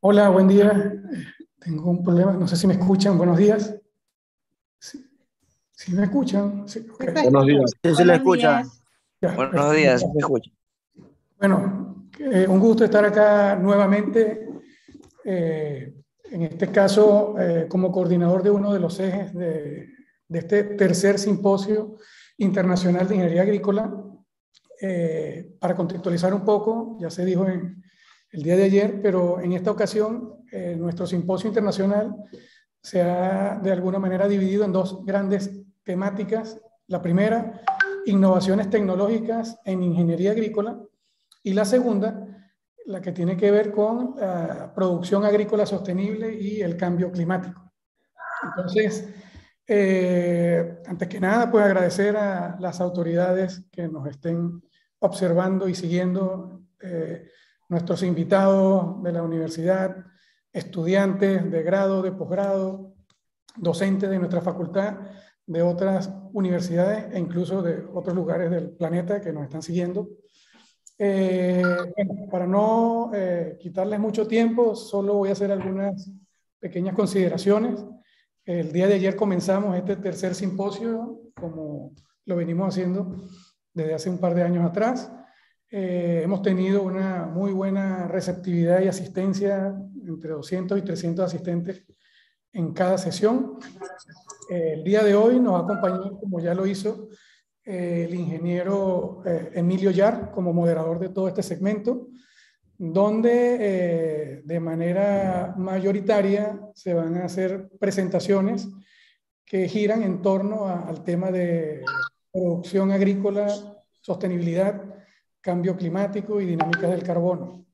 Hola, buen día. Tengo un problema, no sé si me escuchan. Buenos días. ¿Sí, me escuchan? Buenos días. Sí, se le escucha. Buenos días, escucha. Bueno, eh, un gusto estar acá nuevamente. Eh, en este caso, eh, como coordinador de uno de los ejes de, de este tercer simposio internacional de ingeniería agrícola, para contextualizar un poco, ya se dijo en, el día de ayer, pero en esta ocasión nuestro simposio internacional se ha de alguna manera dividido en dos grandes temáticas. La primera, innovaciones tecnológicas en ingeniería agrícola y la segunda, la que tiene que ver con la producción agrícola sostenible y el cambio climático. Entonces, eh, antes que nada, pues agradecer a las autoridades que nos estén observando y siguiendo, eh, nuestros invitados de la universidad, estudiantes de grado, de posgrado, docentes de nuestra facultad, de otras universidades e incluso de otros lugares del planeta que nos están siguiendo. Eh, para no eh, quitarles mucho tiempo, solo voy a hacer algunas pequeñas consideraciones. El día de ayer comenzamos este tercer simposio, como lo venimos haciendo desde hace un par de años atrás. Eh, hemos tenido una muy buena receptividad y asistencia, entre 200 y 300 asistentes en cada sesión. el día de hoy nos acompañó, como ya lo hizo, el ingeniero eh, Emilio Yar como moderador de todo este segmento, donde eh, de manera mayoritaria se van a hacer presentaciones que giran en torno al tema de producción agrícola, sostenibilidad, cambio climático y dinámicas del carbono.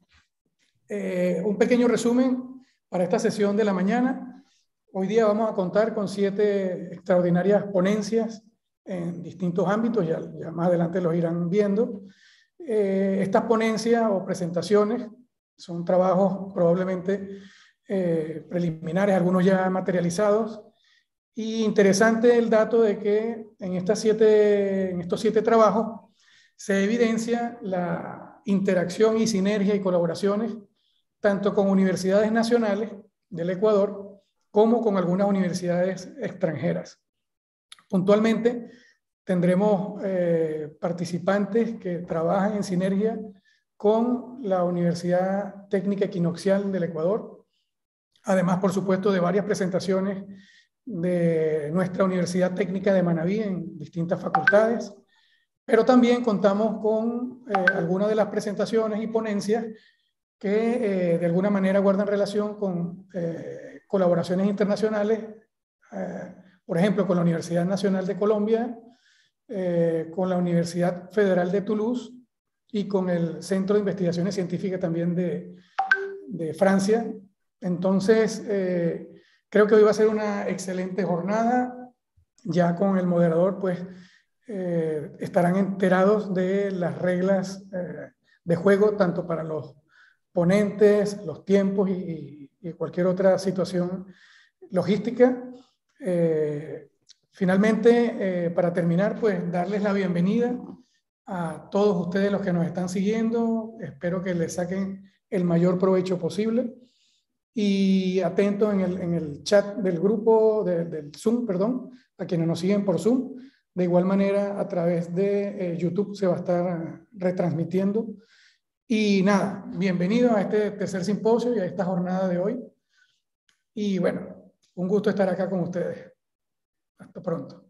Eh, un pequeño resumen para esta sesión de la mañana. Hoy día vamos a contar con siete extraordinarias ponencias en distintos ámbitos, ya, ya más adelante los irán viendo. Eh, estas ponencias o presentaciones son trabajos probablemente eh, preliminares, algunos ya materializados. Y interesante el dato de que en, estas siete, en estos siete trabajos se evidencia la interacción y sinergia y colaboraciones tanto con universidades nacionales del Ecuador como con algunas universidades extranjeras. Puntualmente, tendremos eh, participantes que trabajan en sinergia con la Universidad Técnica Equinoxial del Ecuador, además, por supuesto, de varias presentaciones de nuestra Universidad Técnica de Manabí en distintas facultades, pero también contamos con eh, algunas de las presentaciones y ponencias que eh, de alguna manera guardan relación con colaboraciones internacionales por ejemplo, con la Universidad Nacional de Colombia, eh, con la Universidad Federal de Toulouse y con el Centro de Investigaciones Científicas también de, de Francia. Entonces, eh, creo que hoy va a ser una excelente jornada. Ya con el moderador, pues, eh, estarán enterados de las reglas de juego, tanto para los ponentes, los tiempos y, cualquier otra situación logística. Finalmente, eh, para terminar, pues darles la bienvenida a todos ustedes los que nos están siguiendo. Espero que les saquen el mayor provecho posible. Y atentos en el, en el chat del grupo, del Zoom, perdón, a quienes nos siguen por Zoom. De igual manera, a través de eh, YouTube se va a estar retransmitiendo. Y nada, bienvenido a este tercer simposio y a esta jornada de hoy. Y bueno, un gusto estar acá con ustedes. Hasta pronto.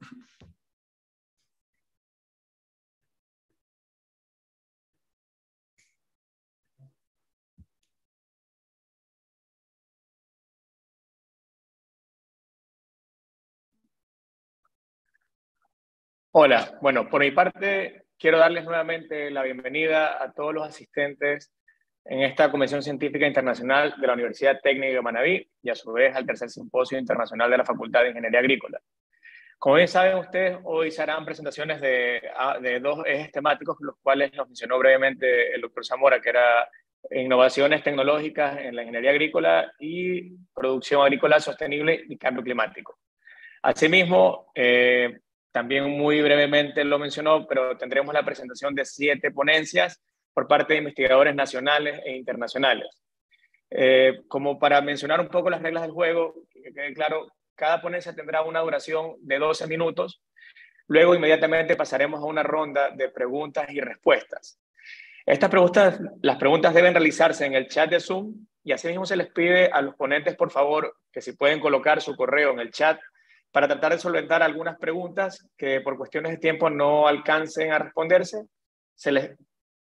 Hola, bueno, por mi parte quiero darles nuevamente la bienvenida a todos los asistentes en esta Convención Científica Internacional de la Universidad Técnica de Manabí y a su vez al tercer simposio internacional de la Facultad de Ingeniería Agrícola. Como bien saben ustedes, hoy se harán presentaciones de, ah, de dos ejes temáticos, los cuales nos mencionó brevemente el doctor Zamora, que era innovaciones tecnológicas en la ingeniería agrícola y producción agrícola sostenible y cambio climático. Asimismo, eh, también muy brevemente lo mencionó, pero tendremos la presentación de siete ponencias por parte de investigadores nacionales e internacionales. Eh, como para mencionar un poco las reglas del juego, que quede claro, cada ponencia tendrá una duración de 12 minutos. Luego inmediatamente pasaremos a una ronda de preguntas y respuestas. Estas preguntas, las preguntas deben realizarse en el chat de Zoom y asimismo se les pide a los ponentes, por favor, que si pueden colocar su correo en el chat para tratar de solventar algunas preguntas que por cuestiones de tiempo no alcancen a responderse, se les,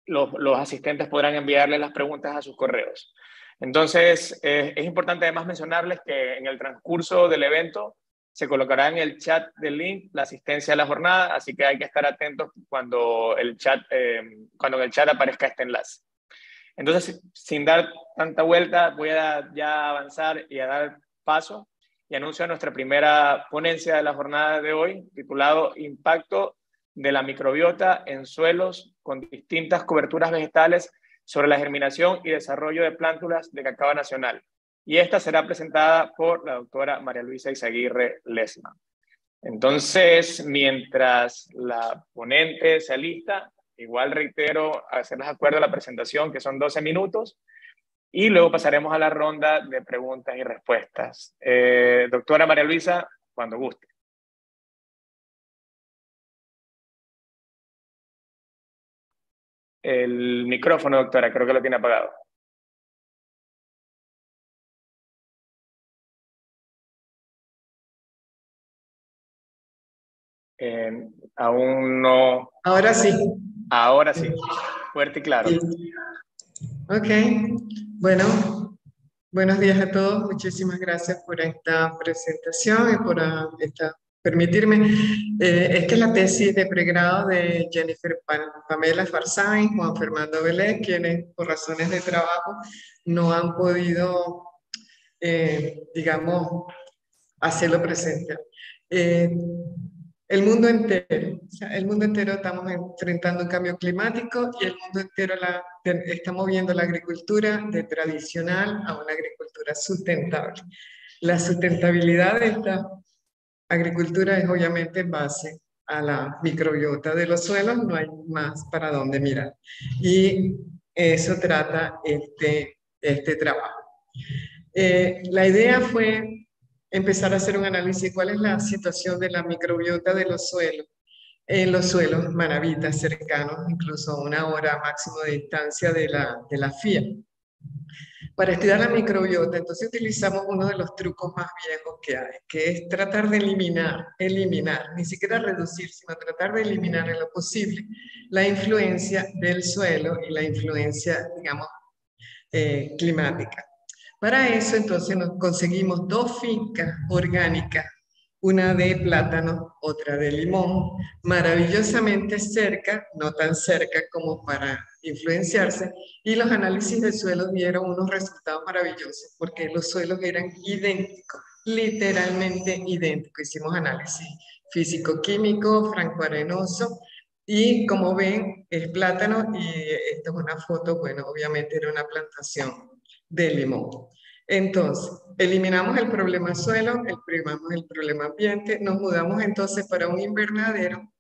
los, los asistentes podrán enviarles las preguntas a sus correos. Entonces, eh, es importante además mencionarles que en el transcurso del evento se colocará en el chat del link la asistencia a la jornada, así que hay que estar atentos cuando, el chat, eh, cuando en el chat aparezca este enlace. Entonces, sin dar tanta vuelta, voy a ya avanzar y a dar paso y anuncio nuestra primera ponencia de la jornada de hoy, titulado Impacto de la microbiota en suelos con distintas coberturas vegetales sobre la germinación y desarrollo de plántulas de cacao nacional. Y esta será presentada por la doctora María Luisa Izaguirre Lesma. Entonces, mientras la ponente se alista, igual reitero hacerles acuerdo a la presentación, que son 12 minutos, y luego pasaremos a la ronda de preguntas y respuestas. Eh, doctora María Luisa, cuando guste. El micrófono, doctora, creo que lo tiene apagado. Eh, aún no. Ahora sí. Ahora sí. Fuerte y claro. Ok. Bueno, buenos días a todos. Muchísimas gracias por esta presentación y por ah, esta permitirme, eh, esta es la tesis de pregrado de Jennifer Pamela Farsain, Juan Fernando Vélez, quienes por razones de trabajo no han podido, eh, digamos, hacerlo presente. Eh, el mundo entero, el mundo entero estamos enfrentando un cambio climático y el mundo entero la, está moviendo la agricultura de tradicional a una agricultura sustentable. La sustentabilidad de esta agricultura es obviamente en base a la microbiota de los suelos, no hay más para dónde mirar. Y eso trata este, este trabajo. Eh, la idea fue empezar a hacer un análisis cuál es la situación de la microbiota de los suelos, en los suelos manavitas cercanos, incluso a una hora máximo de distancia de la, de la FIA para estudiar la microbiota, entonces utilizamos uno de los trucos más viejos que hay, que es tratar de eliminar, eliminar, ni siquiera reducir, sino tratar de eliminar en lo posible la influencia del suelo y la influencia, digamos, eh, climática. Para eso, entonces, nos conseguimos dos fincas orgánicas una de plátano, otra de limón, maravillosamente cerca, no tan cerca como para influenciarse, y los análisis de suelos dieron unos resultados maravillosos, porque los suelos eran idénticos, literalmente idénticos. Hicimos análisis físico-químico, franco-arenoso, y como ven, es plátano, y esta es una foto, bueno, obviamente era una plantación de limón. Entonces, eliminamos el problema suelo, eliminamos el problema ambiente, nos mudamos entonces para un invernadero.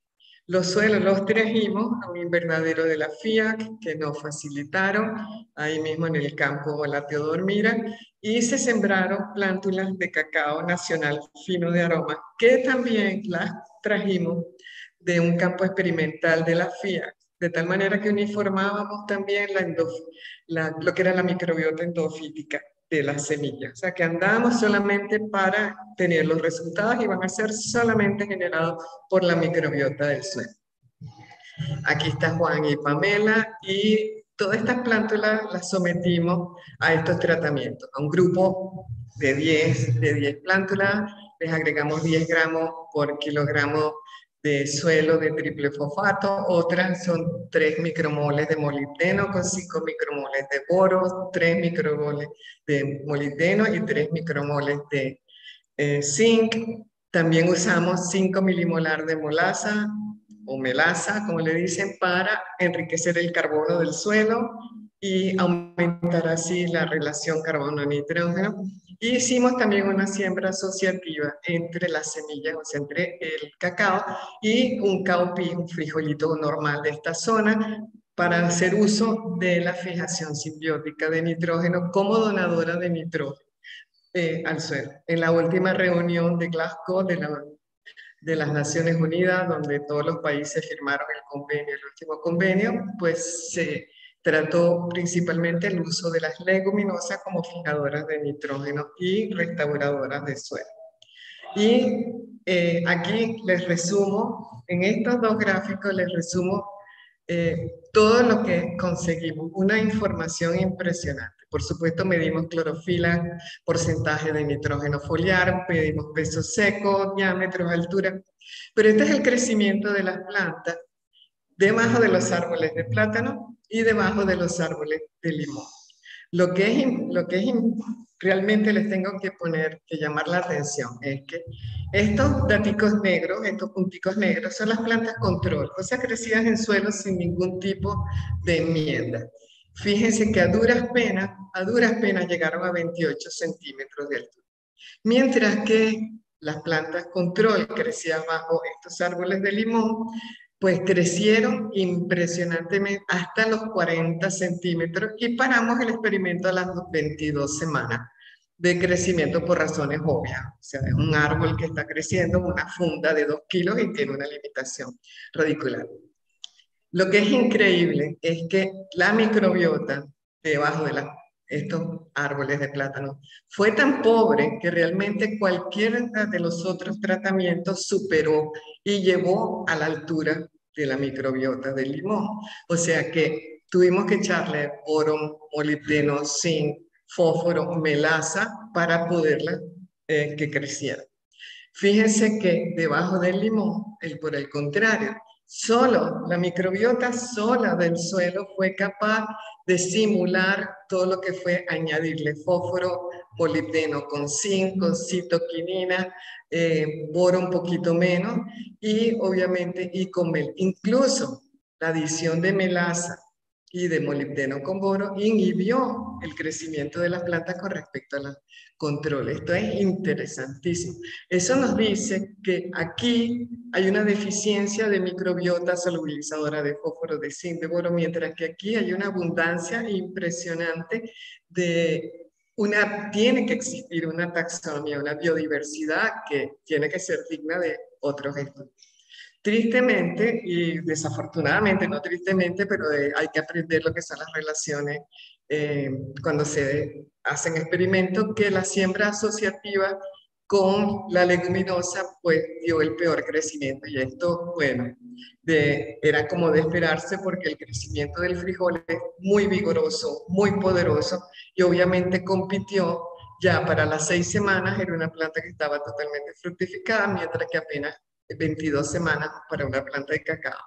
Los suelos los trajimos a un invernadero de la FIAC que nos facilitaron ahí mismo en el campo La Teodor Mira y se sembraron plántulas de cacao nacional fino de aroma que también las trajimos de un campo experimental de la FIAC de tal manera que uniformábamos también la, lo que era la microbiota endofítica de las semillas. O sea, que andamos solamente para tener los resultados y van a ser solamente generados por la microbiota del suelo. Aquí está Juan y Pamela y todas estas plántulas las sometimos a estos tratamientos. A un grupo de 10, de 10 plántulas les agregamos 10 gramos por kilogramo de suelo de triple fosfato, otras son 3 micromoles de molibdeno con 5 micromoles de boro, 3 micromoles de molibdeno y 3 micromoles de eh, zinc. También usamos 5 milimolar de molaza o melaza, como le dicen, para enriquecer el carbono del suelo y aumentar así la relación carbono-nitrógeno. Y hicimos también una siembra asociativa entre las semillas, o sea, entre el cacao y un caupi, un frijolito normal de esta zona, para hacer uso de la fijación simbiótica de nitrógeno como donadora de nitrógeno eh, al suelo. En la última reunión de Glasgow de, la, de las Naciones Unidas, donde todos los países firmaron el convenio, el último convenio, pues se trató principalmente el uso de las leguminosas como fijadoras de nitrógeno y restauradoras de suelo. Y eh, aquí les resumo, en estos dos gráficos les resumo eh, todo lo que conseguimos, una información impresionante. Por supuesto, medimos clorofila, porcentaje de nitrógeno foliar, medimos peso seco, diámetros, altura, pero este es el crecimiento de las plantas debajo de los árboles de plátano y debajo de los árboles de limón. Lo que es, lo que es realmente les tengo que poner, que llamar la atención, es que estos daticos negros, estos punticos negros, son las plantas control, sea, crecidas en suelos sin ningún tipo de enmienda. Fíjense que a duras penas, a duras penas llegaron a 28 centímetros de altura. Mientras que las plantas control crecidas bajo estos árboles de limón, pues crecieron impresionantemente hasta los 40 centímetros y paramos el experimento a las 22 semanas de crecimiento por razones obvias. O sea, es un árbol que está creciendo, una funda de 2 kilos y tiene una limitación radicular. Lo que es increíble es que la microbiota debajo de estos árboles de plátano fue tan pobre que realmente cualquiera de los otros tratamientos superó y llevó a la altura de la microbiota del limón. O sea que tuvimos que echarle boron, molibdeno, zinc, fósforo, melaza para poderla eh, que creciera. Fíjense que debajo del limón, el, por el contrario, solo la microbiota sola del suelo fue capaz de simular todo lo que fue añadirle fósforo, molibdeno con zinc, con citoquinina, eh, boro un poquito menos y obviamente y con incluso la adición de melaza y de molibdeno con boro inhibió el crecimiento de las plantas con respecto a la control. Esto es interesantísimo. Eso nos dice que aquí hay una deficiencia de microbiota solubilizadora de fósforo, de zinc, de boro, mientras que aquí hay una abundancia impresionante de una, tiene que existir una taxonomía, una biodiversidad que tiene que ser digna de otros estudios. Tristemente y desafortunadamente, no tristemente, pero hay que aprender lo que son las relaciones eh, cuando se hacen experimentos, que la siembra asociativa con la leguminosa pues dio el peor crecimiento. Y esto, bueno, era como de esperarse porque el crecimiento del frijol es muy vigoroso, muy poderoso y obviamente compitió ya para las seis semanas era una planta que estaba totalmente fructificada, mientras que apenas 22 semanas para una planta de cacao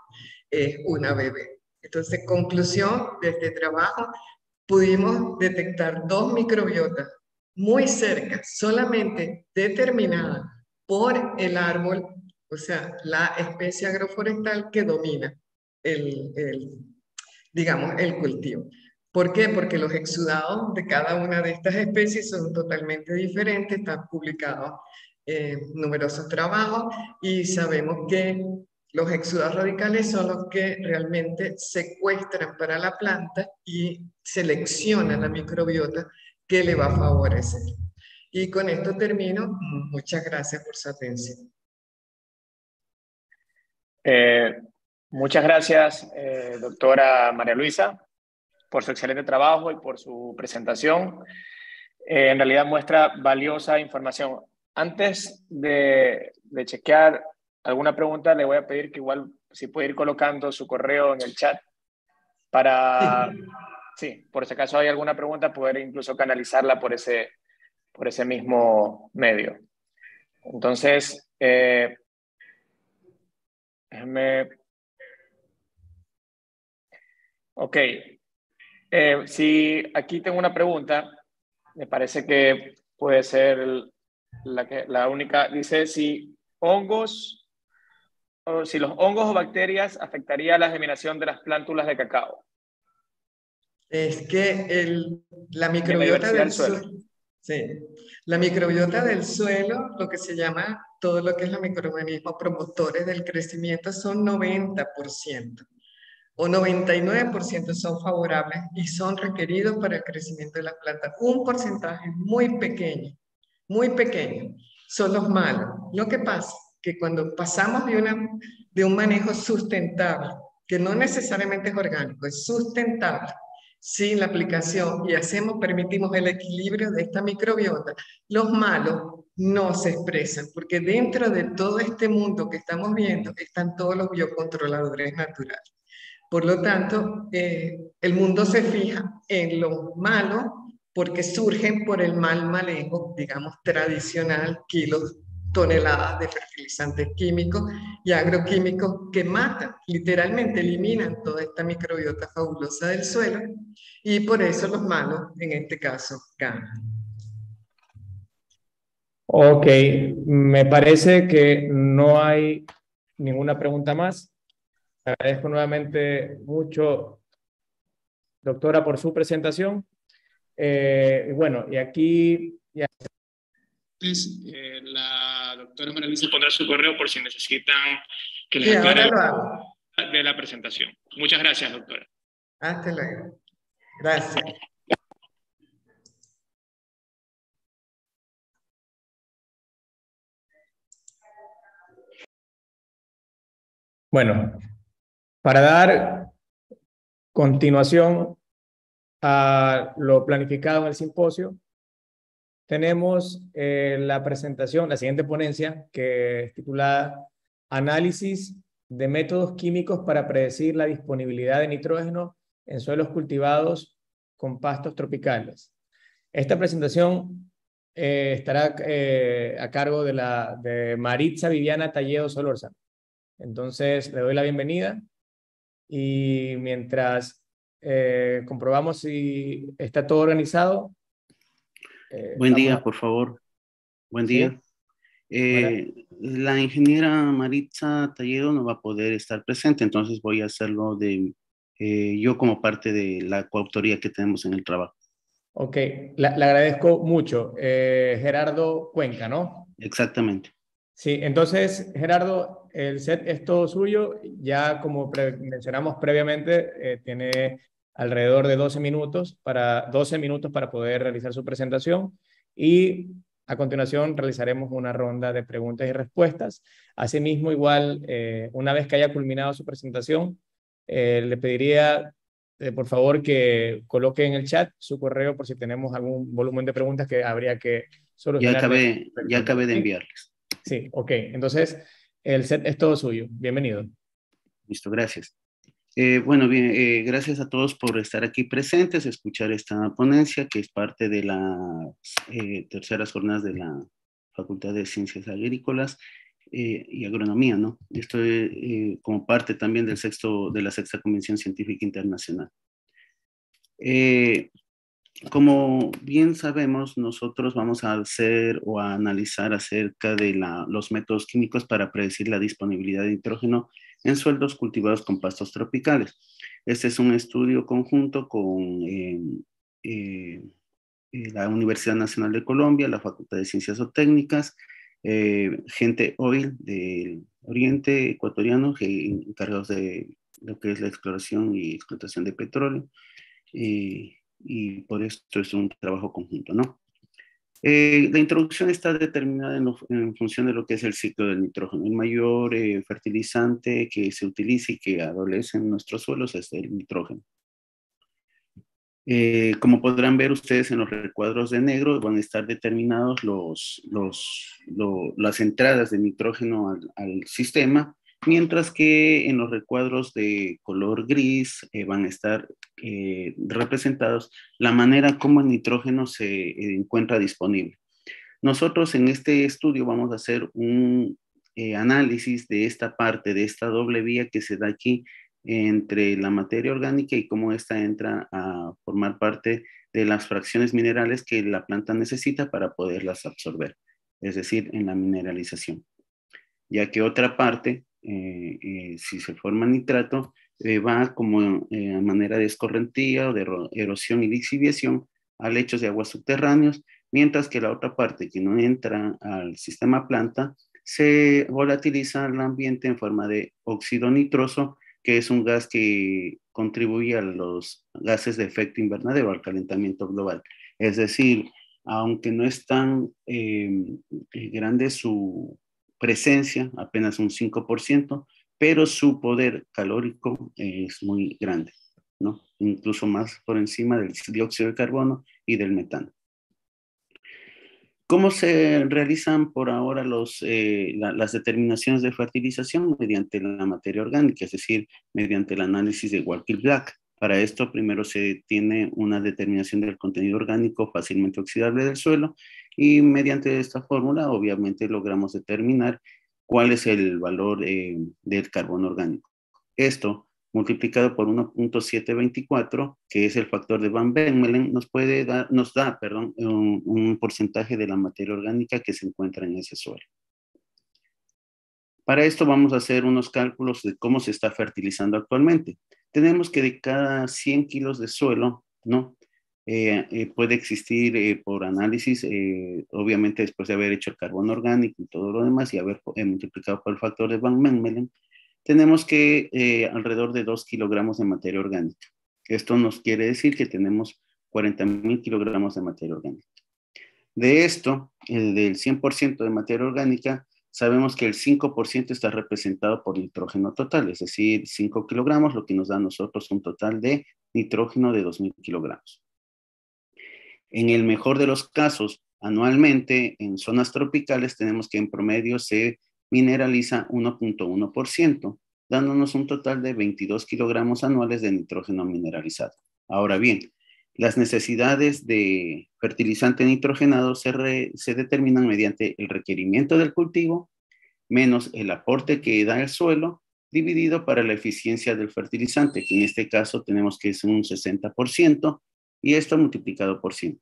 es una bebé. Entonces, conclusión de este trabajo, pudimos detectar dos microbiotas muy cerca, solamente determinadas por el árbol, o sea, la especie agroforestal que domina el, el, digamos, el cultivo. ¿Por qué? Porque los exudados de cada una de estas especies son totalmente diferentes, están publicados en numerosos trabajos y sabemos que los exudados radicales son los que realmente secuestran para la planta y seleccionan la microbiota que le va a favorecer. Y con esto termino. Muchas gracias por su atención. Eh, muchas gracias, eh, doctora María Luisa, por su excelente trabajo y por su presentación. Eh, en realidad muestra valiosa información. Antes de, de chequear alguna pregunta, le voy a pedir que igual si puede ir colocando su correo en el chat para sí, por si acaso hay alguna pregunta, poder incluso canalizarla por ese, por ese mismo medio. Entonces, eh, déjame... Ok. Eh, si aquí tengo una pregunta, me parece que puede ser la, que, la única. Dice si hongos, o si los hongos o bacterias afectaría la germinación de las plántulas de cacao es que el, la microbiota del suelo. Sí. La microbiota del suelo, lo que se llama todo lo que es los microorganismos promotores del crecimiento, son 90% o 99% son favorables y son requeridos para el crecimiento de las plantas. Un porcentaje muy pequeño, muy pequeño, son los malos. Lo que pasa que cuando pasamos de, una, de un manejo sustentable, que no necesariamente es orgánico, es sustentable, sin la aplicación y hacemos, permitimos el equilibrio de esta microbiota, los malos no se expresan, porque dentro de todo este mundo que estamos viendo están todos los biocontroladores naturales. Por lo tanto, eh, el mundo se fija en los malos porque surgen por el mal manejo, digamos, tradicional, kilos toneladas de fertilizantes químicos y agroquímicos que matan, literalmente eliminan toda esta microbiota fabulosa del suelo y por eso los malos, en este caso, ganan. Ok, me parece que no hay ninguna pregunta más. Agradezco nuevamente mucho, doctora, por su presentación. Eh, bueno, y aquí ya eh, la doctora María Luisa pondrá su correo por si necesitan que les aclare de la presentación. Muchas gracias, doctora. Hasta luego. Gracias. Bueno, para dar continuación a lo planificado en el simposio, tenemos eh, la presentación, la siguiente ponencia, que es titulada Análisis de métodos químicos para predecir la disponibilidad de nitrógeno en suelos cultivados con pastos tropicales. Esta presentación eh, estará eh, a cargo de, la, de Maritza Viviana Talledo Solorza. Entonces, le doy la bienvenida y mientras comprobamos si está todo organizado, eh, Buen día, por favor. Buen día. Eh, la ingeniera Maritza Talledo no va a poder estar presente, entonces voy a hacerlo de eh, yo como parte de la coautoría que tenemos en el trabajo. Ok, le agradezco mucho. Gerardo Cuenca, ¿no? Exactamente. Sí, entonces, Gerardo, el set es todo suyo. Ya como mencionamos previamente, tiene alrededor de 12 minutos para, 12 minutos para poder realizar su presentación y a continuación realizaremos una ronda de preguntas y respuestas. Asimismo, igual, eh, una vez que haya culminado su presentación, eh, le pediría eh, por favor que coloque en el chat su correo por si tenemos algún volumen de preguntas que habría que solucionar. Ya acabé, ya acabé de enviarles. Sí, ok. Entonces, el set es todo suyo. Bienvenido. Listo, gracias. Eh, bueno, bien, eh, gracias a todos por estar aquí presentes, escuchar esta ponencia que es parte de las eh, terceras jornadas de la Facultad de Ciencias Agrícolas y Agronomía, ¿no? Estoy como parte también del sexto, de la Sexta Convención Científica Internacional. Como bien sabemos, nosotros vamos a hacer o a analizar acerca de la, los métodos químicos para predecir la disponibilidad de nitrógeno en sueldos cultivados con pastos tropicales. Este es un estudio conjunto con eh, eh, eh, la Universidad Nacional de Colombia, la Facultad de Ciencias o Técnicas, gente OIL del Oriente Ecuatoriano, encargados de lo que es la exploración y explotación de petróleo. Y por esto es un trabajo conjunto, ¿no? Eh, la introducción está determinada en, función de lo que es el ciclo del nitrógeno. El mayor eh, fertilizante que se utiliza y que adolece en nuestros suelos es el nitrógeno. Eh, como podrán ver ustedes en los recuadros de negro, van a estar determinados los, las entradas de nitrógeno al, al sistema mientras que en los recuadros de color gris eh, van a estar eh, representados la manera como el nitrógeno se eh, encuentra disponible. Nosotros en este estudio vamos a hacer un análisis de esta parte, de esta doble vía que se da aquí entre la materia orgánica y cómo ésta entra a formar parte de las fracciones minerales que la planta necesita para poderlas absorber, es decir, en la mineralización. Ya que otra parte eh, eh, si se forma nitrato, eh, va como a manera de escorrentía o de erosión y lixiviación a lechos de aguas subterráneos, mientras que la otra parte que no entra al sistema planta se volatiliza al ambiente en forma de óxido nitroso, que es un gas que contribuye a los gases de efecto invernadero, al calentamiento global. Es decir, aunque no es tan eh, grande su presencia, apenas un 5%, pero su poder calórico es muy grande, ¿no? Incluso más por encima del dióxido de carbono y del metano. ¿Cómo se realizan por ahora los, eh, las determinaciones de fertilización? Mediante la materia orgánica, es decir, mediante el análisis de Walker Black. Para esto, primero se tiene una determinación del contenido orgánico fácilmente oxidable del suelo y mediante esta fórmula, obviamente, logramos determinar cuál es el valor eh, del carbono orgánico. Esto multiplicado por 1.724, que es el factor de Van Bemmelen, nos, puede dar, nos da perdón, un, porcentaje de la materia orgánica que se encuentra en ese suelo. Para esto vamos a hacer unos cálculos de cómo se está fertilizando actualmente. Tenemos que de cada 100 kilos de suelo, ¿no? Eh, eh, puede existir eh, por análisis, obviamente después de haber hecho el carbono orgánico y todo lo demás y haber multiplicado por el factor de Van Bemmelen, tenemos que alrededor de 2 kilogramos de materia orgánica. Esto nos quiere decir que tenemos 40 mil kilogramos de materia orgánica. De esto, el del 100% de materia orgánica, sabemos que el 5% está representado por nitrógeno total, es decir, 5 kilogramos, lo que nos da a nosotros un total de nitrógeno de 2.000 kilogramos. En el mejor de los casos, anualmente en zonas tropicales tenemos que en promedio se mineraliza 1.1%, dándonos un total de 22 kilogramos anuales de nitrógeno mineralizado. Ahora bien, las necesidades de fertilizante nitrogenado se, se determinan mediante el requerimiento del cultivo menos el aporte que da el suelo dividido para la eficiencia del fertilizante, que en este caso tenemos que es un 60%, y esto multiplicado por 100.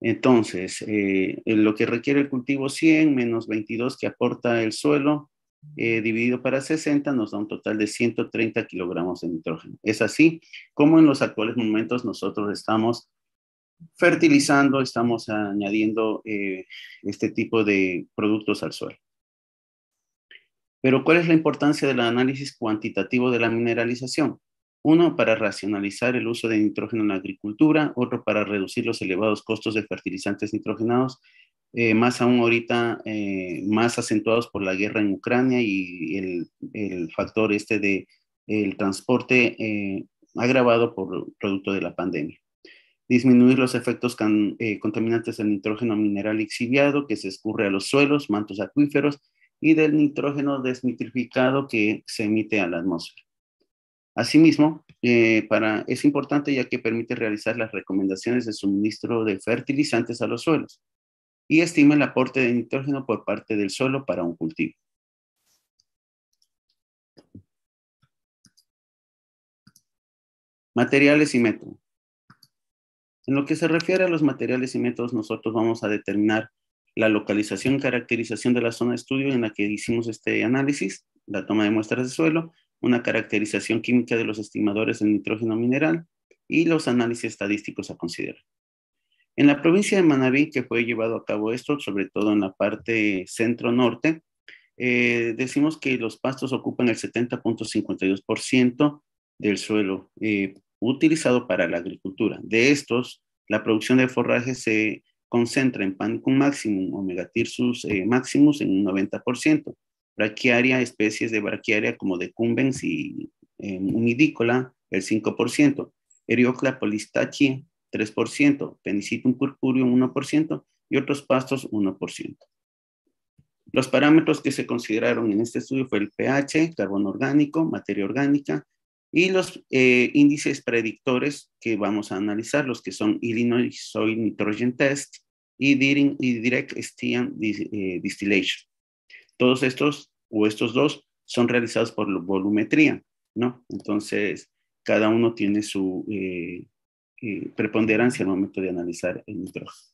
Entonces, eh, lo que requiere el cultivo 100 menos 22 que aporta el suelo, eh, dividido para 60, nos da un total de 130 kilogramos de nitrógeno. Es así como en los actuales momentos nosotros estamos fertilizando, estamos añadiendo eh, este tipo de productos al suelo. Pero ¿cuál es la importancia del análisis cuantitativo de la mineralización? Uno, para racionalizar el uso de nitrógeno en la agricultura, otro para reducir los elevados costos de fertilizantes nitrogenados, eh, más aún ahorita eh, más acentuados por la guerra en Ucrania y el, factor este de el transporte eh, agravado por producto de la pandemia. Disminuir los efectos contaminantes del nitrógeno mineral exhibiado que se escurre a los suelos, mantos acuíferos y del nitrógeno desnitrificado que se emite a la atmósfera. Asimismo, para, es importante ya que permite realizar las recomendaciones de suministro de fertilizantes a los suelos y estima el aporte de nitrógeno por parte del suelo para un cultivo. Materiales y métodos. En lo que se refiere a los materiales y métodos, nosotros vamos a determinar la localización y caracterización de la zona de estudio en la que hicimos este análisis, la toma de muestras de suelo, una caracterización química de los estimadores del nitrógeno mineral y los análisis estadísticos a considerar. En la provincia de Manabí, que fue llevado a cabo esto, sobre todo en la parte centro-norte, eh, decimos que los pastos ocupan el 70.52% del suelo eh, utilizado para la agricultura. De estos, la producción de forraje se concentra en Panicum maximum o Megatirsus eh, maximus en un 90%, braquiaria, especies de braquiaria como decumbens y unidícola, el 5%, Eriocla polistachi, 3%, Penicitum purpureum, 1%, y otros pastos, 1%. Los parámetros que se consideraron en este estudio fue el pH, carbono orgánico, materia orgánica, y los eh, índices predictores que vamos a analizar, los que son Illinois Soil Nitrogen Test y, Direct Stian eh, Distillation. Todos estos o estos dos son realizados por volumetría, ¿no? Entonces, cada uno tiene su eh, eh, preponderancia al momento de analizar el nitrógeno.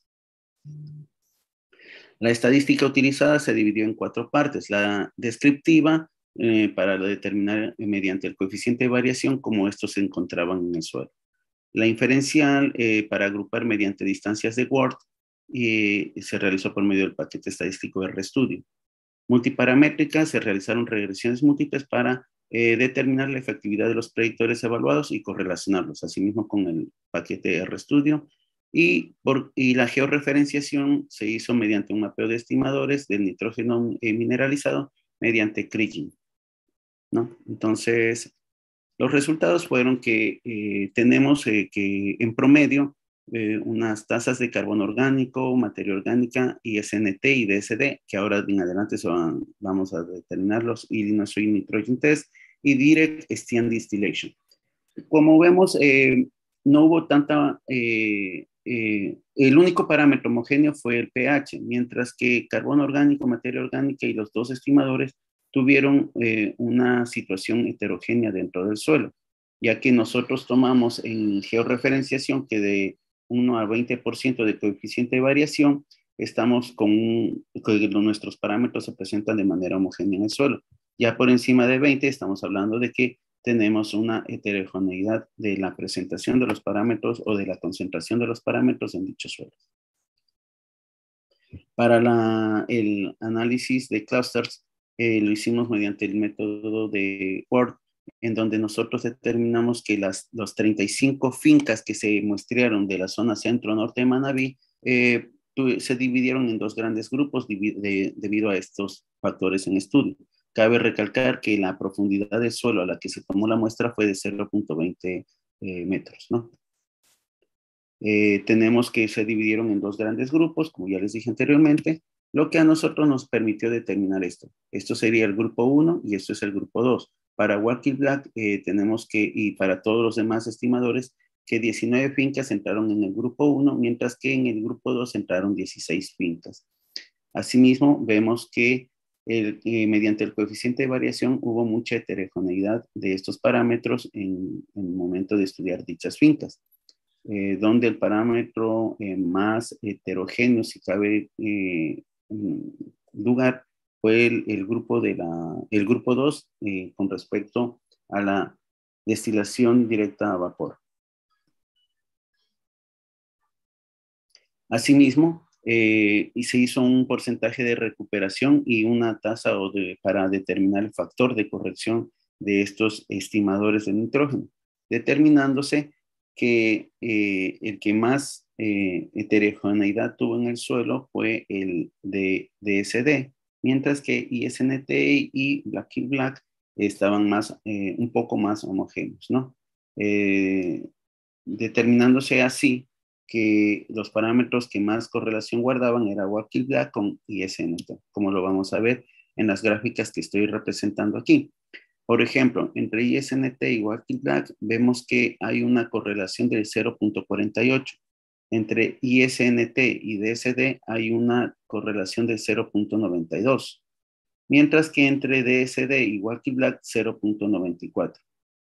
La estadística utilizada se dividió en cuatro partes. La descriptiva, eh, para determinar mediante el coeficiente de variación cómo estos se encontraban en el suelo. La inferencial, para agrupar mediante distancias de Ward y se realizó por medio del paquete estadístico de RStudio. Multiparamétrica, se realizaron regresiones múltiples para eh, determinar la efectividad de los predictores evaluados y correlacionarlos, asimismo con el paquete RStudio. Y, por, y la georreferenciación se hizo mediante un mapeo de estimadores del nitrógeno eh, mineralizado mediante Kriging. ¿no? Entonces, los resultados fueron que eh, tenemos que en promedio eh, unas tasas de carbono orgánico, materia orgánica y SNT y DSD, que ahora en adelante vamos a determinarlos, y nuestro nitrogen test, y direct steam distillation. Como vemos, eh, no hubo tanta, eh, el único parámetro homogéneo fue el pH, mientras que carbono orgánico, materia orgánica y los dos estimadores tuvieron una situación heterogénea dentro del suelo, ya que nosotros tomamos en georreferenciación que de 1 a 20% de coeficiente de variación, estamos con que nuestros parámetros se presentan de manera homogénea en el suelo. Ya por encima de 20 estamos hablando de que tenemos una heterogeneidad de la presentación de los parámetros o de la concentración de los parámetros en dichos suelos. Para el análisis de clusters, eh, lo hicimos mediante el método de Word en donde nosotros determinamos que las los 35 fincas que se muestrearon de la zona centro-norte de Manabí eh, se dividieron en dos grandes grupos debido a estos factores en estudio. Cabe recalcar que la profundidad del suelo a la que se tomó la muestra fue de 0.20 eh, metros. ¿no? Eh, tenemos que se dividieron en dos grandes grupos, como ya les dije anteriormente, lo que a nosotros nos permitió determinar esto. Esto sería el grupo 1 y esto es el grupo 2. Para Walking Black eh, tenemos que, y para todos los demás estimadores, que 19 fincas entraron en el grupo 1, mientras que en el grupo 2 entraron 16 fincas. Asimismo, vemos que eh, mediante el coeficiente de variación hubo mucha heterogeneidad de estos parámetros en, el momento de estudiar dichas fincas, eh, donde el parámetro más heterogéneo, si cabe lugar, fue el, grupo de la, el grupo 2 eh, con respecto a la destilación directa a vapor. Asimismo, eh, se hizo un porcentaje de recuperación y una tasa o de, para determinar el factor de corrección de estos estimadores de nitrógeno, determinándose que eh, el que más heterogeneidad tuvo en el suelo fue el de DSD, mientras que ISNT y Black Black estaban más, eh, un poco más homogéneos, ¿no? Eh, determinándose así que los parámetros que más correlación guardaban era Kill Black con ISNT, como lo vamos a ver en las gráficas que estoy representando aquí. Por ejemplo, entre ISNT y Kill Black vemos que hay una correlación del 0.48, entre ISNT y DSD hay una correlación de 0.92, mientras que entre DSD y Wacky Black 0.94.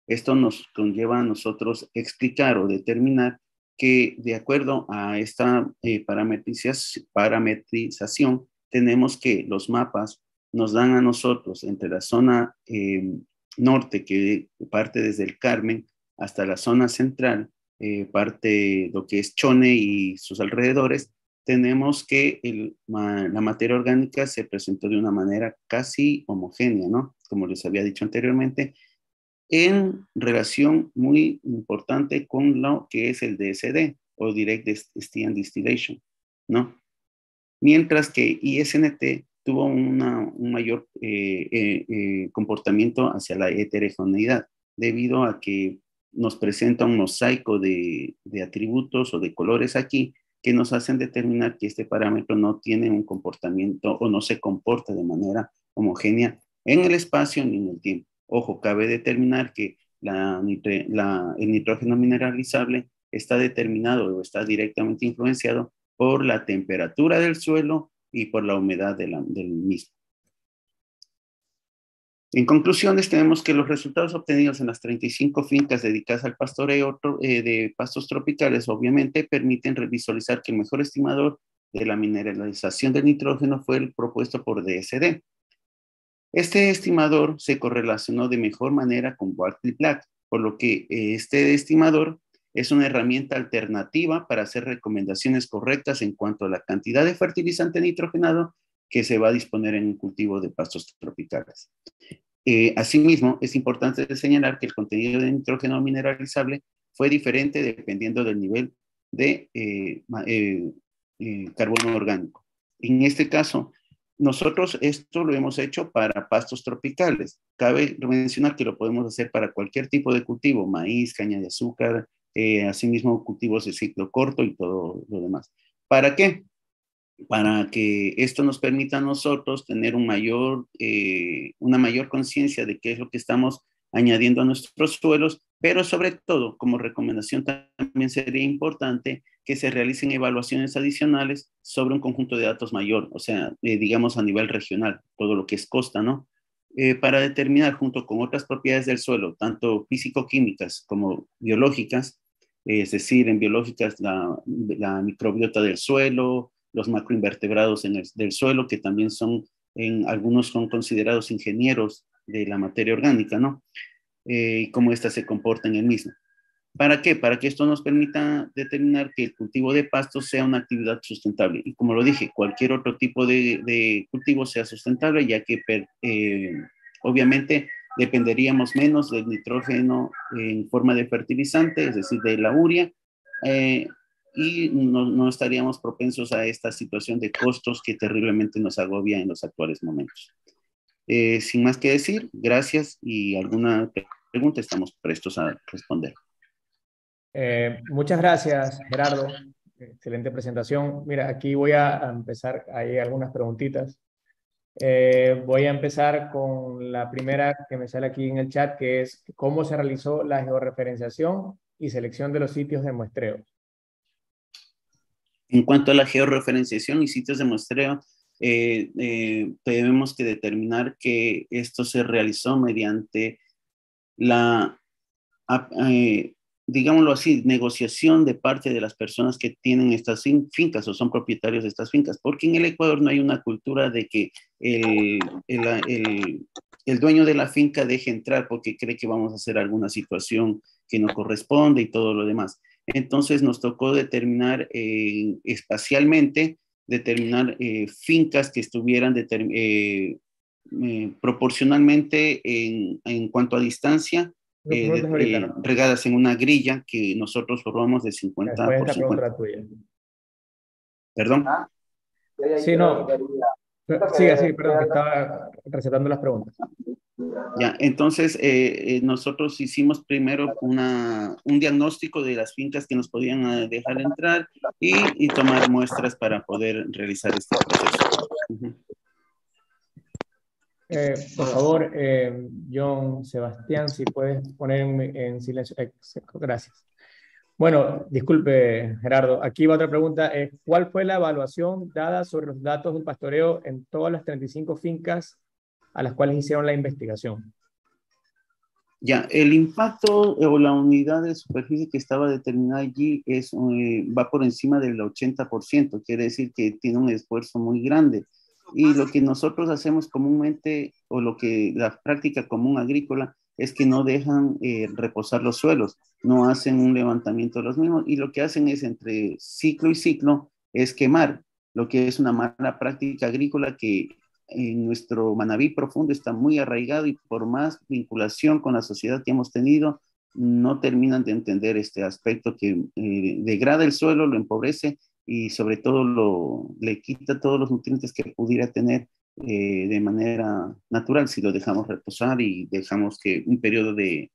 Esto nos conlleva a nosotros explicar o determinar que de acuerdo a esta eh, parametrización, tenemos que los mapas nos dan a nosotros entre la zona eh, norte que parte desde el Carmen hasta la zona central, eh, parte lo que es Chone y sus alrededores, tenemos que la materia orgánica se presentó de una manera casi homogénea, ¿no? Como les había dicho anteriormente, en relación muy importante con lo que es el DSD o Direct Steam Distillation, ¿no? Mientras que ISNT tuvo un mayor eh, eh, comportamiento hacia la heterogeneidad, debido a que nos presenta un mosaico de, atributos o de colores aquí que nos hacen determinar que este parámetro no tiene un comportamiento o no se comporta de manera homogénea en el espacio ni en el tiempo. Ojo, cabe determinar que el nitrógeno mineralizable está determinado o está directamente influenciado por la temperatura del suelo y por la humedad del mismo. En conclusiones, tenemos que los resultados obtenidos en las 35 fincas dedicadas al pastoreo eh, de pastos tropicales obviamente permiten visualizar que el mejor estimador de la mineralización del nitrógeno fue el propuesto por DSD. Este estimador se correlacionó de mejor manera con Bartley Black, por lo que eh, este estimador es una herramienta alternativa para hacer recomendaciones correctas en cuanto a la cantidad de fertilizante nitrogenado que se va a disponer en un cultivo de pastos tropicales. Eh, asimismo, es importante señalar que el contenido de nitrógeno mineralizable fue diferente dependiendo del nivel de eh, eh, carbono orgánico. En este caso, nosotros esto lo hemos hecho para pastos tropicales. Cabe mencionar que lo podemos hacer para cualquier tipo de cultivo, maíz, caña de azúcar, asimismo cultivos de ciclo corto y todo lo demás. ¿Para qué? Para que esto nos permita a nosotros tener eh, una mayor conciencia de qué es lo que estamos añadiendo a nuestros suelos, pero sobre todo, como recomendación también sería importante que se realicen evaluaciones adicionales sobre un conjunto de datos mayor, o sea, eh, digamos a nivel regional, todo lo que es costa, ¿no? Eh, para determinar junto con otras propiedades del suelo, tanto físico-químicas como biológicas, es decir, en biológicas la microbiota del suelo, los macroinvertebrados en el, del suelo, que también son, en algunos son considerados ingenieros de la materia orgánica, ¿no? Eh, cómo ésta se comporta en el mismo. ¿Para qué? Para que esto nos permita determinar que el cultivo de pastos sea una actividad sustentable. Y como lo dije, cualquier otro tipo de, cultivo sea sustentable, ya que eh, obviamente dependeríamos menos del nitrógeno en forma de fertilizante, es decir, de la urea, eh, y no, no, estaríamos propensos a esta situación de costos que terriblemente nos agobia en los actuales momentos. Eh, sin más que decir, gracias y alguna pregunta estamos prestos a responder. Eh, muchas gracias, Gerardo. Excelente presentación. Mira, aquí voy a empezar, hay algunas preguntitas. Eh, voy a empezar con la primera que me sale aquí en el chat, que es cómo se realizó la georreferenciación y selección de los sitios de muestreo. En cuanto a la georreferenciación y sitios de muestreo, eh, eh, tenemos que determinar que esto se realizó mediante la, eh, digámoslo así, negociación de parte de las personas que tienen estas fincas o son propietarios de estas fincas, porque en el Ecuador no hay una cultura de que el, el, el dueño de la finca deje entrar porque cree que vamos a hacer alguna situación que no corresponde y todo lo demás. Entonces nos tocó determinar eh, espacialmente, determinar eh, fincas que estuvieran eh, proporcionalmente en, cuanto a distancia, regadas en una grilla que nosotros formamos de 50 por 50. ¿Perdón? Sí, no. Sí, sí, perdón, estaba recetando las preguntas. Ya, entonces eh, eh, nosotros hicimos primero una, un diagnóstico de las fincas que nos podían eh, dejar entrar y, tomar muestras para poder realizar este proceso. por favor, John Sebastián, si puedes ponerme en silencio. gracias. Bueno, disculpe, Gerardo. Aquí va otra pregunta. ¿Cuál fue la evaluación dada sobre los datos del pastoreo en todas las 35 fincas a las cuales hicieron la investigación. Ya, el impacto o la unidad de superficie que estaba determinada allí es, eh, va por encima del 80%, quiere decir que tiene un esfuerzo muy grande. Y lo que nosotros hacemos comúnmente, o lo que la práctica común agrícola, es que no dejan eh, reposar los suelos, no hacen un levantamiento de los mismos, y lo que hacen es entre ciclo y ciclo, es quemar, lo que es una mala práctica agrícola que en nuestro Manabí profundo está muy arraigado y por más vinculación con la sociedad que hemos tenido, no terminan de entender este aspecto que eh, degrada el suelo, lo empobrece y sobre todo lo, le quita todos los nutrientes que pudiera tener eh, de manera natural si lo dejamos reposar y dejamos que un periodo de,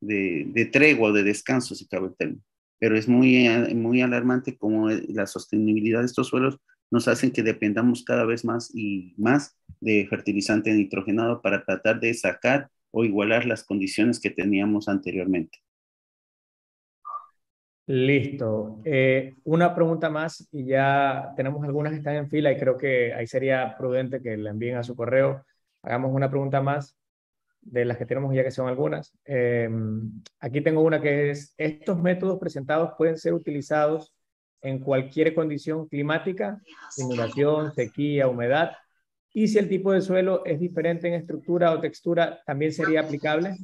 de, de tregua de descanso, si cabe el término. Pero es muy, muy alarmante como la sostenibilidad de estos suelos nos hacen que dependamos cada vez más y más de fertilizante nitrogenado para tratar de sacar o igualar las condiciones que teníamos anteriormente. Listo. Eh, una pregunta más y ya tenemos algunas que están en fila y creo que ahí sería prudente que la envíen a su correo. Hagamos una pregunta más de las que tenemos ya que son algunas. Eh, aquí tengo una que es, ¿estos métodos presentados pueden ser utilizados en cualquier condición climática, inundación, sequía, humedad. Y si el tipo de suelo es diferente en estructura o textura, ¿también sería aplicable?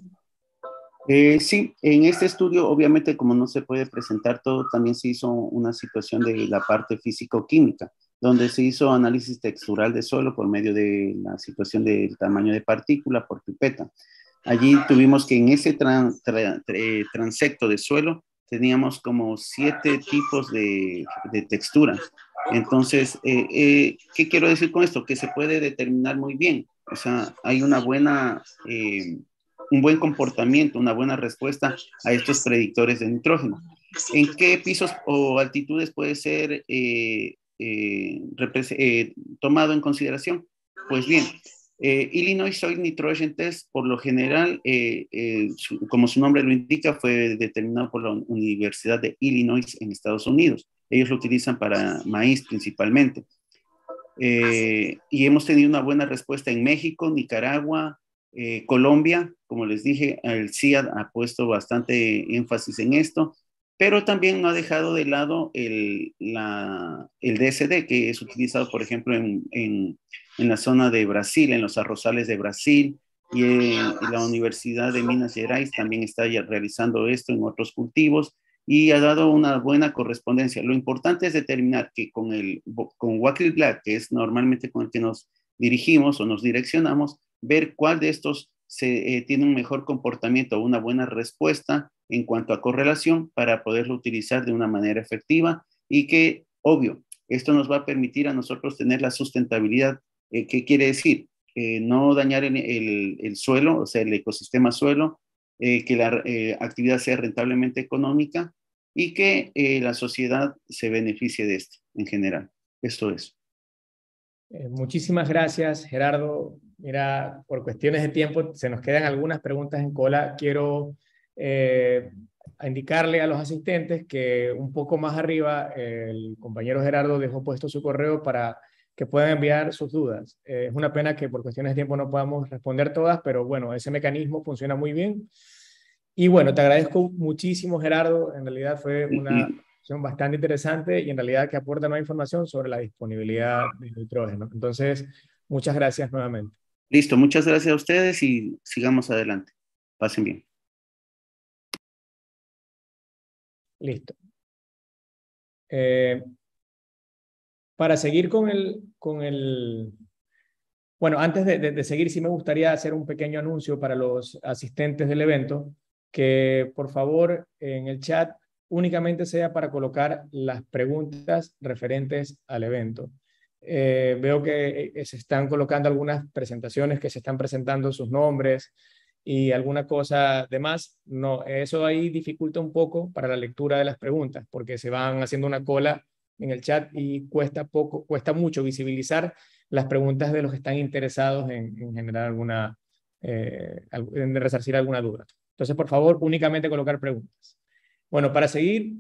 Eh, sí, en este estudio, obviamente, como no se puede presentar todo, también se hizo una situación de la parte físico-química, donde se hizo análisis textural de suelo por medio de la situación del tamaño de partícula por pipeta. Allí tuvimos que en ese transecto de suelo teníamos como siete tipos de, de textura. Entonces, eh, eh, ¿qué quiero decir con esto? Que se puede determinar muy bien. O sea, hay una buena, eh, un buen comportamiento, una buena respuesta a estos predictores de nitrógeno. ¿En qué pisos o altitudes puede ser tomado en consideración? Pues bien, Illinois Soil Nitrogen Test, por lo general, como su nombre lo indica, fue determinado por la Universidad de Illinois en Estados Unidos. Ellos lo utilizan para maíz principalmente. Eh, y hemos tenido una buena respuesta en México, Nicaragua, eh, Colombia. Como les dije, el CIAD ha puesto bastante énfasis en esto, pero también no ha dejado de lado el, el DSD, que es utilizado, por ejemplo, en, la zona de Brasil, en los arrozales de Brasil, y la Universidad de Minas Gerais también está ya realizando esto en otros cultivos y ha dado una buena correspondencia. Lo importante es determinar que con el con Black, que es normalmente con el que nos dirigimos o nos direccionamos, ver cuál de estos eh, tiene un mejor comportamiento o una buena respuesta en cuanto a correlación para poderlo utilizar de una manera efectiva y que, obvio, esto nos va a permitir a nosotros tener la sustentabilidad. Eh, ¿Qué quiere decir? no dañar el, el, suelo, o sea, el ecosistema suelo, eh, que la actividad sea rentablemente económica y que eh, la sociedad se beneficie de esto en general. Esto es. Eh, muchísimas gracias, Gerardo. Mira, por cuestiones de tiempo se nos quedan algunas preguntas en cola. Quiero eh, indicarle a los asistentes que un poco más arriba el compañero Gerardo dejó puesto su correo para que puedan enviar sus dudas. es una pena que por cuestiones de tiempo no podamos responder todas, pero bueno, ese mecanismo funciona muy bien. Y bueno, te agradezco muchísimo, Gerardo. En realidad fue una sesión bastante interesante y en realidad que aporta nueva información sobre la disponibilidad de nitrógeno. Entonces, muchas gracias nuevamente. Listo, muchas gracias a ustedes y sigamos adelante. Pasen bien. Listo. Eh, para seguir con el, con el... Bueno, antes de, de, seguir, sí me gustaría hacer un pequeño anuncio para los asistentes del evento que por favor en el chat únicamente sea para colocar las preguntas referentes al evento. Eh, veo que eh, se están colocando algunas presentaciones que se están presentando sus nombres y alguna cosa de más. No, eso ahí dificulta un poco para la lectura de las preguntas porque se van haciendo una cola en el chat y cuesta poco, cuesta mucho visibilizar las preguntas de los que están interesados en, generar alguna, eh, en resarcir alguna duda. Entonces, por favor, únicamente colocar preguntas. Bueno, para seguir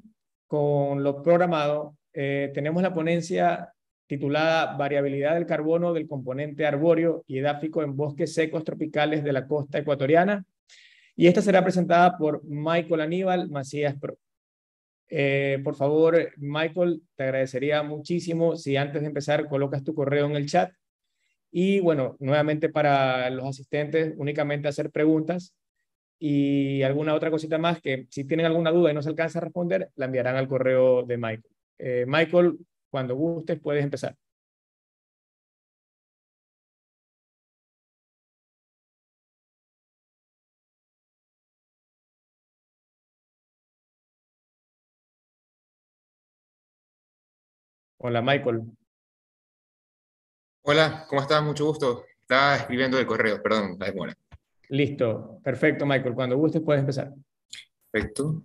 con lo programado, eh, tenemos la ponencia titulada Variabilidad del carbono del componente arbóreo y edáfico en bosques secos tropicales de la costa ecuatoriana. Y esta será presentada por Michael Aníbal Macías Pro. Eh, por favor, Michael, te agradecería muchísimo si antes de empezar colocas tu correo en el chat. Y bueno, nuevamente para los asistentes, únicamente hacer preguntas y alguna otra cosita más que si tienen alguna duda y no se alcanza a responder, la enviarán al correo de Michael. Eh, Michael, cuando gustes, puedes empezar. Hola, Michael. Hola, ¿cómo estás? Mucho gusto. Estaba escribiendo el correo, perdón, la demora. Listo, perfecto, Michael. Cuando gustes puedes empezar. Perfecto.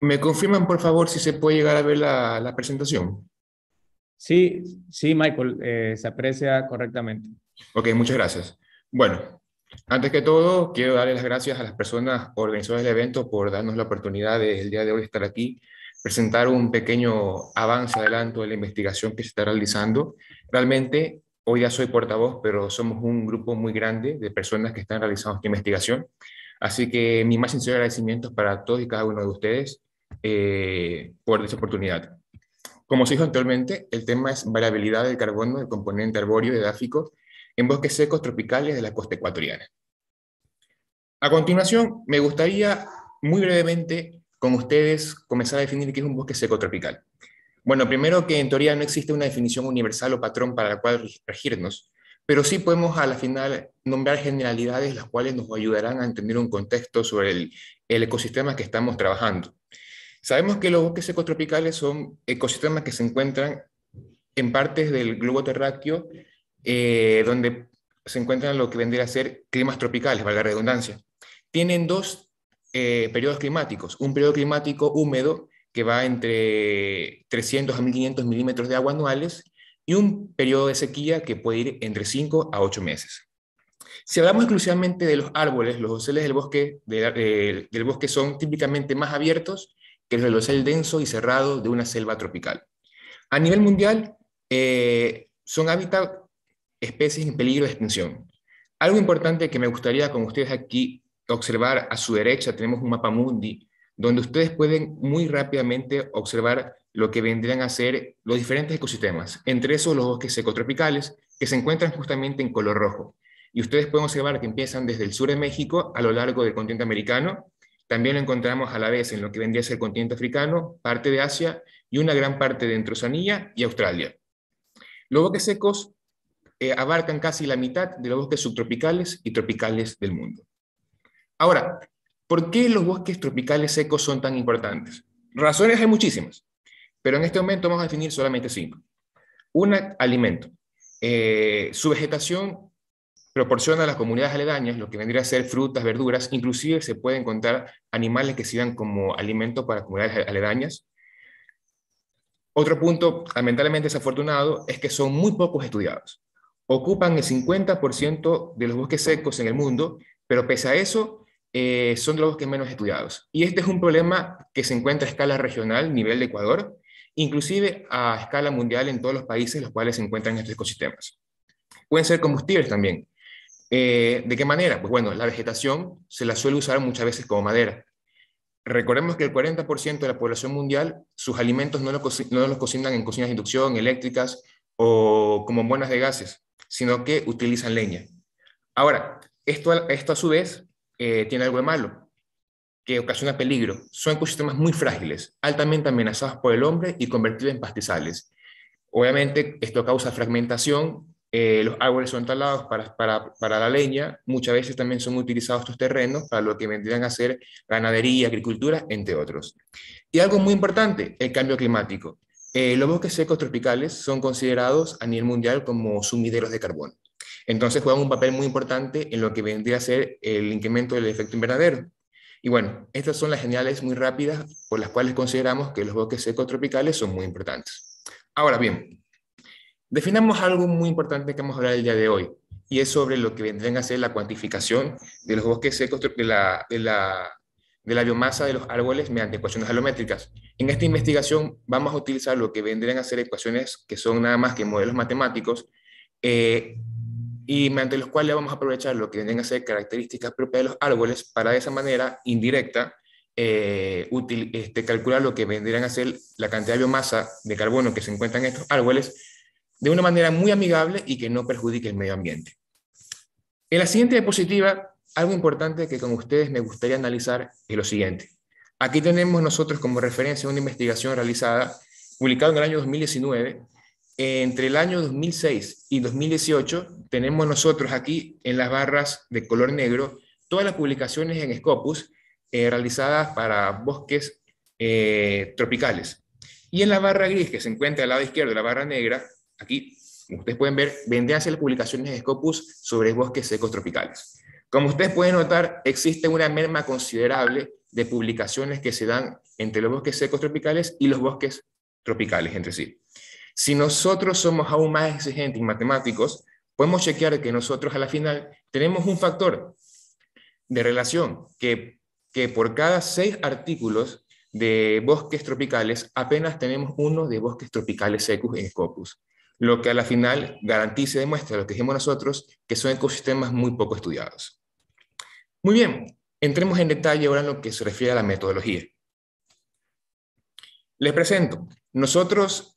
¿Me confirman, por favor, si se puede llegar a ver la, presentación? Sí, sí, Michael, eh, se aprecia correctamente. Ok, muchas gracias. Bueno, antes que todo, quiero darle las gracias a las personas organizadoras del evento por darnos la oportunidad de el día de hoy estar aquí, presentar un pequeño avance, adelanto de la investigación que se está realizando. Realmente, hoy ya soy portavoz, pero somos un grupo muy grande de personas que están realizando esta investigación. Así que mi más sincero agradecimiento para todos y cada uno de ustedes. Eh, por esta oportunidad. Como se dijo anteriormente, el tema es variabilidad del carbono del componente arbóreo edáfico en bosques secos tropicales de la costa ecuatoriana. A continuación, me gustaría muy brevemente con ustedes comenzar a definir qué es un bosque seco tropical. Bueno, primero que en teoría no existe una definición universal o patrón para la cual regirnos, pero sí podemos a la final nombrar generalidades las cuales nos ayudarán a entender un contexto sobre el, ecosistema que estamos trabajando. Sabemos que los bosques ecotropicales son ecosistemas que se encuentran en partes del globo terráqueo eh, donde se encuentran lo que vendría a ser climas tropicales, valga la redundancia. Tienen dos eh, periodos climáticos, un periodo climático húmedo que va entre 300 a 1500 milímetros de agua anuales y un periodo de sequía que puede ir entre 5 a 8 meses. Si hablamos exclusivamente de los árboles, los doseles del bosque, del bosque son típicamente más abiertos que el dosel denso y cerrado de una selva tropical. A nivel mundial, eh, son hábitat especies en peligro de extinción. Algo importante que me gustaría con ustedes aquí observar a su derecha, tenemos un mapa mundi donde ustedes pueden muy rápidamente observar lo que vendrían a ser los diferentes ecosistemas, entre esos los bosques secotropicales, que se encuentran justamente en color rojo. Y ustedes pueden observar que empiezan desde el sur de México a lo largo del continente americano, también lo encontramos a la vez en lo que vendría a ser el continente africano, parte de Asia y una gran parte de Oceanía y Australia. Los bosques secos eh, abarcan casi la mitad de los bosques subtropicales y tropicales del mundo. Ahora, ¿Por qué los bosques tropicales secos son tan importantes? Razones hay muchísimas, pero en este momento vamos a definir solamente cinco. Una, alimento. Eh, su vegetación proporciona a las comunidades aledañas lo que vendría a ser frutas, verduras, inclusive se pueden encontrar animales que sirvan como alimento para comunidades aledañas. Otro punto lamentablemente desafortunado es que son muy pocos estudiados. Ocupan el 50% de los bosques secos en el mundo, pero pese a eso, eh, son de los bosques menos estudiados. Y este es un problema que se encuentra a escala regional, nivel de Ecuador, inclusive a escala mundial en todos los países en los cuales se encuentran estos ecosistemas. Pueden ser combustibles también. Eh, ¿De qué manera? Pues bueno, la vegetación se la suele usar muchas veces como madera. Recordemos que el 40% de la población mundial, sus alimentos no los, cocinan en cocinas de inducción, eléctricas o como buenas de gases, sino que utilizan leña. Ahora, esto, esto a su vez eh, tiene algo de malo, que ocasiona peligro. Son ecosistemas muy frágiles, altamente amenazados por el hombre y convertidos en pastizales. Obviamente, esto causa fragmentación. Eh, los árboles son talados para, para, para, la leña. Muchas veces también son utilizados estos terrenos para lo que vendrían a ser ganadería, agricultura, entre otros. Y algo muy importante, el cambio climático. Eh, los bosques secos tropicales son considerados a nivel mundial como sumideros de carbono. Entonces juegan un papel muy importante en lo que vendría a ser el incremento del efecto invernadero. Y bueno, estas son las señales muy rápidas por las cuales consideramos que los bosques secos tropicales son muy importantes. Ahora bien, definamos algo muy importante que vamos a hablar el día de hoy, y es sobre lo que vendrían a ser la cuantificación de los bosques secos, de la, de la, de la biomasa de los árboles mediante ecuaciones alométricas. En esta investigación vamos a utilizar lo que vendrían a ser ecuaciones que son nada más que modelos matemáticos, eh, y mediante los cuales vamos a aprovechar lo que vienen a ser características propias de los árboles para de esa manera indirecta eh, este, calcular lo que vendrían a ser la cantidad de biomasa de carbono que se encuentra en estos árboles de una manera muy amigable y que no perjudique el medio ambiente. En la siguiente diapositiva, algo importante que con ustedes me gustaría analizar es lo siguiente. Aquí tenemos nosotros como referencia una investigación realizada, publicada en el año 2019, entre el año 2006 y 2018 tenemos nosotros aquí en las barras de color negro todas las publicaciones en Scopus eh, realizadas para bosques eh, tropicales. Y en la barra gris que se encuentra al lado izquierdo de la barra negra, aquí, como ustedes pueden ver, vendrían a ser las publicaciones en Scopus sobre bosques secos tropicales. Como ustedes pueden notar, existe una merma considerable de publicaciones que se dan entre los bosques secos tropicales y los bosques tropicales entre sí. Si nosotros somos aún más exigentes en matemáticos, podemos chequear que nosotros a la final tenemos un factor de relación que, que por cada seis artículos de bosques tropicales, apenas tenemos uno de bosques tropicales secos en Scopus, lo que a la final garantiza y demuestra lo que dijimos nosotros, que son ecosistemas muy poco estudiados. Muy bien, entremos en detalle ahora en lo que se refiere a la metodología. Les presento. Nosotros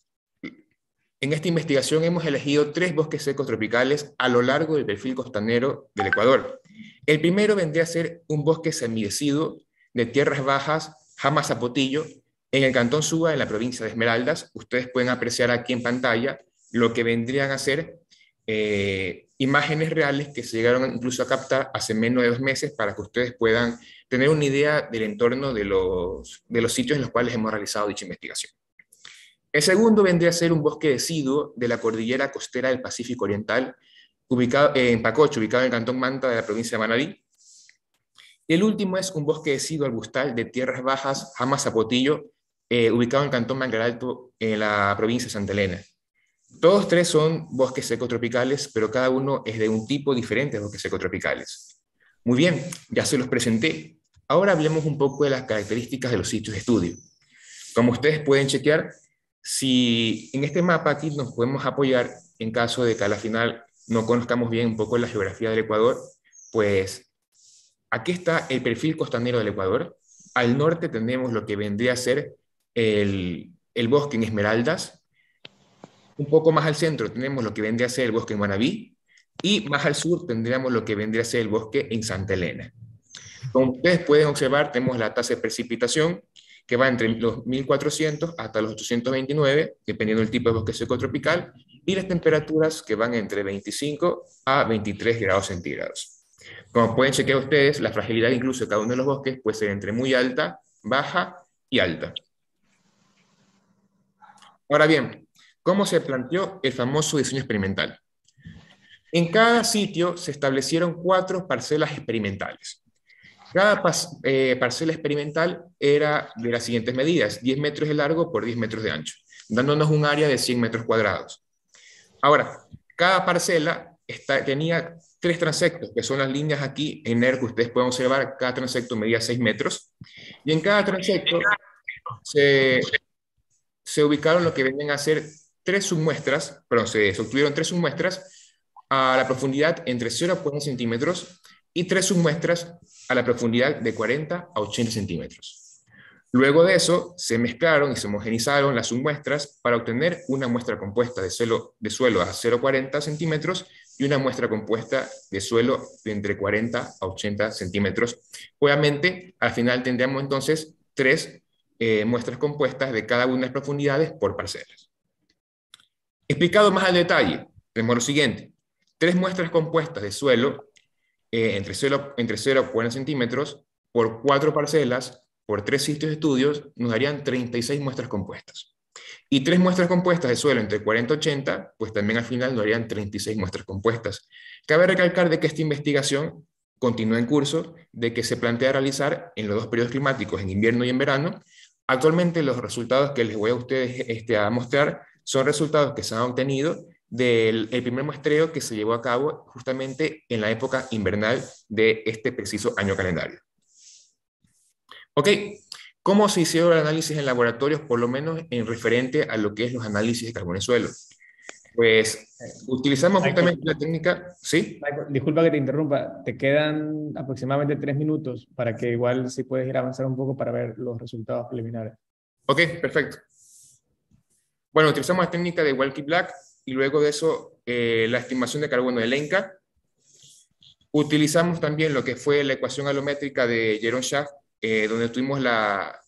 en esta investigación hemos elegido tres bosques secos tropicales a lo largo del perfil costanero del Ecuador. El primero vendría a ser un bosque semideciduo de tierras bajas, Jama Zapotillo, en el Cantón Suba, en la provincia de Esmeraldas. Ustedes pueden apreciar aquí en pantalla lo que vendrían a ser eh, imágenes reales que se llegaron incluso a captar hace menos de dos meses para que ustedes puedan tener una idea del entorno de los, de los sitios en los cuales hemos realizado dicha investigación. El segundo vendría a ser un bosque deciduo de la cordillera costera del Pacífico Oriental, ubicado en Pacocho, ubicado en el Cantón Manta de la provincia de Manabí. El último es un bosque deciduo arbustal de tierras bajas, Jama Zapotillo, eh, ubicado en el Cantón Mangar Alto, en la provincia de Santa Elena. Todos tres son bosques secotropicales, pero cada uno es de un tipo diferente de bosques secotropicales. Muy bien, ya se los presenté. Ahora hablemos un poco de las características de los sitios de estudio. Como ustedes pueden chequear, si en este mapa aquí nos podemos apoyar en caso de que a la final no conozcamos bien un poco la geografía del Ecuador, pues aquí está el perfil costanero del Ecuador. Al norte tenemos lo que vendría a ser el, el bosque en Esmeraldas. Un poco más al centro tenemos lo que vendría a ser el bosque en Manabí. Y más al sur tendríamos lo que vendría a ser el bosque en Santa Elena. Como ustedes pueden observar, tenemos la tasa de precipitación que va entre los 1400 hasta los 829, dependiendo del tipo de bosque seco tropical, y las temperaturas que van entre 25 a 23 grados centígrados. Como pueden chequear ustedes, la fragilidad incluso de cada uno de los bosques puede ser entre muy alta, baja y alta. Ahora bien, ¿cómo se planteó el famoso diseño experimental? En cada sitio se establecieron cuatro parcelas experimentales. Cada eh, parcela experimental era de las siguientes medidas, 10 metros de largo por 10 metros de ancho, dándonos un área de 100 metros cuadrados. Ahora, cada parcela tenía tres transectos, que son las líneas aquí en NER que ustedes pueden observar, cada transecto medía 6 metros, y en cada transecto se, se ubicaron lo que venían a ser tres submuestras, perdón, se, obtuvieron tres submuestras a la profundidad entre 0,1 centímetros y tres submuestras a la profundidad de 40 a 80 centímetros. Luego de eso, se mezclaron y se homogenizaron las submuestras para obtener una muestra compuesta de suelo, de suelo a 0,40 centímetros y una muestra compuesta de suelo de entre 40 a 80 centímetros. Obviamente, al final tendríamos entonces tres eh, muestras compuestas de cada una de las profundidades por parcelas. Explicado más al detalle, tenemos lo siguiente. Tres muestras compuestas de suelo eh, entre 0 entre 0 a 40 centímetros por cuatro parcelas por tres sitios de estudios nos darían 36 muestras compuestas. Y tres muestras compuestas de suelo entre 40 y 80, pues también al final nos darían 36 muestras compuestas. Cabe recalcar de que esta investigación continúa en curso, de que se plantea realizar en los dos periodos climáticos, en invierno y en verano. Actualmente los resultados que les voy a ustedes este, a mostrar son resultados que se han obtenido del primer muestreo que se llevó a cabo justamente en la época invernal de este preciso año calendario. Ok, ¿cómo se hicieron el análisis en laboratorios, por lo menos en referente a lo que es los análisis de carbono en suelo? Pues utilizamos justamente la técnica, ¿sí? disculpa que te interrumpa, te quedan aproximadamente tres minutos para que igual si puedes ir a avanzar un poco para ver los resultados preliminares. Ok, perfecto. Bueno, utilizamos la técnica de Walkie Black y luego de eso eh, la estimación de carbono de Lenca. Utilizamos también lo que fue la ecuación alométrica de Jeroen Schaff, eh, donde tuvimos la,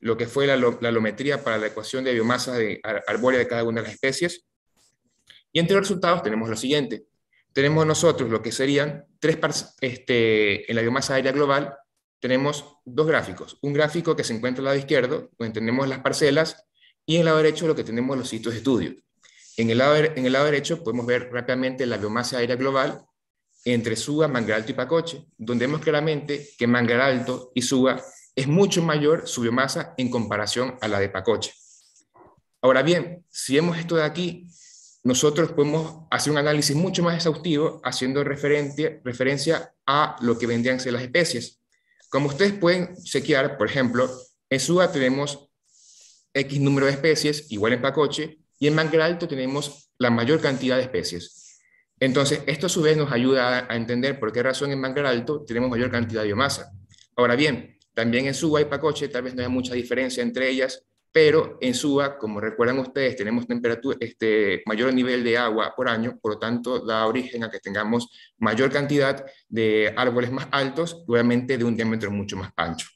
lo que fue la, la, alometría para la ecuación de biomasa de, arbórea de cada una de las especies. Y entre los resultados tenemos lo siguiente. Tenemos nosotros lo que serían tres este, en la biomasa aérea global, tenemos dos gráficos. Un gráfico que se encuentra al lado izquierdo, donde tenemos las parcelas, y en el lado derecho lo que tenemos los sitios de estudio. En el, lado, en el lado derecho podemos ver rápidamente la biomasa aérea global entre Suba, Mangar Alto y Pacoche, donde vemos claramente que Mangar Alto y Suba es mucho mayor su biomasa en comparación a la de Pacoche. Ahora bien, si vemos esto de aquí, nosotros podemos hacer un análisis mucho más exhaustivo haciendo referencia a lo que vendrían ser las especies. Como ustedes pueden chequear, por ejemplo, en Suba tenemos X número de especies, igual en Pacoche, y en Mangar Alto tenemos la mayor cantidad de especies. Entonces, esto a su vez nos ayuda a, entender por qué razón en Mangar Alto tenemos mayor cantidad de biomasa. Ahora bien, también en Suba y Pacoche tal vez no haya mucha diferencia entre ellas, pero en Suba, como recuerdan ustedes, tenemos temperatura, este, mayor nivel de agua por año, por lo tanto da origen a que tengamos mayor cantidad de árboles más altos, obviamente de un diámetro mucho más ancho.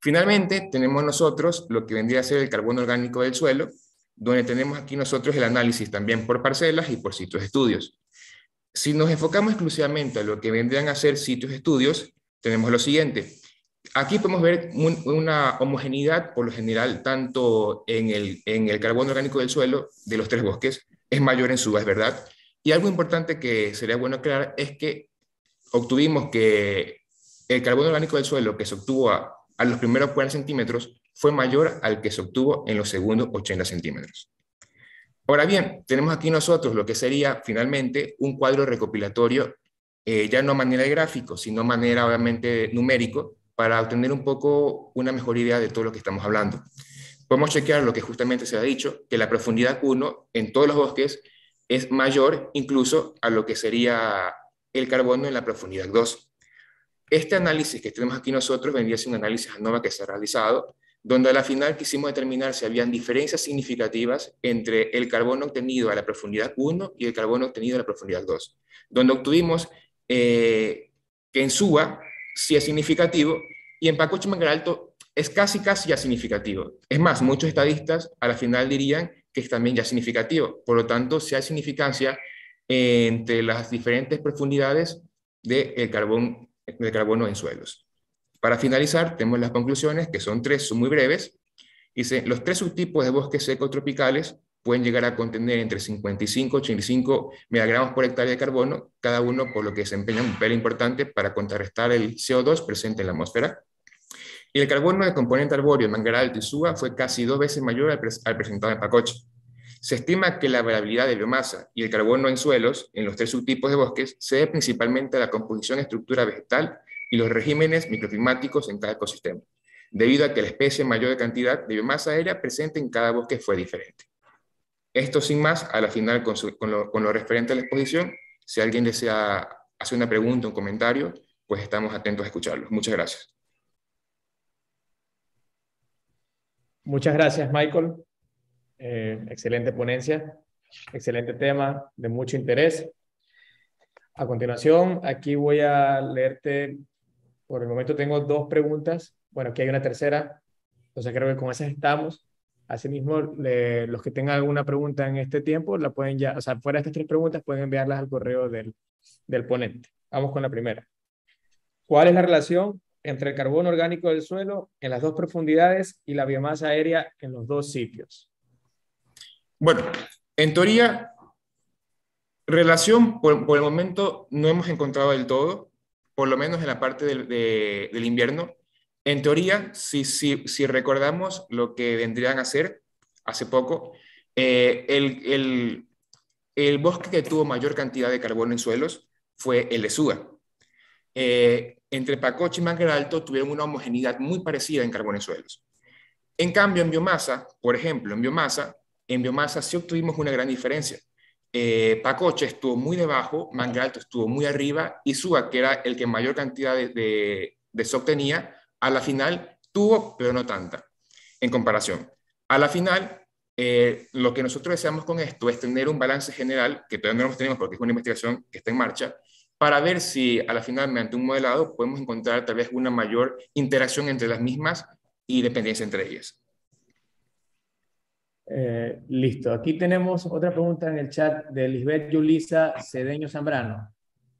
Finalmente, tenemos nosotros lo que vendría a ser el carbono orgánico del suelo, donde tenemos aquí nosotros el análisis también por parcelas y por sitios de estudios. Si nos enfocamos exclusivamente a lo que vendrían a ser sitios de estudios, tenemos lo siguiente. Aquí podemos ver una homogeneidad, por lo general, tanto en el, en el carbono orgánico del suelo de los tres bosques, es mayor en suba, es verdad. Y algo importante que sería bueno aclarar es que obtuvimos que el carbono orgánico del suelo que se obtuvo a los primeros 40 centímetros fue mayor al que se obtuvo en los segundos 80 centímetros. Ahora bien, tenemos aquí nosotros lo que sería finalmente un cuadro recopilatorio, eh, ya no a manera de gráfico, sino a manera obviamente numérico, para obtener un poco una mejor idea de todo lo que estamos hablando. Podemos chequear lo que justamente se ha dicho, que la profundidad 1 en todos los bosques es mayor incluso a lo que sería el carbono en la profundidad 2. Este análisis que tenemos aquí nosotros vendría a ser un análisis ANOVA que se ha realizado, donde a la final quisimos determinar si habían diferencias significativas entre el carbono obtenido a la profundidad 1 y el carbono obtenido a la profundidad 2, donde obtuvimos eh, que en SUA sí es significativo y en Pacoche Alto es casi, casi ya significativo. Es más, muchos estadistas a la final dirían que es también ya significativo. Por lo tanto, si hay significancia entre las diferentes profundidades de carbón, del carbono en suelos. Para finalizar, tenemos las conclusiones, que son tres, son muy breves. Dice, los tres subtipos de bosques secos tropicales pueden llegar a contener entre 55 y 85 megagramos por hectárea de carbono, cada uno por lo que desempeña un papel importante para contrarrestar el CO2 presente en la atmósfera. Y el carbono de componente arbóreo, mangaral y suba fue casi dos veces mayor al, presentado en Pacoche. Se estima que la variabilidad de biomasa y el carbono en suelos, en los tres subtipos de bosques, se debe principalmente a la composición estructura vegetal y los regímenes microclimáticos en cada ecosistema, debido a que la especie mayor cantidad de biomasa aérea presente en cada bosque fue diferente. Esto sin más, a la final, con, lo, referente a la exposición, si alguien desea hacer una pregunta, un comentario, pues estamos atentos a escucharlos. Muchas gracias. Muchas gracias, Michael. Eh, excelente ponencia, excelente tema, de mucho interés. A continuación, aquí voy a leerte, por el momento tengo dos preguntas. Bueno, aquí hay una tercera, entonces creo que con esas estamos. Asimismo, los que tengan alguna pregunta en este tiempo, la pueden ya, o sea, fuera de estas tres preguntas, pueden enviarlas al correo del, del ponente. Vamos con la primera. ¿Cuál es la relación entre el carbono orgánico del suelo en las dos profundidades y la biomasa aérea en los dos sitios? Bueno, en teoría, relación por, el momento no hemos encontrado del todo, por lo menos en la parte del, del invierno. En teoría, si, si, si, recordamos lo que vendrían a ser hace poco, eh, el, el, el, bosque que tuvo mayor cantidad de carbono en suelos fue el de. Eh, entre Pacoche y Manguera Alto tuvieron una homogeneidad muy parecida en carbono en suelos. En cambio, en biomasa, por ejemplo, en biomasa, en biomasa sí obtuvimos una gran diferencia. Eh, Pacoche estuvo muy debajo, Manguera Alto estuvo muy arriba y Suga, que era el que mayor cantidad de, de, de tenía, a la final tuvo, pero no tanta, en comparación. A la final, eh, lo que nosotros deseamos con esto es tener un balance general, que todavía no lo tenemos porque es una investigación que está en marcha, para ver si a la final, mediante un modelado, podemos encontrar tal vez una mayor interacción entre las mismas y dependencia entre ellas. Eh, listo. Aquí tenemos otra pregunta en el chat de Lisbeth Yulisa Cedeño Zambrano.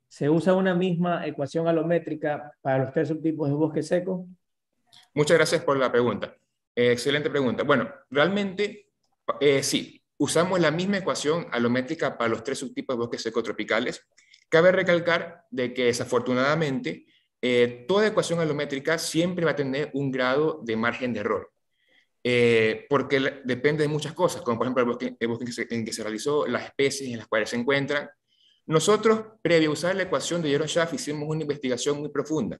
¿Se usa una misma ecuación alométrica para los tres subtipos de bosque seco? Muchas gracias por la pregunta. Eh, excelente pregunta. Bueno, realmente eh, sí, usamos la misma ecuación alométrica para los tres subtipos de bosques seco tropicales. Cabe recalcar de que desafortunadamente toda ecuación alométrica siempre va a tener un grado de margen de error. Porque depende de muchas cosas, como por ejemplo el bosque, el bosque en, que se, en que se realizó, las especies en las cuales se encuentran, nosotros, previo a usar la ecuación de Jeroen Schaff, hicimos una investigación muy profunda,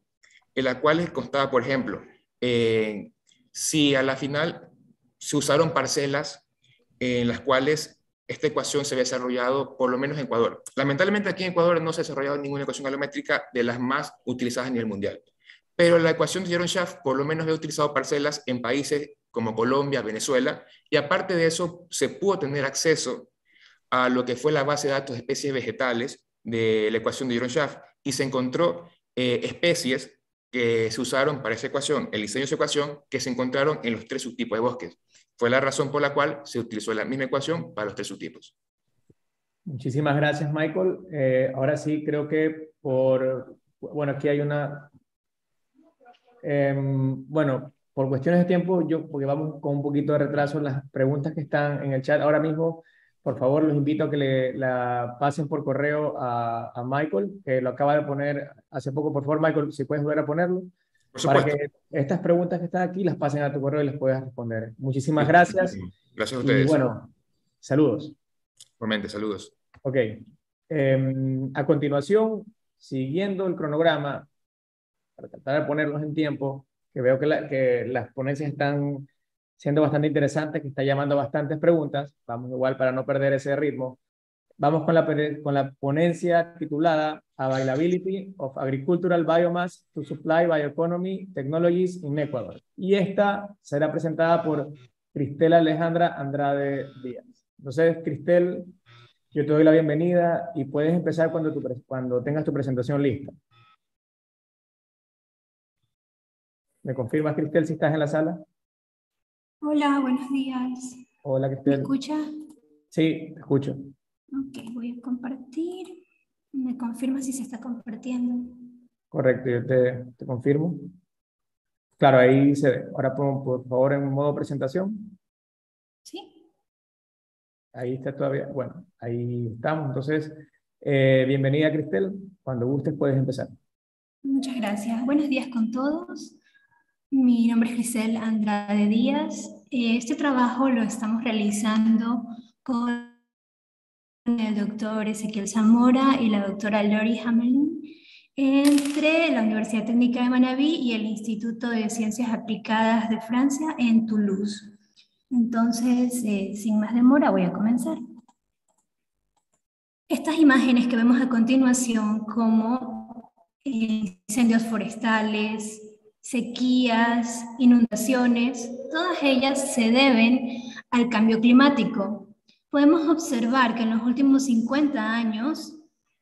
en la cual constaba, por ejemplo, eh, si a la final se usaron parcelas en las cuales esta ecuación se había desarrollado, por lo menos en Ecuador. Lamentablemente aquí en Ecuador no se ha desarrollado ninguna ecuación alométrica de las más utilizadas a nivel mundial. Pero la ecuación de Jeroen Schaff por lo menos había utilizado parcelas en países como Colombia, Venezuela, y aparte de eso se pudo tener acceso a lo que fue la base de datos de especies vegetales de la ecuación de Jeroen y se encontró eh, especies que se usaron para esa ecuación, el diseño de esa ecuación, que se encontraron en los tres subtipos de bosques. Fue la razón por la cual se utilizó la misma ecuación para los tres subtipos. Muchísimas gracias, Michael. Eh, ahora sí, creo que por, bueno, aquí hay una, em, bueno, por cuestiones de tiempo, yo, porque vamos con un poquito de retraso, las preguntas que están en el chat ahora mismo, por favor, los invito a que le la pasen por correo a, a Michael, que lo acaba de poner hace poco. Por favor, Michael, si puedes volver a ponerlo. para que estas preguntas que están aquí las pasen a tu correo y les puedas responder. Muchísimas gracias. Gracias a ustedes. Y bueno, saludos. Igualmente, saludos. Ok. Em, a continuación, siguiendo el cronograma, para tratar de ponerlos en tiempo, que veo que, que las ponencias están siendo bastante interesantes, que está llamando bastantes preguntas. Vamos igual para no perder ese ritmo. Vamos con la, con la ponencia titulada Availability of Agricultural Biomass to Supply Bioeconomy Technologies in Ecuador. Y esta será presentada por Cristela Alejandra Andrade Díaz. Entonces, Cristel, yo te doy la bienvenida y puedes empezar cuando, tu, cuando tengas tu presentación lista. ¿Me confirmas, Cristel, si estás en la sala? Hola, buenos días. Hola, Cristel. ¿Me escucha? Sí, te escucho. Ok, voy a compartir. ¿Me confirma si se está compartiendo? Correcto, yo te, te confirmo. Claro, ahí se ve. Ahora por, por favor en modo presentación. Sí. Ahí está todavía. Bueno, ahí estamos. Entonces, eh, bienvenida Cristel. Cuando gustes puedes empezar. Muchas gracias. Buenos días con todos. Mi nombre es Grisel Andrade Díaz. Este trabajo lo estamos realizando con el doctor Ezequiel Zamora y la doctora Lori Hamelin entre la Universidad Técnica de Manabí y el Instituto de Ciencias Aplicadas de Francia en Toulouse. Entonces, eh, sin más demora, voy a comenzar. Estas imágenes que vemos a continuación como eh, incendios forestales, sequías, inundaciones, todas ellas se deben al cambio climático. Podemos observar que en los últimos 50 años,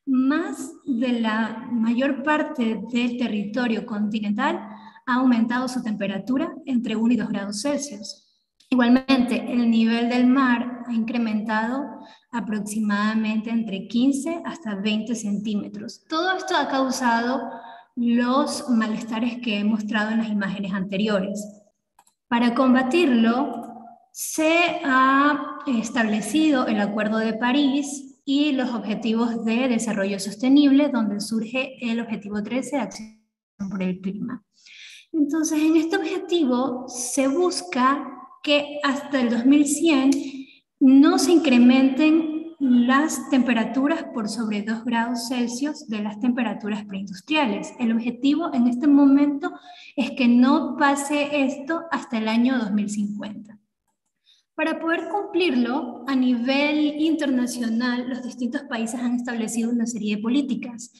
más de la mayor parte del territorio continental ha aumentado su temperatura entre 1 y 2 grados Celsius. Igualmente, el nivel del mar ha incrementado aproximadamente entre 15 hasta 20 centímetros. Todo esto ha causado los malestares que he mostrado en las imágenes anteriores. Para combatirlo, se ha establecido el Acuerdo de París y los Objetivos de Desarrollo Sostenible, donde surge el Objetivo 13, Acción por el Clima. Entonces, en este objetivo se busca que hasta el 2100 no se incrementen las temperaturas por sobre 2 grados Celsius de las temperaturas preindustriales. El objetivo en este momento es que no pase esto hasta el año 2050. Para poder cumplirlo, a nivel internacional, los distintos países han establecido una serie de políticas.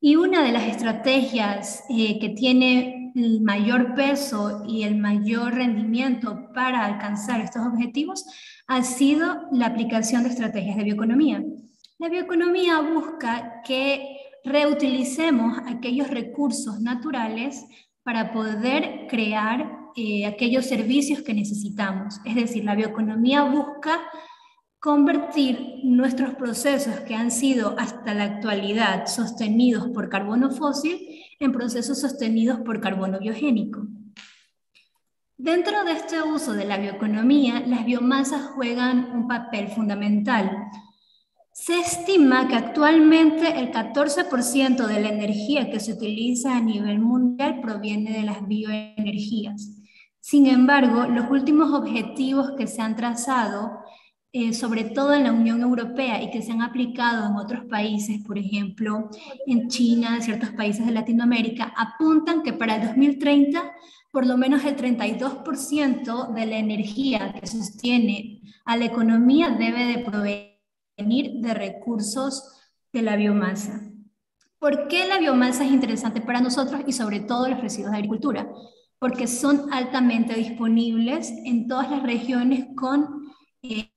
Y una de las estrategias eh, que tiene el mayor peso y el mayor rendimiento para alcanzar estos objetivos ha sido la aplicación de estrategias de bioeconomía. La bioeconomía busca que reutilicemos aquellos recursos naturales para poder crear eh, aquellos servicios que necesitamos. Es decir, la bioeconomía busca convertir nuestros procesos que han sido hasta la actualidad sostenidos por carbono fósil en procesos sostenidos por carbono biogénico. Dentro de este uso de la bioeconomía, las biomasas juegan un papel fundamental. Se estima que actualmente el 14% de la energía que se utiliza a nivel mundial proviene de las bioenergías. Sin embargo, los últimos objetivos que se han trazado eh, sobre todo en la Unión Europea y que se han aplicado en otros países, por ejemplo, en China, en ciertos países de Latinoamérica, apuntan que para el 2030 por lo menos el 32% de la energía que sostiene a la economía debe de provenir de recursos de la biomasa. ¿Por qué la biomasa es interesante para nosotros y sobre todo los residuos de agricultura? porque son altamente disponibles en todas las regiones con eh,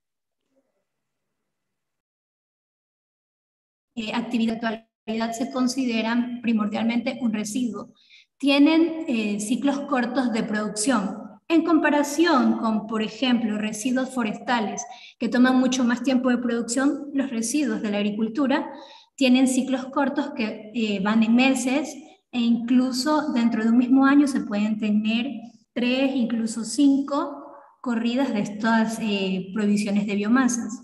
eh, actividad actualidad se consideran primordialmente un residuo. Tienen eh, ciclos cortos de producción. En comparación con, por ejemplo, residuos forestales que toman mucho más tiempo de producción, los residuos de la agricultura tienen ciclos cortos que van en meses e incluso dentro de un mismo año se pueden tener tres, incluso cinco corridas de estas eh, provisiones de biomasas.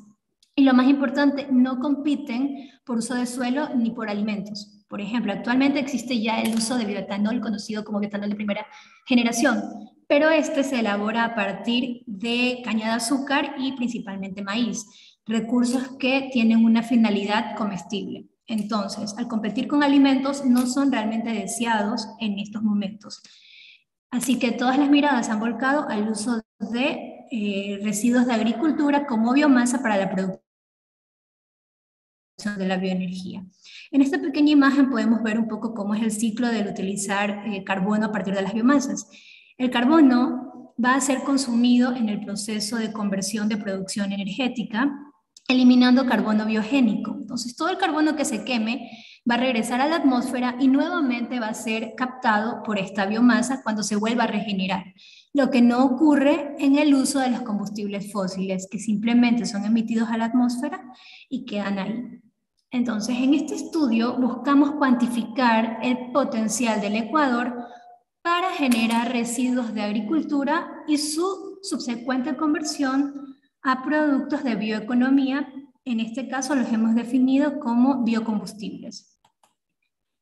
Y lo más importante, no compiten por uso de suelo ni por alimentos. Por ejemplo, actualmente existe ya el uso de bioetanol, conocido como bioetanol de primera generación, pero este se elabora a partir de caña de azúcar y principalmente maíz, recursos que tienen una finalidad comestible. Entonces, al competir con alimentos, no son realmente deseados en estos momentos. Así que todas las miradas han volcado al uso de eh, residuos de agricultura como biomasa para la producción de la bioenergía. En esta pequeña imagen podemos ver un poco cómo es el ciclo del utilizar eh, carbono a partir de las biomasas. El carbono va a ser consumido en el proceso de conversión de producción energética eliminando carbono biogénico. Entonces, todo el carbono que se queme va a regresar a la atmósfera y nuevamente va a ser captado por esta biomasa cuando se vuelva a regenerar. Lo que no ocurre en el uso de los combustibles fósiles, que simplemente son emitidos a la atmósfera y quedan ahí. Entonces, en este estudio buscamos cuantificar el potencial del Ecuador para generar residuos de agricultura y su subsecuente conversión a productos de bioeconomía, en este caso los hemos definido como biocombustibles.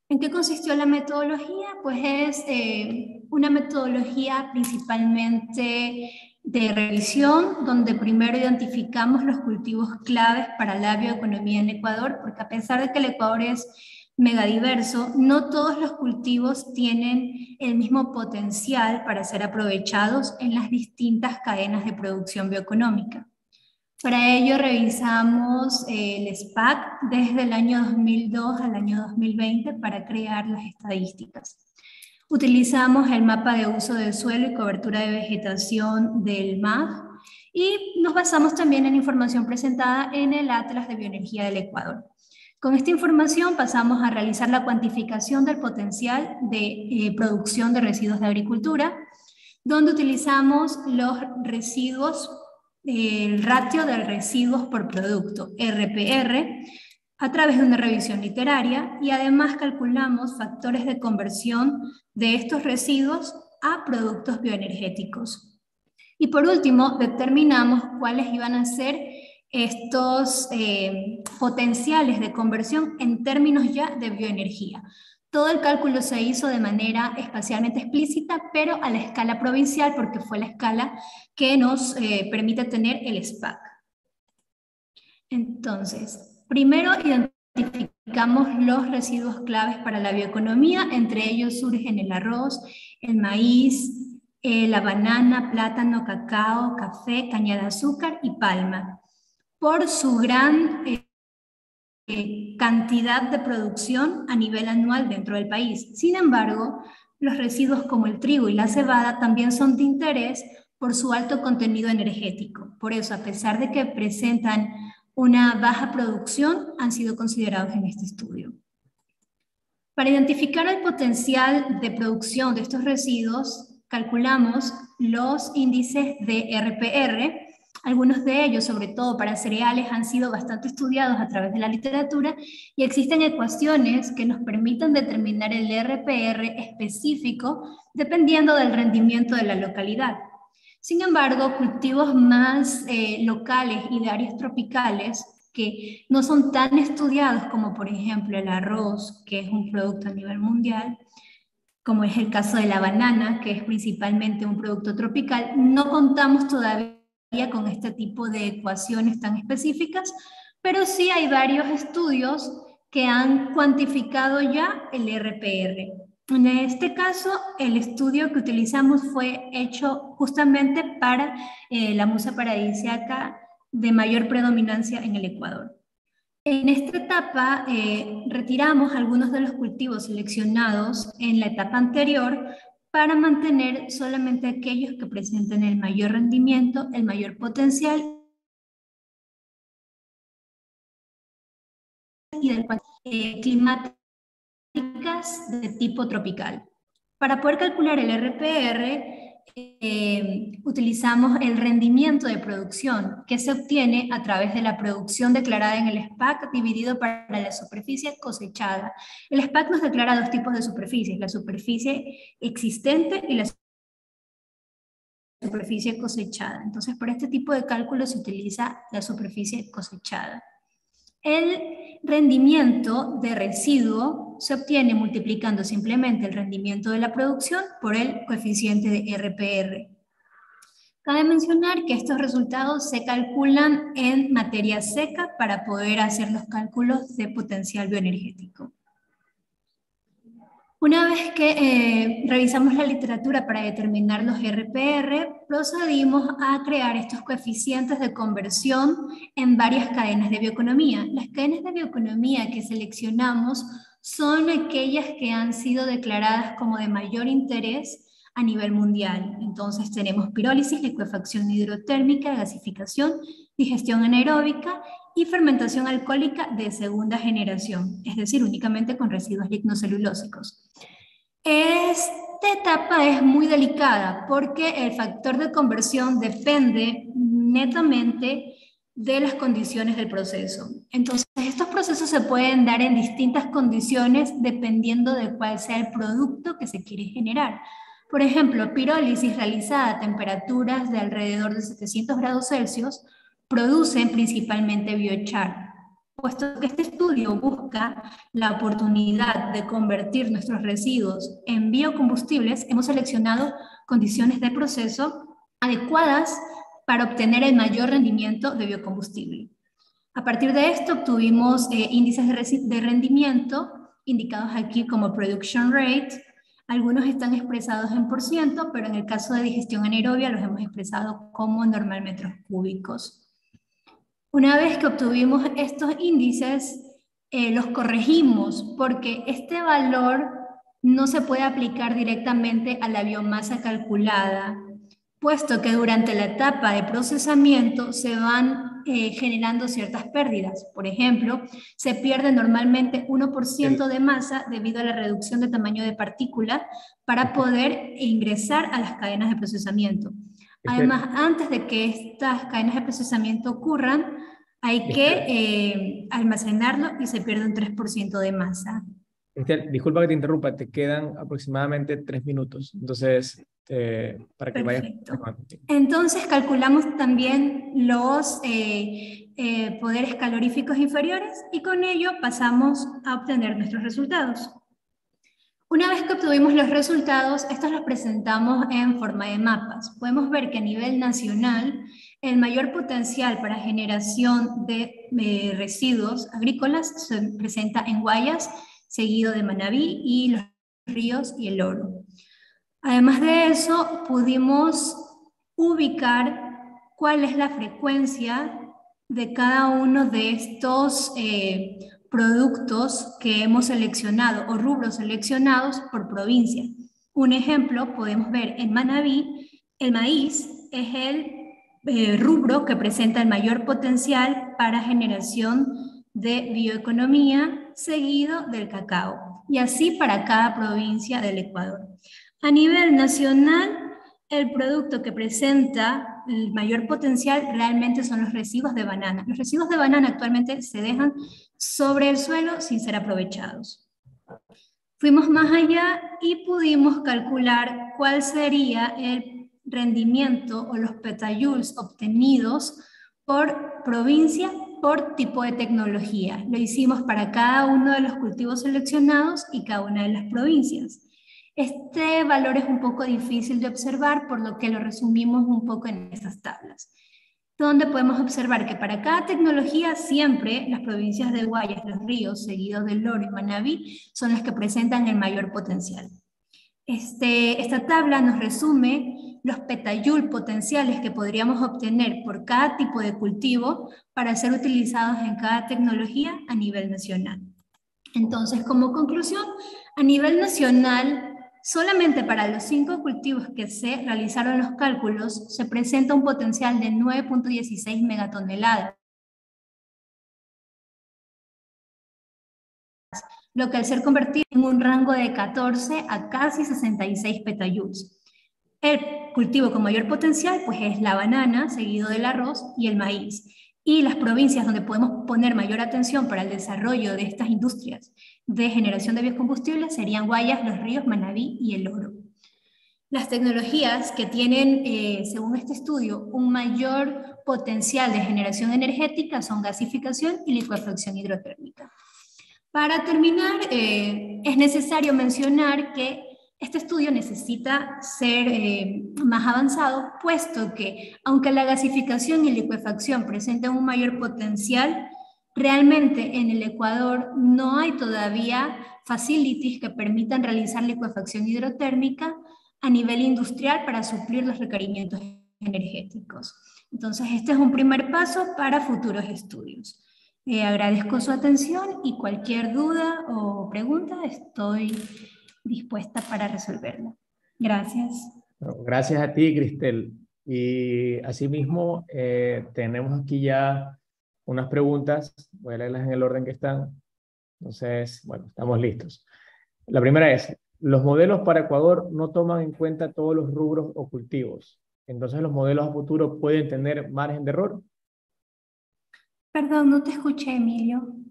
¿En qué consistió la metodología? Pues es eh, una metodología principalmente de revisión, donde primero identificamos los cultivos claves para la bioeconomía en Ecuador, porque a pesar de que el Ecuador es megadiverso, no todos los cultivos tienen el mismo potencial para ser aprovechados en las distintas cadenas de producción bioeconómica. Para ello revisamos eh, el SPAC desde el año 2002 al año 2020 para crear las estadísticas. Utilizamos el mapa de uso del suelo y cobertura de vegetación del MAG y nos basamos también en información presentada en el Atlas de Bioenergía del Ecuador. Con esta información pasamos a realizar la cuantificación del potencial de eh, producción de residuos de agricultura, donde utilizamos los residuos el ratio de residuos por producto, RPR, a través de una revisión literaria y además calculamos factores de conversión de estos residuos a productos bioenergéticos. Y por último, determinamos cuáles iban a ser estos eh, potenciales de conversión en términos ya de bioenergía. Todo el cálculo se hizo de manera espacialmente explícita, pero a la escala provincial, porque fue la escala que nos eh, permite tener el SPAC. Entonces, primero identificamos los residuos claves para la bioeconomía, entre ellos surgen el arroz, el maíz, eh, la banana, plátano, cacao, café, caña de azúcar y palma. Por su gran eh, eh, cantidad de producción a nivel anual dentro del país. Sin embargo, los residuos como el trigo y la cebada también son de interés por su alto contenido energético. Por eso, a pesar de que presentan una baja producción, han sido considerados en este estudio. Para identificar el potencial de producción de estos residuos, calculamos los índices de RPR, algunos de ellos, sobre todo para cereales, han sido bastante estudiados a través de la literatura y existen ecuaciones que nos permiten determinar el RPR específico dependiendo del rendimiento de la localidad. Sin embargo, cultivos más eh, locales y de áreas tropicales que no son tan estudiados como por ejemplo el arroz, que es un producto a nivel mundial, como es el caso de la banana, que es principalmente un producto tropical, no contamos todavía con este tipo de ecuaciones tan específicas, pero sí hay varios estudios que han cuantificado ya el RPR. En este caso, el estudio que utilizamos fue hecho justamente para eh, la musa paradisiaca de mayor predominancia en el Ecuador. En esta etapa eh, retiramos algunos de los cultivos seleccionados en la etapa anterior para mantener solamente aquellos que presenten el mayor rendimiento, el mayor potencial y del eh, climáticas de tipo tropical. Para poder calcular el RPR, eh, utilizamos el rendimiento de producción que se obtiene a través de la producción declarada en el SPAC dividido para la superficie cosechada. El SPAC nos declara dos tipos de superficies, la superficie existente y la superficie cosechada. Entonces, para este tipo de cálculo se utiliza la superficie cosechada. El rendimiento de residuo se obtiene multiplicando simplemente el rendimiento de la producción por el coeficiente de RPR. Cabe mencionar que estos resultados se calculan en materia seca para poder hacer los cálculos de potencial bioenergético. Una vez que eh, revisamos la literatura para determinar los RPR, procedimos a crear estos coeficientes de conversión en varias cadenas de bioeconomía. Las cadenas de bioeconomía que seleccionamos son aquellas que han sido declaradas como de mayor interés a nivel mundial. Entonces tenemos pirólisis, liquefacción hidrotérmica, gasificación, digestión anaeróbica y fermentación alcohólica de segunda generación, es decir, únicamente con residuos lignocelulósicos. Esta etapa es muy delicada porque el factor de conversión depende netamente de las condiciones del proceso. Entonces, estos procesos se pueden dar en distintas condiciones dependiendo de cuál sea el producto que se quiere generar. Por ejemplo, pirólisis realizada a temperaturas de alrededor de 700 grados Celsius producen principalmente biochar. Puesto que este estudio busca la oportunidad de convertir nuestros residuos en biocombustibles, hemos seleccionado condiciones de proceso adecuadas para obtener el mayor rendimiento de biocombustible. A partir de esto obtuvimos eh, índices de, rendimiento indicados aquí como production rate, algunos están expresados en por ciento, pero en el caso de digestión anaerobia los hemos expresado como normal metros cúbicos. Una vez que obtuvimos estos índices, eh, los corregimos porque este valor no se puede aplicar directamente a la biomasa calculada, puesto que durante la etapa de procesamiento se van eh, generando ciertas pérdidas. Por ejemplo, se pierde normalmente 1% de masa debido a la reducción de tamaño de partícula para poder ingresar a las cadenas de procesamiento. Además, antes de que estas cadenas de procesamiento ocurran, hay que eh, almacenarlo y se pierde un 3% de masa. disculpa que te interrumpa, te quedan aproximadamente tres minutos. Entonces, eh, para que vayas. Entonces, calculamos también los eh, poderes caloríficos inferiores y con ello pasamos a obtener nuestros resultados. Una vez que obtuvimos los resultados, estos los presentamos en forma de mapas. Podemos ver que a nivel nacional, el mayor potencial para generación de eh, residuos agrícolas se presenta en Guayas, seguido de Manabí y los ríos y el oro. Además de eso, pudimos ubicar cuál es la frecuencia de cada uno de estos eh, productos que hemos seleccionado o rubros seleccionados por provincia. Un ejemplo, podemos ver en Manabí, el maíz es el eh, rubro que presenta el mayor potencial para generación de bioeconomía, seguido del cacao, y así para cada provincia del Ecuador. A nivel nacional, el producto que presenta el mayor potencial realmente son los residuos de banana. Los residuos de banana actualmente se dejan sobre el suelo sin ser aprovechados. Fuimos más allá y pudimos calcular cuál sería el rendimiento o los petayules obtenidos por provincia por tipo de tecnología. Lo hicimos para cada uno de los cultivos seleccionados y cada una de las provincias. Este valor es un poco difícil de observar, por lo que lo resumimos un poco en estas tablas, donde podemos observar que para cada tecnología siempre las provincias de Guayas, los ríos, seguidos del Loro y Manabí, son las que presentan el mayor potencial. Este, esta tabla nos resume los petayul potenciales que podríamos obtener por cada tipo de cultivo para ser utilizados en cada tecnología a nivel nacional. Entonces, como conclusión, a nivel nacional Solamente para los cinco cultivos que se realizaron los cálculos se presenta un potencial de 9.16 megatoneladas, lo que al ser convertido en un rango de 14 a casi 66 petayuts. El cultivo con mayor potencial pues es la banana, seguido del arroz y el maíz. Y las provincias donde podemos poner mayor atención para el desarrollo de estas industrias de generación de biocombustibles serían Guayas, Los Ríos, Manabí y El Oro. Las tecnologías que tienen, eh, según este estudio, un mayor potencial de generación energética son gasificación y licuefacción hidrotérmica. Para terminar, eh, es necesario mencionar que este estudio necesita ser eh, más avanzado, puesto que, aunque la gasificación y licuefacción presenten un mayor potencial, realmente en el Ecuador no hay todavía facilities que permitan realizar licuefacción hidrotérmica a nivel industrial para suplir los requerimientos energéticos. Entonces, este es un primer paso para futuros estudios. Eh, agradezco su atención y cualquier duda o pregunta estoy dispuesta para resolverlo. Gracias. Gracias a ti, Cristel. Y asimismo, eh, tenemos aquí ya unas preguntas. Voy a leerlas en el orden que están. Entonces, bueno, estamos listos. La primera es, los modelos para Ecuador no toman en cuenta todos los rubros o cultivos. Entonces, los modelos a futuro pueden tener margen de error. Perdón, no te escuché, Emilio.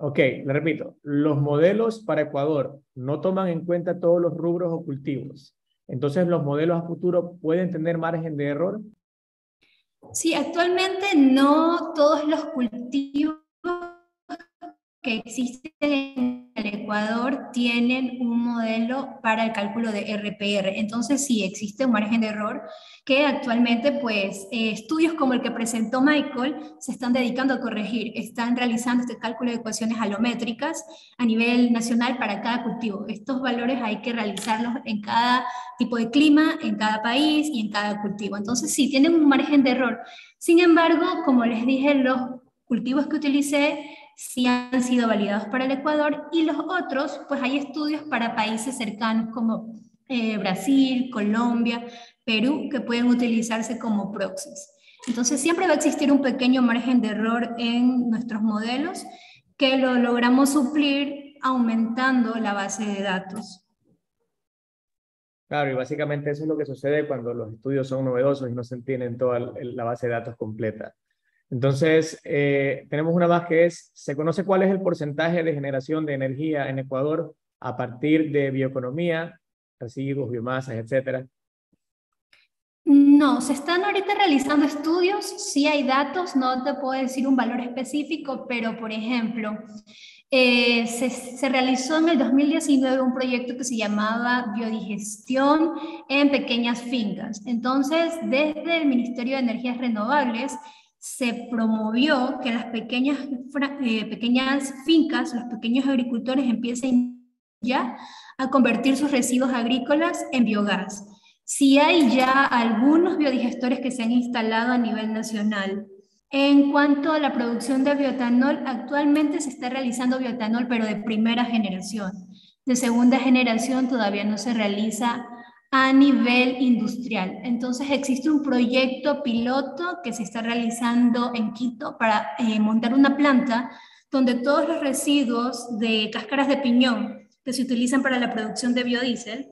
Ok, le repito, los modelos para Ecuador no toman en cuenta todos los rubros o cultivos. Entonces, ¿los modelos a futuro pueden tener margen de error? Sí, actualmente no todos los cultivos que existen Ecuador tienen un modelo para el cálculo de RPR. Entonces sí existe un margen de error que actualmente pues eh, estudios como el que presentó Michael se están dedicando a corregir. Están realizando este cálculo de ecuaciones alométricas a nivel nacional para cada cultivo. Estos valores hay que realizarlos en cada tipo de clima, en cada país y en cada cultivo. Entonces sí, tienen un margen de error. Sin embargo, como les dije, los cultivos que utilicé sí han sido validados para el Ecuador y los otros, pues hay estudios para países cercanos como eh, Brasil, Colombia, Perú, que pueden utilizarse como proxies. Entonces siempre va a existir un pequeño margen de error en nuestros modelos que lo logramos suplir aumentando la base de datos. Claro, y básicamente eso es lo que sucede cuando los estudios son novedosos y no se entienden toda la base de datos completa. Entonces, eh, tenemos una más que es, ¿se conoce cuál es el porcentaje de generación de energía en Ecuador a partir de bioeconomía, residuos, biomasas, etcétera? No, se están ahorita realizando estudios, sí hay datos, no te puedo decir un valor específico, pero por ejemplo, eh, se, se, realizó en el 2019 un proyecto que se llamaba Biodigestión en pequeñas fincas. Entonces, desde el Ministerio de Energías Renovables se promovió que las pequeñas, eh, pequeñas fincas, los pequeños agricultores empiecen ya a convertir sus residuos agrícolas en biogás. Si hay ya algunos biodigestores que se han instalado a nivel nacional. En cuanto a la producción de biotanol, actualmente se está realizando biotanol, pero de primera generación. De segunda generación todavía no se realiza a nivel industrial. Entonces existe un proyecto piloto que se está realizando en Quito para eh, montar una planta donde todos los residuos de cáscaras de piñón que se utilizan para la producción de biodiesel,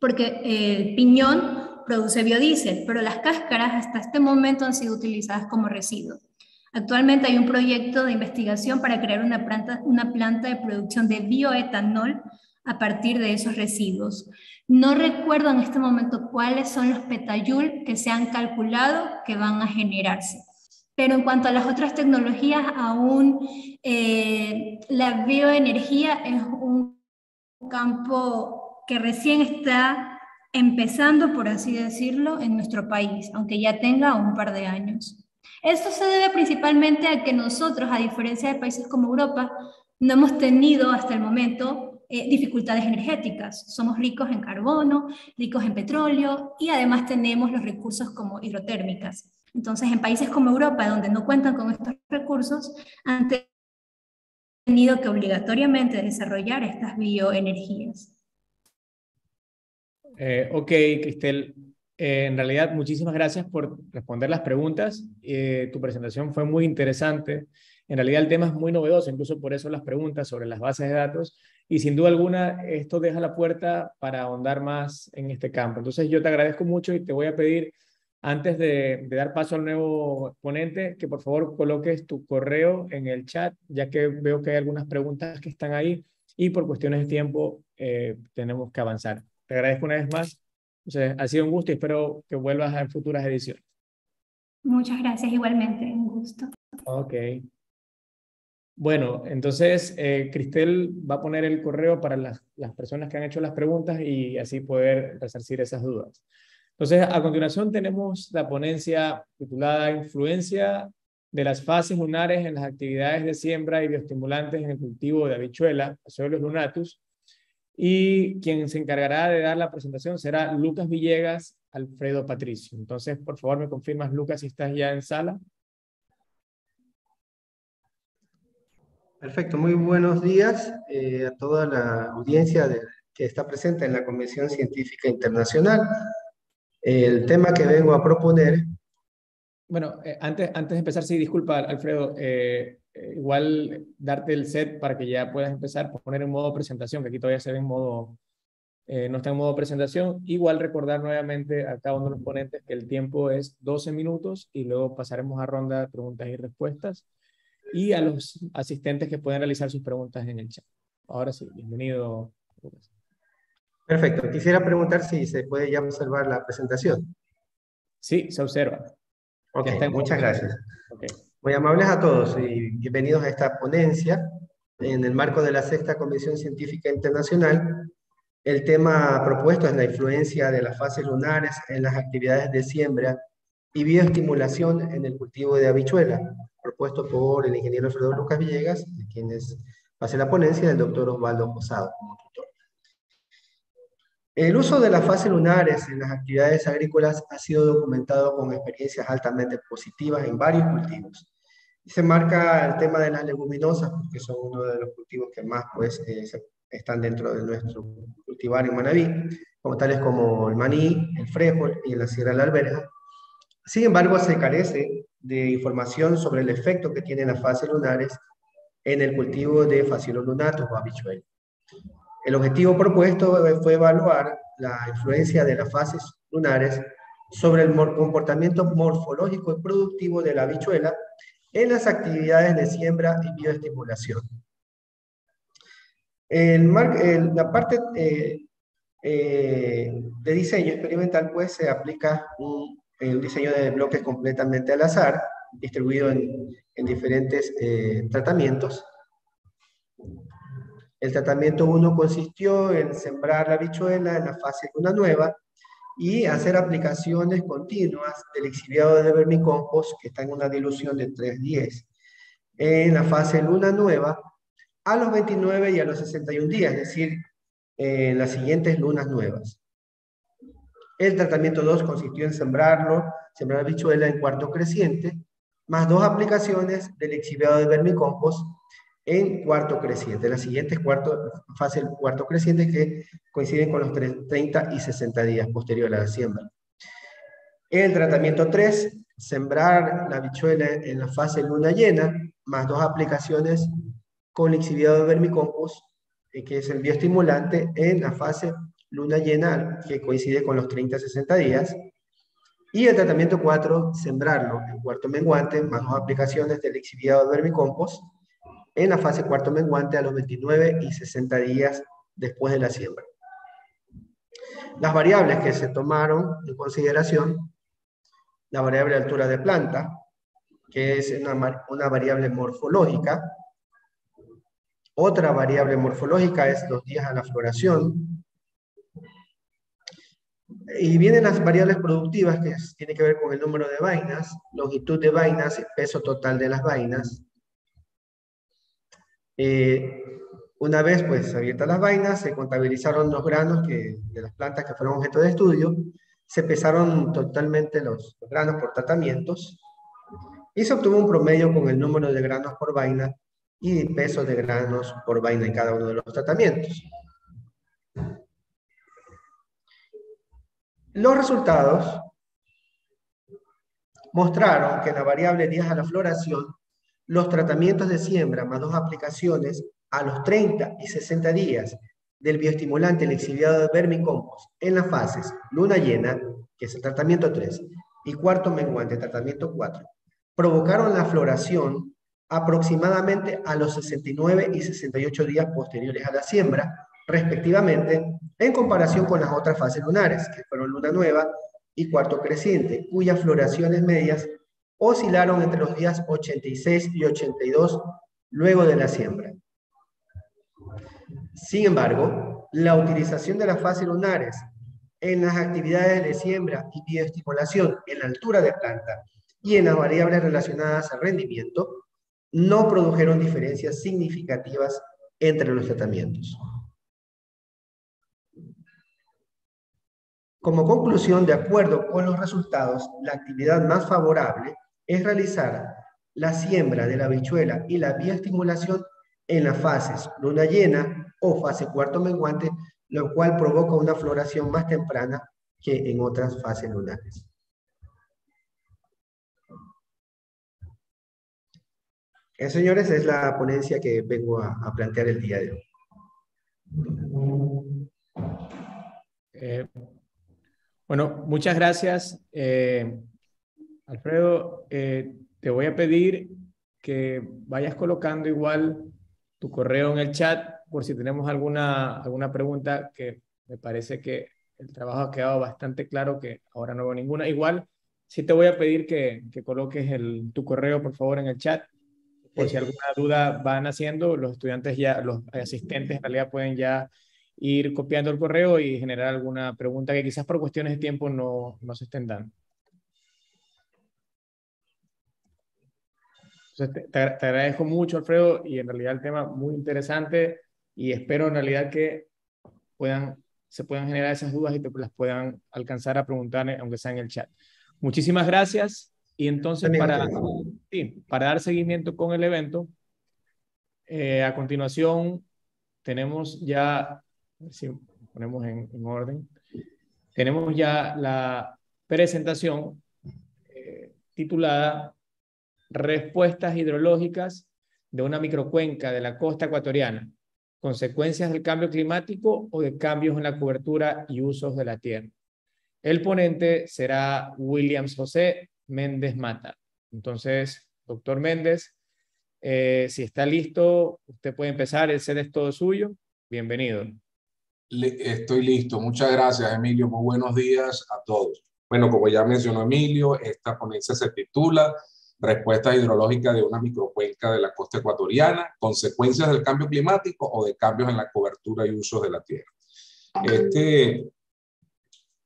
porque el piñón produce biodiesel, pero las cáscaras hasta este momento han sido utilizadas como residuo. Actualmente hay un proyecto de investigación para crear una planta, una planta de producción de bioetanol a partir de esos residuos. No recuerdo en este momento cuáles son los petayul que se han calculado que van a generarse. Pero en cuanto a las otras tecnologías, aún eh, la bioenergía es un campo que recién está empezando, por así decirlo, en nuestro país, aunque ya tenga un par de años. Esto se debe principalmente a que nosotros, a diferencia de países como Europa, no hemos tenido hasta el momento eh, dificultades energéticas. Somos ricos en carbono, ricos en petróleo y además tenemos los recursos como hidrotérmicas. Entonces, en países como Europa, donde no cuentan con estos recursos, han tenido que obligatoriamente desarrollar estas bioenergías. Eh, ok, Cristel. Eh, en realidad, muchísimas gracias por responder las preguntas. Eh, tu presentación fue muy interesante. En realidad, el tema es muy novedoso, incluso por eso las preguntas sobre las bases de datos. Y sin duda alguna, esto deja la puerta para ahondar más en este campo. Entonces, yo te agradezco mucho y te voy a pedir, antes de, de dar paso al nuevo ponente, que por favor coloques tu correo en el chat, ya que veo que hay algunas preguntas que están ahí y por cuestiones de tiempo tenemos que avanzar. Te agradezco una vez más. ha sido un gusto y espero que vuelvas en futuras ediciones. Muchas gracias, igualmente, un gusto. Ok. Bueno, entonces eh, Cristel va a poner el correo para las, personas que han hecho las preguntas y así poder resarcir esas dudas. Entonces, a continuación tenemos la ponencia titulada Influencia de las fases lunares en las actividades de siembra y bioestimulantes en el cultivo de habichuela, Azoilus lunatus, y quien se encargará de dar la presentación será Lucas Villegas, Alfredo Patricio. Entonces, por favor, me confirmas, Lucas, si estás ya en sala. Perfecto, muy buenos días eh, a toda la audiencia que está presente en la Convención Científica Internacional. El tema que vengo a proponer... Bueno, eh, antes, antes de empezar, sí, disculpa, Alfredo, eh, eh, igual darte el set para que ya puedas empezar, poner en modo presentación, que aquí todavía se ve en modo, eh, no está en modo presentación. Igual recordar nuevamente a cada uno de los ponentes que el tiempo es 12 minutos y luego pasaremos a ronda de preguntas y respuestas y a los asistentes que pueden realizar sus preguntas en el chat. Ahora sí, bienvenido. Perfecto. Quisiera preguntar si se puede ya observar la presentación. Sí, se observa. Ok, muchas gracias. Okay. Muy amables a todos y bienvenidos a esta ponencia en el marco de la Sexta Convención Científica Internacional. El tema propuesto es la influencia de las fases lunares en las actividades de siembra y bioestimulación en el cultivo de habichuela, propuesto por el ingeniero Alfredo Lucas Villegas, de quienes hace la ponencia, del doctor Osvaldo Posado como tutor. El uso de las fases lunares en las actividades agrícolas ha sido documentado con experiencias altamente positivas en varios cultivos. se marca el tema de las leguminosas, porque son uno de los cultivos que más pues, eh, están dentro de nuestro cultivar en Manabí, como tales como el maní, el frijol y la sierra de la alberja. Sin embargo, se carece de información sobre el efecto que tienen las fases lunares en el cultivo de Facilus lunatus o habichuela. El objetivo propuesto fue evaluar la influencia de las fases lunares sobre el comportamiento morfológico y productivo de la habichuela en las actividades de siembra y bioestimulación. La parte eh, eh, de diseño experimental, pues se aplica un, diseño de bloques completamente al azar, distribuido en, diferentes eh, tratamientos, el tratamiento 1 consistió en sembrar la bichuela en la fase luna nueva y hacer aplicaciones continuas del exhibiado de vermicompost que está en una dilución de 3,10 en la fase luna nueva a los 29 y a los 61 días, es decir, en las siguientes lunas nuevas. El tratamiento 2 consistió en sembrarlo, sembrar la bichuela en cuarto creciente, más dos aplicaciones del exhibiado de vermicompost en cuarto creciente. Las siguientes cuarto, fase cuarto creciente que coinciden con los 30 y 60 días posteriores a la siembra. El tratamiento 3, sembrar la bichuela en la fase luna llena, más dos aplicaciones con lixiviado de vermicompost, eh, que es el bioestimulante, en la fase luna llena, que coincide con los 30 y 60 días. Y el tratamiento 4, sembrarlo en cuarto menguante, más dos aplicaciones del de vermicompost, en la fase cuarto menguante a los 29 y 60 días después de la siembra. Las variables que se tomaron en consideración, la variable altura de planta, que es una variable morfológica. Otra variable morfológica es los días a la floración. Y vienen las variables productivas, que tienen que ver con el número de vainas, longitud de vainas peso total de las vainas. Eh, una vez pues abiertas las vainas, se contabilizaron los granos de las plantas que fueron objeto de estudio, se pesaron totalmente los, granos por tratamientos y se obtuvo un promedio con el número de granos por vaina y peso de granos por vaina en cada uno de los tratamientos. Los resultados mostraron que en la variable días a la floración, los tratamientos de siembra más dos aplicaciones a los 30 y 60 días del bioestimulante lixiviado de vermicompost en las fases luna llena, que es el tratamiento 3, y cuarto menguante, tratamiento 4, provocaron la floración aproximadamente a los 69 y 68 días posteriores a la siembra, respectivamente, en comparación con las otras fases lunares, que fueron luna nueva y cuarto creciente, cuyas floraciones medias oscilaron entre los días 86 y 82 luego de la siembra. Sin embargo, la utilización de las fases lunares en las actividades de siembra y bioestimulación en la altura de planta y en las variables relacionadas al rendimiento no produjeron diferencias significativas entre los tratamientos. Como conclusión, de acuerdo con los resultados, la actividad más favorable es realizar la siembra de la bichuela y la bioestimulación en las fases luna llena o fase cuarto menguante, lo cual provoca una floración más temprana que en otras fases lunares. Eh, señores, es la ponencia que vengo a, plantear el día de hoy. Eh, bueno, muchas gracias. Eh, Alfredo, te voy a pedir que vayas colocando igual tu correo en el chat por si tenemos alguna, alguna pregunta que me parece que el trabajo ha quedado bastante claro que ahora no veo ninguna. Igual, sí te voy a pedir que, que coloques el, tu correo, por favor, en el chat. Por si alguna duda van haciendo, los estudiantes ya, los asistentes en realidad pueden ya ir copiando el correo y generar alguna pregunta que quizás por cuestiones de tiempo no, no se estén dando. te, agradezco mucho, Alfredo, y en realidad el tema muy interesante y espero en realidad que puedan, se puedan generar esas dudas y te las puedan alcanzar a preguntar, aunque sea en el chat. Muchísimas gracias. Y entonces, para, sí, para dar seguimiento con el evento, eh, a continuación tenemos ya, si ponemos en, en, orden, tenemos ya la presentación eh, titulada respuestas hidrológicas de una microcuenca de la costa ecuatoriana, consecuencias del cambio climático o de cambios en la cobertura y usos de la tierra. El ponente será Williams José Méndez Mata. Entonces, doctor Méndez, eh, si está listo, usted puede empezar, el set es todo suyo. Bienvenido. Estoy listo. Muchas gracias, Emilio. Muy buenos días a todos. Bueno, como ya mencionó Emilio, esta ponencia se titula respuesta hidrológica de una microcuenca de la costa ecuatoriana, consecuencias del cambio climático o de cambios en la cobertura y usos de la tierra. Este,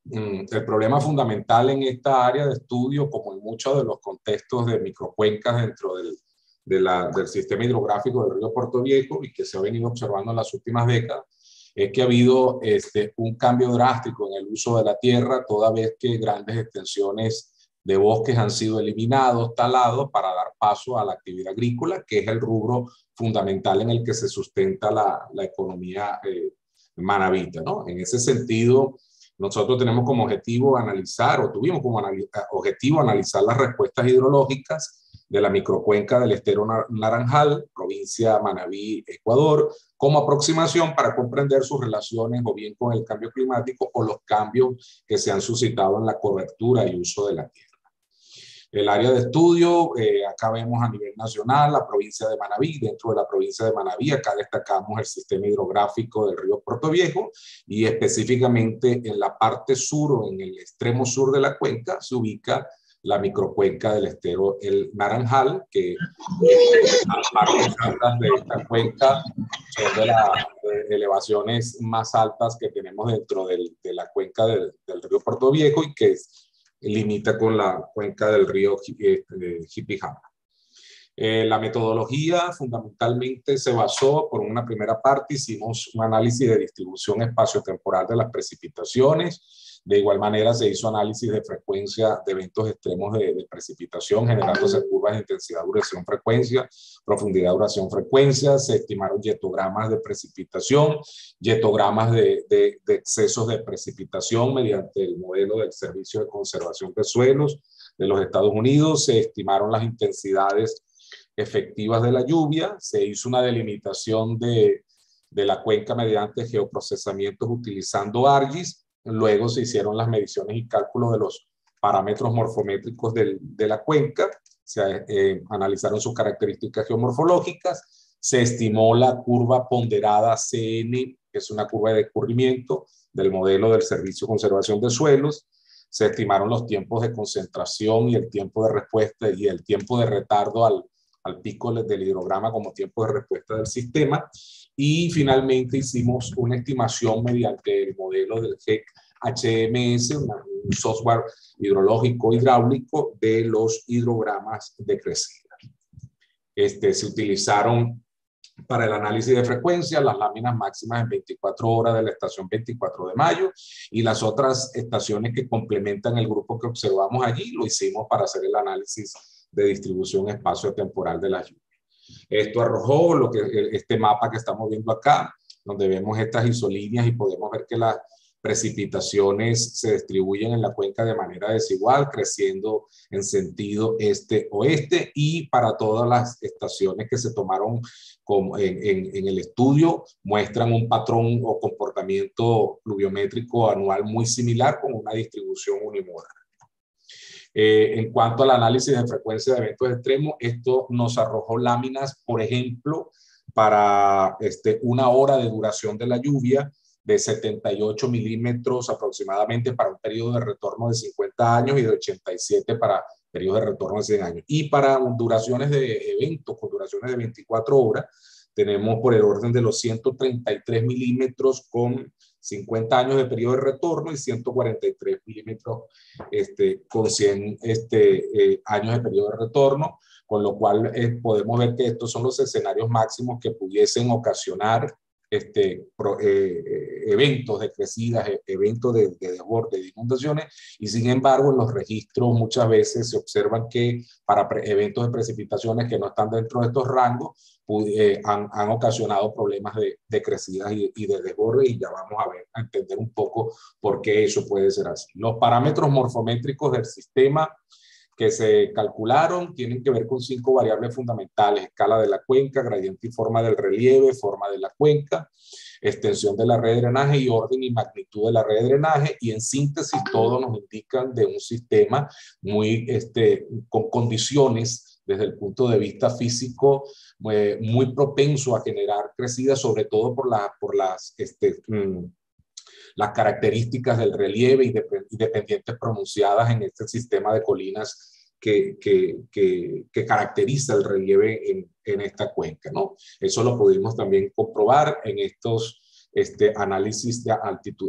mm, el problema fundamental en esta área de estudio, como en muchos de los contextos de microcuencas dentro del, del sistema hidrográfico del río Puerto Viejo y que se ha venido observando en las últimas décadas, es que ha habido este, un cambio drástico en el uso de la tierra, toda vez que grandes extensiones de bosques han sido eliminados, talados, para dar paso a la actividad agrícola, que es el rubro fundamental en el que se sustenta la, la economía eh, manavita. ¿no? En ese sentido, nosotros tenemos como objetivo analizar, o tuvimos como objetivo analizar las respuestas hidrológicas de la microcuenca del estero Naranjal, provincia Manabí, Ecuador, como aproximación para comprender sus relaciones o bien con el cambio climático o los cambios que se han suscitado en la cobertura y uso de la tierra. El área de estudio, eh, acá vemos a nivel nacional la provincia de Manabí, dentro de la provincia de Manabí, acá destacamos el sistema hidrográfico del río Puerto Viejo y específicamente en la parte sur o en el extremo sur de la cuenca se ubica la microcuenca del estero El Naranjal, que las partes altas de esta cuenca son de las elevaciones más altas que tenemos dentro del, de la cuenca del, río Puerto Viejo y que es limita con la cuenca del río Jipijama. Eh, la metodología fundamentalmente se basó, por una primera parte, hicimos un análisis de distribución espacio-temporal de las precipitaciones. De igual manera, se hizo análisis de frecuencia de eventos extremos de, precipitación, generándose curvas de intensidad, duración, frecuencia, profundidad, duración, frecuencia. Se estimaron yetogramas de precipitación, yetogramas de, de, de excesos de precipitación mediante el modelo del Servicio de Conservación de Suelos de los Estados Unidos. Se estimaron las intensidades efectivas de la lluvia, se hizo una delimitación de, de la cuenca mediante geoprocesamientos utilizando ARGIS, luego se hicieron las mediciones y cálculos de los parámetros morfométricos del, de la cuenca, se eh, analizaron sus características geomorfológicas, se estimó la curva ponderada CN, que es una curva de escurrimiento del modelo del Servicio de Conservación de Suelos, se estimaron los tiempos de concentración y el tiempo de respuesta y el tiempo de retardo al, al pico del hidrograma como tiempo de respuesta del sistema. Y finalmente hicimos una estimación mediante el modelo del GEC HMS, un software hidrológico hidráulico de los hidrogramas de crecida. Este, se utilizaron para el análisis de frecuencia las láminas máximas en 24 horas de la estación 24 de mayo y las otras estaciones que complementan el grupo que observamos allí lo hicimos para hacer el análisis de distribución espacio-temporal de la lluvia. Esto arrojó lo que, este mapa que estamos viendo acá, donde vemos estas isolíneas y podemos ver que las precipitaciones se distribuyen en la cuenca de manera desigual, creciendo en sentido este-oeste y para todas las estaciones que se tomaron en, en, el estudio muestran un patrón o comportamiento pluviométrico anual muy similar con una distribución unimodal. Eh, en cuanto al análisis de frecuencia de eventos extremos, esto nos arrojó láminas, por ejemplo, para este, una hora de duración de la lluvia de 78 milímetros aproximadamente para un periodo de retorno de 50 años y de 87 para periodo de retorno de 100 años. Y para duraciones de eventos con duraciones de 24 horas, tenemos por el orden de los 133 milímetros con 50 años de periodo de retorno y 143 milímetros este, con 100 este, eh, años de periodo de retorno, con lo cual eh, podemos ver que estos son los escenarios máximos que pudiesen ocasionar este, eh, eventos de crecidas, e, eventos de, de desborde, de inundaciones, y sin embargo en los registros muchas veces se observan que para eventos de precipitaciones que no están dentro de estos rangos, eh, han, han, ocasionado problemas de, de crecidas y, y, de desborde y ya vamos a ver, a entender un poco por qué eso puede ser así. Los parámetros morfométricos del sistema que se calcularon tienen que ver con cinco variables fundamentales, escala de la cuenca, gradiente y forma del relieve, forma de la cuenca, extensión de la red de drenaje y orden y magnitud de la red de drenaje y en síntesis todos nos indican de un sistema muy este, con condiciones desde el punto de vista físico eh, muy propenso a generar crecidas, sobre todo por, la, por las, este, mm, las características del relieve y, de, dependientes pronunciadas en este sistema de colinas que, que, que, caracteriza el relieve en, en, esta cuenca. ¿no? Eso lo pudimos también comprobar en estos este, análisis de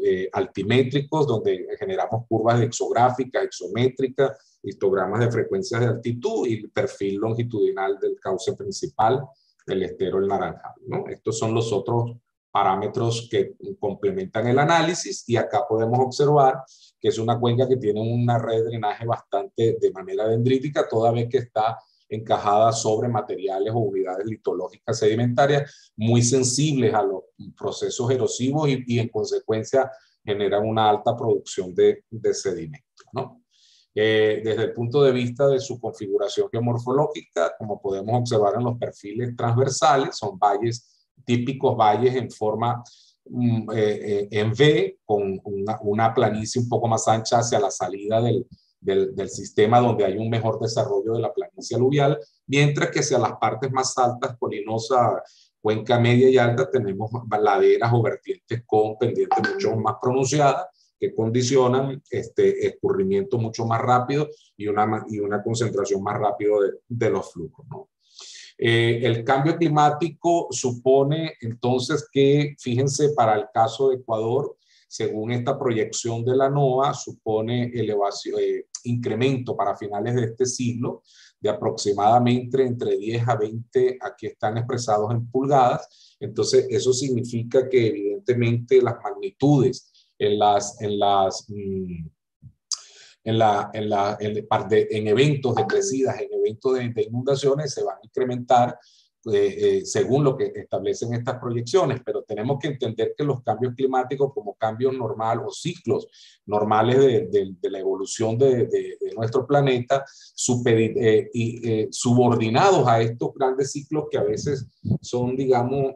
eh, altimétricos, donde generamos curvas exográficas, exométricas, histogramas de frecuencias de altitud y perfil longitudinal del cauce principal del estero el naranjal. ¿no? Estos son los otros parámetros que complementan el análisis y acá podemos observar que es una cuenca que tiene una red de drenaje bastante de manera dendrítica, toda vez que está encajada sobre materiales o unidades litológicas sedimentarias muy sensibles a los procesos erosivos y, y en consecuencia generan una alta producción de, de sedimentos. ¿no? Eh, desde el punto de vista de su configuración geomorfológica, como podemos observar en los perfiles transversales, son valles típicos, valles en forma mm, eh, eh, en V, con una, una, planicie un poco más ancha hacia la salida del, del, del, sistema, donde hay un mejor desarrollo de la planicie aluvial, mientras que hacia las partes más altas, colinosa, cuenca media y alta, tenemos laderas o vertientes con pendientes mucho más pronunciadas, que condicionan este escurrimiento mucho más rápido y una, y una concentración más rápido de, de los flujos. ¿no? Eh, el cambio climático supone entonces que, fíjense, para el caso de Ecuador, según esta proyección de la NOAA, supone elevación, eh, incremento para finales de este siglo de aproximadamente entre 10 a 20, aquí están expresados en pulgadas. Entonces, eso significa que evidentemente las magnitudes en las, en las, mm, en, la, en, la, en, eventos de crecidas, en eventos de, de inundaciones, se van a incrementar eh, eh, según lo que establecen estas proyecciones, pero tenemos que entender que los cambios climáticos como cambios normales o ciclos normales de, de, la evolución de, de, nuestro planeta, super, y, eh, subordinados a estos grandes ciclos que a veces son, digamos,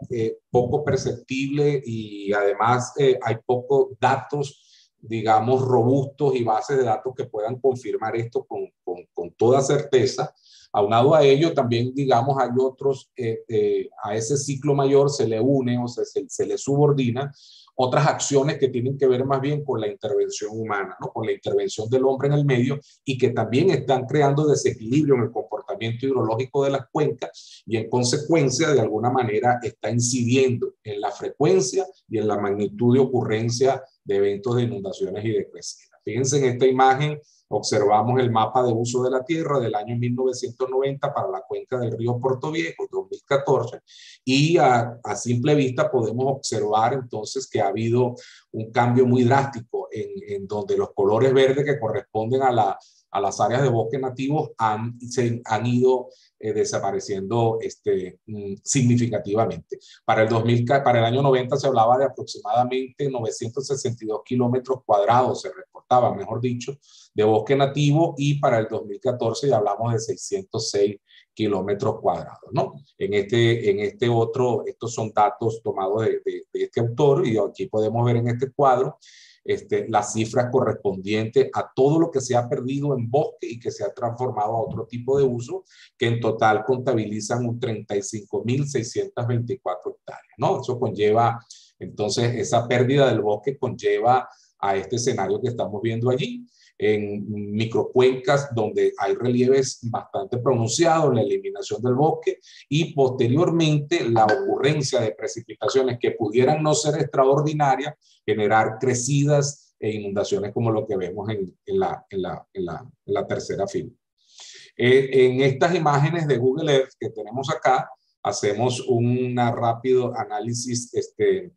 poco perceptibles y además hay pocos datos digamos, robustos y bases de datos que puedan confirmar esto con, con, con toda certeza. Aunado a ello, también, digamos, hay otros, eh, eh, a ese ciclo mayor se le une o se, se, le subordina otras acciones que tienen que ver más bien con la intervención humana, ¿no? con la intervención del hombre en el medio y que también están creando desequilibrio en el comportamiento hidrológico de las cuencas y en consecuencia de alguna manera está incidiendo en la frecuencia y en la magnitud de ocurrencia de eventos de inundaciones y de crecida. Fíjense en esta imagen Observamos el mapa de uso de la tierra del año 1990 para la cuenca del río Puerto Viejo, 2014, y a, simple vista podemos observar entonces que ha habido un cambio muy drástico en, en donde los colores verdes que corresponden a la, a las áreas de bosque nativos han, se, han ido eh, desapareciendo este, mm, significativamente. Para el, 2000, para el año 90 se hablaba de aproximadamente 962 kilómetros cuadrados, se reportaba, mejor dicho, de bosque nativo y para el 2014 ya hablamos de 606 kilómetros cuadrados, ¿no? En este, en este otro, estos son datos tomados de, de, de este autor y aquí podemos ver en este cuadro este, las cifras correspondientes a todo lo que se ha perdido en bosque y que se ha transformado a otro tipo de uso, que en total contabilizan un 35.624 hectáreas, ¿no? Eso conlleva, entonces, esa pérdida del bosque conlleva a este escenario que estamos viendo allí en microcuencas donde hay relieves bastante pronunciados, la eliminación del bosque y posteriormente la ocurrencia de precipitaciones que pudieran no ser extraordinarias, generar crecidas e inundaciones como lo que vemos en, en, la, en, la, en la, tercera fila. Eh, en estas imágenes de Google Earth que tenemos acá, hacemos un rápido análisis este,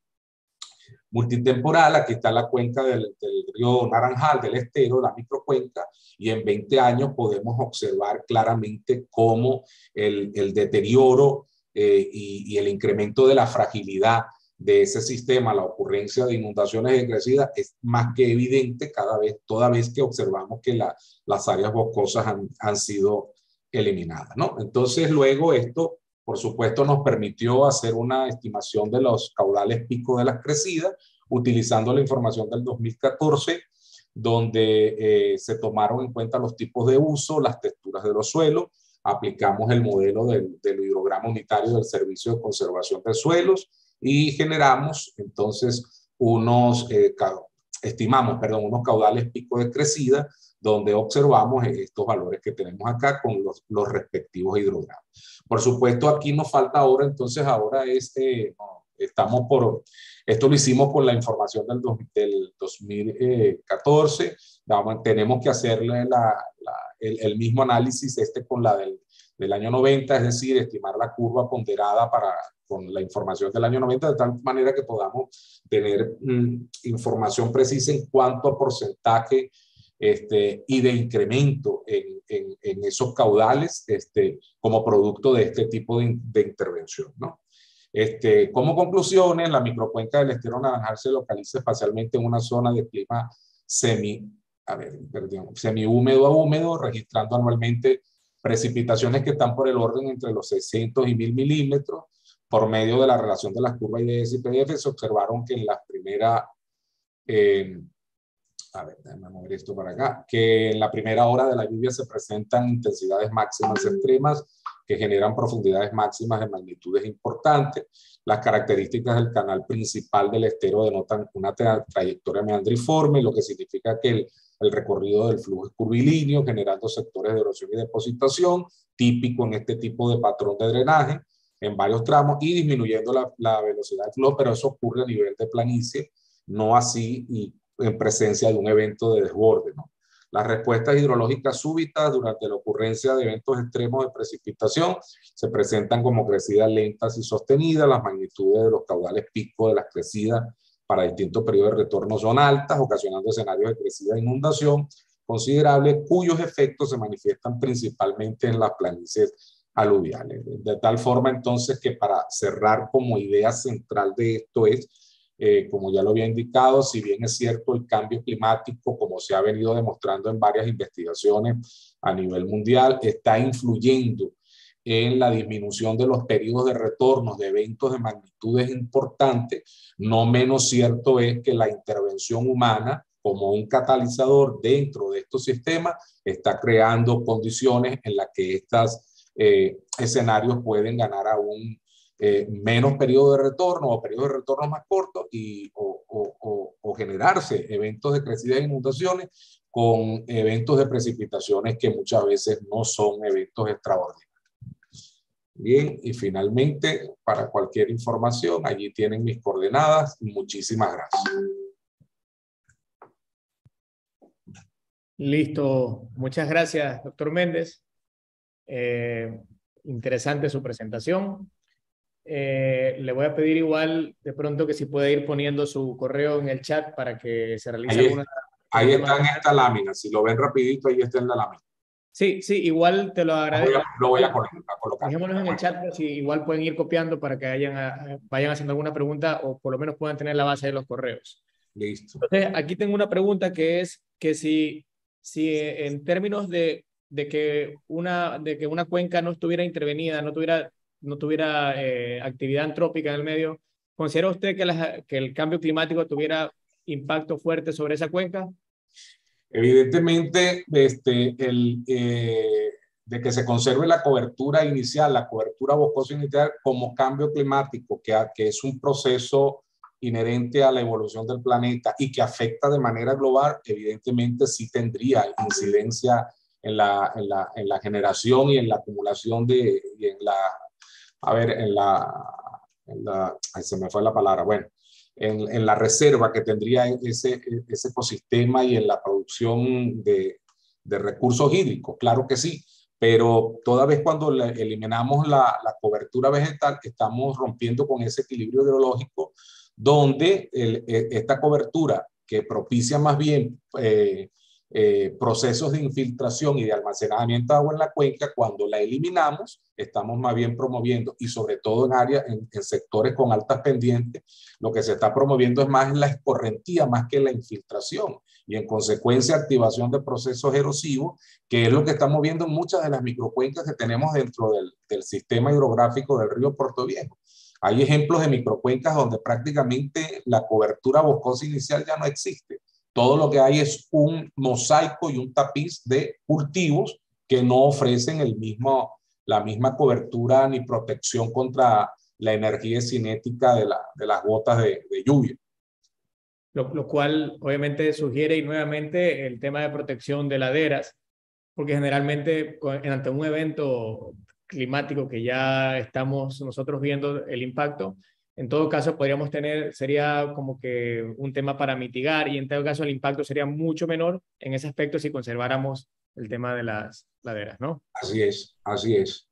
multitemporal. Aquí está la cuenca del, río Naranjal, del estero, la microcuenca, y en 20 años podemos observar claramente cómo el, deterioro eh, y, el incremento de la fragilidad de ese sistema, la ocurrencia de inundaciones crecidas es más que evidente cada vez, toda vez que observamos que las áreas boscosas han, han sido eliminadas, ¿no? Entonces luego esto por supuesto, nos permitió hacer una estimación de los caudales pico de las crecidas, utilizando la información del 2014, donde eh, se tomaron en cuenta los tipos de uso, las texturas de los suelos, aplicamos el modelo del, hidrograma unitario del Servicio de Conservación de Suelos y generamos entonces unos, eh, estimamos, perdón, unos caudales pico de crecida donde observamos estos valores que tenemos acá con los, los respectivos hidrogramas. Por supuesto, aquí nos falta ahora, entonces ahora este, estamos por, esto lo hicimos con la información del, del 2014, tenemos que hacerle la, el, el, mismo análisis este con la del, del año 90, es decir, estimar la curva ponderada para, con la información del año 90, de tal manera que podamos tener mm, información precisa en cuanto a porcentaje este, y de incremento en, en, esos caudales este, como producto de este tipo de, de intervención. ¿no? Este, como conclusiones, la microcuenca del estero naranjal se localiza espacialmente en una zona de clima semi, a ver, perdón, semi húmedo a húmedo, registrando anualmente precipitaciones que están por el orden entre los 600 y 1000 milímetros. Por medio de la relación de las curvas IDS y PDF se observaron que en la primera eh, a ver, déjame mover esto para acá, que en la primera hora de la lluvia se presentan intensidades máximas extremas que generan profundidades máximas de magnitudes importantes. Las características del canal principal del estero denotan una trayectoria meandriforme, lo que significa que el, el recorrido del flujo es curvilíneo, generando sectores de erosión y depositación, típico en este tipo de patrón de drenaje en varios tramos y disminuyendo la, la velocidad del flujo, pero eso ocurre a nivel de planicie, no así y en presencia de un evento de desborde. ¿no? Las respuestas hidrológicas súbitas durante la ocurrencia de eventos extremos de precipitación se presentan como crecidas lentas y sostenidas. Las magnitudes de los caudales pico de las crecidas para distintos periodos de retorno son altas, ocasionando escenarios de crecida e inundación considerables, cuyos efectos se manifiestan principalmente en las planicies aluviales. De tal forma entonces que para cerrar como idea central de esto es eh, como ya lo había indicado, si bien es cierto el cambio climático, como se ha venido demostrando en varias investigaciones a nivel mundial, está influyendo en la disminución de los periodos de retorno de eventos de magnitudes importantes, no menos cierto es que la intervención humana como un catalizador dentro de estos sistemas está creando condiciones en las que estos eh, escenarios pueden ganar aún eh, menos periodo de retorno o periodos de retorno más cortos y, o, generarse eventos de crecida e inundaciones con eventos de precipitaciones que muchas veces no son eventos extraordinarios. Bien, y finalmente, para cualquier información, allí tienen mis coordenadas. Muchísimas gracias. Listo. Muchas gracias, doctor Méndez. Eh, interesante su presentación. Eh, le voy a pedir igual de pronto que si puede ir poniendo su correo en el chat para que se realice ahí, alguna... Ahí está en esta lámina, si lo ven rapidito, ahí está en la lámina. Sí, sí, igual te lo agradezco. Lo voy a, lo voy a colocar. Dejémoslo en el chat, si igual pueden ir copiando para que vayan, vayan haciendo alguna pregunta o por lo menos puedan tener la base de los correos. Listo. Entonces, aquí tengo una pregunta que es que si, si en términos de, de, que una, de que una cuenca no estuviera intervenida, no tuviera no tuviera eh, actividad antrópica en el medio, ¿considera usted que, el cambio climático tuviera impacto fuerte sobre esa cuenca? Evidentemente, este, el, eh, de que se conserve la cobertura inicial, la cobertura boscosa inicial como cambio climático, que, que es un proceso inherente a la evolución del planeta y que afecta de manera global, evidentemente sí tendría incidencia en la, en la, en la generación y en la acumulación de, a ver, en la, se me fue la palabra, bueno, en, la reserva que tendría ese, ese ecosistema y en la producción de, recursos hídricos, claro que sí, pero toda vez cuando eliminamos la, cobertura vegetal, estamos rompiendo con ese equilibrio hidrológico, donde e, esta cobertura que propicia más bien eh, eh, procesos de infiltración y de almacenamiento de agua en la cuenca, cuando la eliminamos, estamos más bien promoviendo, y sobre todo en áreas, en, sectores con altas pendientes, lo que se está promoviendo es más la escorrentía, más que la infiltración, y en consecuencia activación de procesos erosivos, que es lo que estamos viendo en muchas de las microcuencas que tenemos dentro del, del sistema hidrográfico del río Puerto Viejo. Hay ejemplos de microcuencas donde prácticamente la cobertura boscosa inicial ya no existe todo lo que hay es un mosaico y un tapiz de cultivos que no ofrecen el mismo, la misma cobertura ni protección contra la energía cinética de, la, de las gotas de, de lluvia. Lo, lo, cual obviamente sugiere y nuevamente el tema de protección de laderas, porque generalmente ante un evento climático que ya estamos nosotros viendo el impacto, en todo caso, podríamos tener, sería como que un tema para mitigar y en todo caso el impacto sería mucho menor en ese aspecto si conserváramos el tema de las laderas, ¿no? Así es, así es.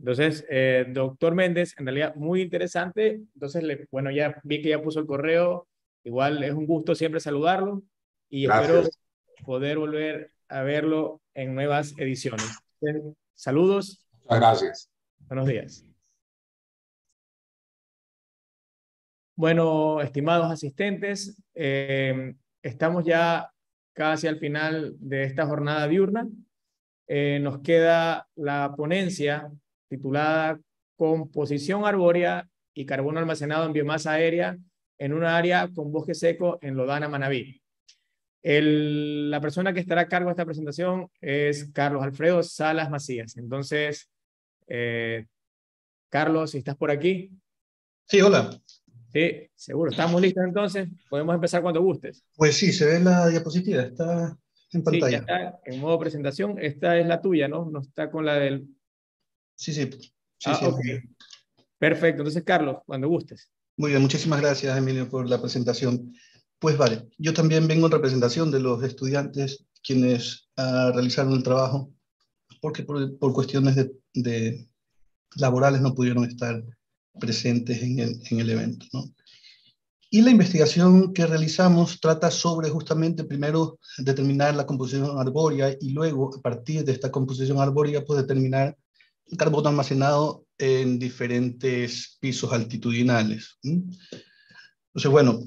Entonces, eh, doctor Méndez, en realidad muy interesante. Entonces, le, bueno, ya vi que ya puso el correo. Igual es un gusto siempre saludarlo y Gracias. espero poder volver a verlo en nuevas ediciones. Saludos. Muchas gracias. Buenos días. Bueno, estimados asistentes, eh, estamos ya casi al final de esta jornada diurna. Eh, nos queda la ponencia titulada Composición arbórea y carbono almacenado en biomasa aérea en un área con bosque seco en Lodana, Manabí. La persona que estará a cargo de esta presentación es Carlos Alfredo Salas Macías. Entonces, eh, Carlos, si estás por aquí. Sí, hola. Sí, seguro. ¿Estamos listos entonces? Podemos empezar cuando gustes. Pues sí, se ve la diapositiva, está en pantalla. Sí, ya está en modo presentación. Esta es la tuya, ¿no? No está con la del... Sí, sí. sí, ah, sí okay. Perfecto. Entonces, Carlos, cuando gustes. Muy bien, muchísimas gracias, Emilio, por la presentación. Pues vale, yo también vengo en representación de los estudiantes quienes uh, realizaron el trabajo, porque por, por cuestiones de, de, laborales no pudieron estar presentes en el, en el evento. ¿no? Y la investigación que realizamos trata sobre justamente primero determinar la composición arbórea y luego a partir de esta composición arbórea pues determinar el carbono almacenado en diferentes pisos altitudinales. Entonces, bueno,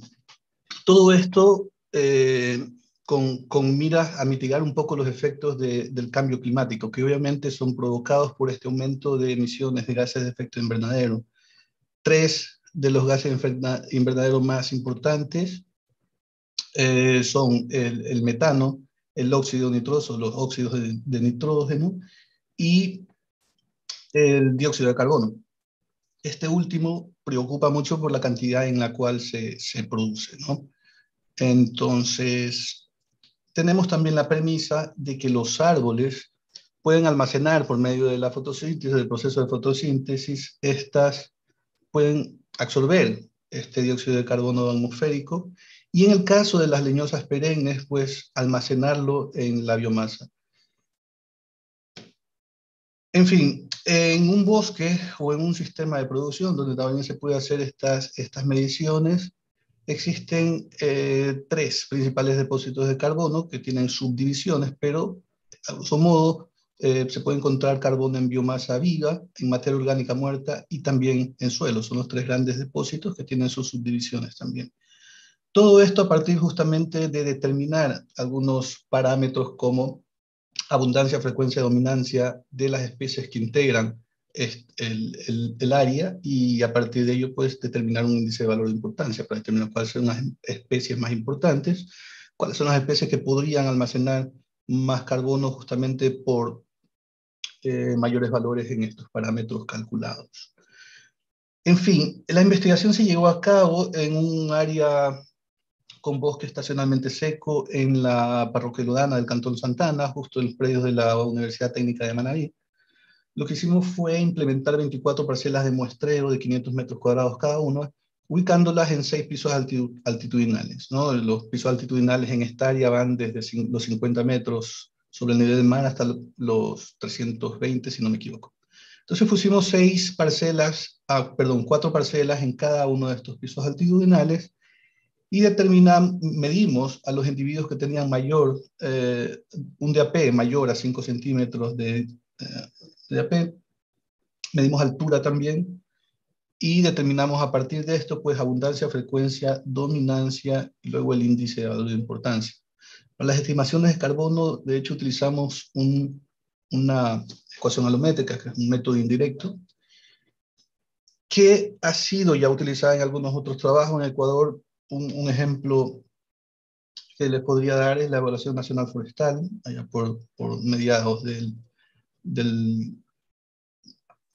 todo esto eh, con, con miras a mitigar un poco los efectos de, del cambio climático, que obviamente son provocados por este aumento de emisiones de gases de efecto invernadero. Tres de los gases invernadero más importantes eh, son el, metano, el óxido nitroso, los óxidos de, nitrógeno y el dióxido de carbono. Este último preocupa mucho por la cantidad en la cual se, se produce. Entonces, tenemos también la premisa de que los árboles pueden almacenar por medio de la fotosíntesis, del proceso de fotosíntesis, estas pueden absorber este dióxido de carbono atmosférico y en el caso de las leñosas perennes, pues almacenarlo en la biomasa. En fin, en un bosque o en un sistema de producción donde también se puede hacer estas, estas mediciones, existen eh, tres principales depósitos de carbono que tienen subdivisiones, pero a grosso modo eh, se puede encontrar carbono en biomasa viva, en materia orgánica muerta y también en suelo. Son los tres grandes depósitos que tienen sus subdivisiones también. Todo esto a partir justamente de determinar algunos parámetros como abundancia, frecuencia, dominancia de las especies que integran el, el, el, área y a partir de ello pues determinar un índice de valor de importancia para determinar cuáles son las especies más importantes, cuáles son las especies que podrían almacenar más carbono justamente por eh, mayores valores en estos parámetros calculados. En fin, la investigación se llevó a cabo en un área con bosque estacionalmente seco en la parroquia Ludana del Cantón Santana, justo en los predios de la Universidad Técnica de Manaví. Lo que hicimos fue implementar 24 parcelas de muestreo de 500 metros cuadrados cada uno, ubicándolas en seis pisos altitudinales. ¿no? Los pisos altitudinales en esta área van desde los 50 metros sobre el nivel del mar hasta los 320, si no me equivoco. Entonces pusimos seis parcelas, ah, perdón, cuatro parcelas en cada uno de estos pisos altitudinales y determinamos, medimos a los individuos que tenían mayor, eh, un DAP mayor a 5 centímetros de, eh, de DAP, medimos altura también y determinamos a partir de esto pues abundancia, frecuencia, dominancia y luego el índice de valor de importancia. Para las estimaciones de carbono, de hecho, utilizamos un, una ecuación alométrica, que es un método indirecto, que ha sido ya utilizada en algunos otros trabajos en Ecuador. Un, ejemplo que les podría dar es la Evaluación Nacional Forestal, allá por, mediados del, del,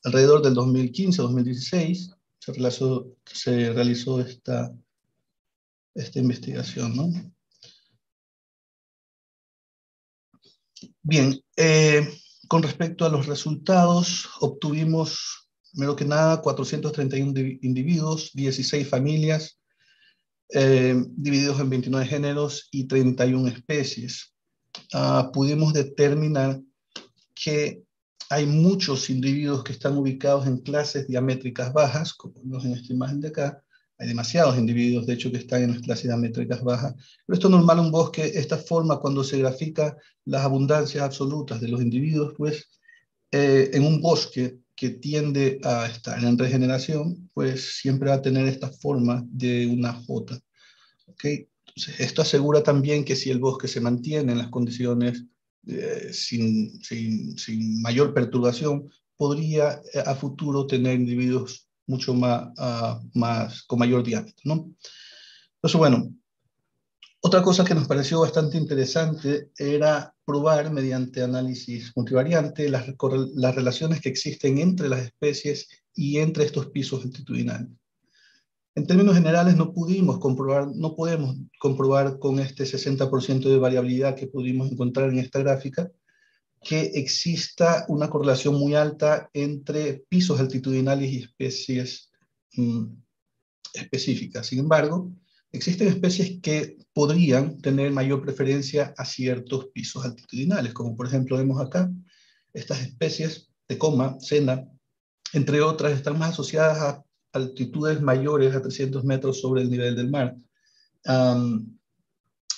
alrededor del 2015-2016, se realizó, se realizó esta, esta investigación, ¿no? Bien, eh, con respecto a los resultados, obtuvimos, primero que nada, 431 individuos, 16 familias, eh, divididos en 29 géneros y 31 especies. Uh, pudimos determinar que hay muchos individuos que están ubicados en clases diamétricas bajas, como vemos en esta imagen de acá, hay demasiados individuos, de hecho, que están en las clases diamétricas bajas. Pero esto es normal un bosque, esta forma, cuando se grafica las abundancias absolutas de los individuos, pues eh, en un bosque que tiende a estar en regeneración, pues siempre va a tener esta forma de una J. ¿Okay? Entonces, esto asegura también que si el bosque se mantiene en las condiciones eh, sin, sin, sin, mayor perturbación, podría eh, a futuro tener individuos mucho más, uh, más con mayor diámetro. ¿no? Entonces, bueno, otra cosa que nos pareció bastante interesante era probar mediante análisis multivariante las, las relaciones que existen entre las especies y entre estos pisos altitudinales. En términos generales no pudimos comprobar, no podemos comprobar con este 60% de variabilidad que pudimos encontrar en esta gráfica, que exista una correlación muy alta entre pisos altitudinales y especies mm, específicas. Sin embargo, Existen especies que podrían tener mayor preferencia a ciertos pisos altitudinales, como por ejemplo vemos acá, estas especies de coma, cena, entre otras, están más asociadas a altitudes mayores a 300 metros sobre el nivel del mar.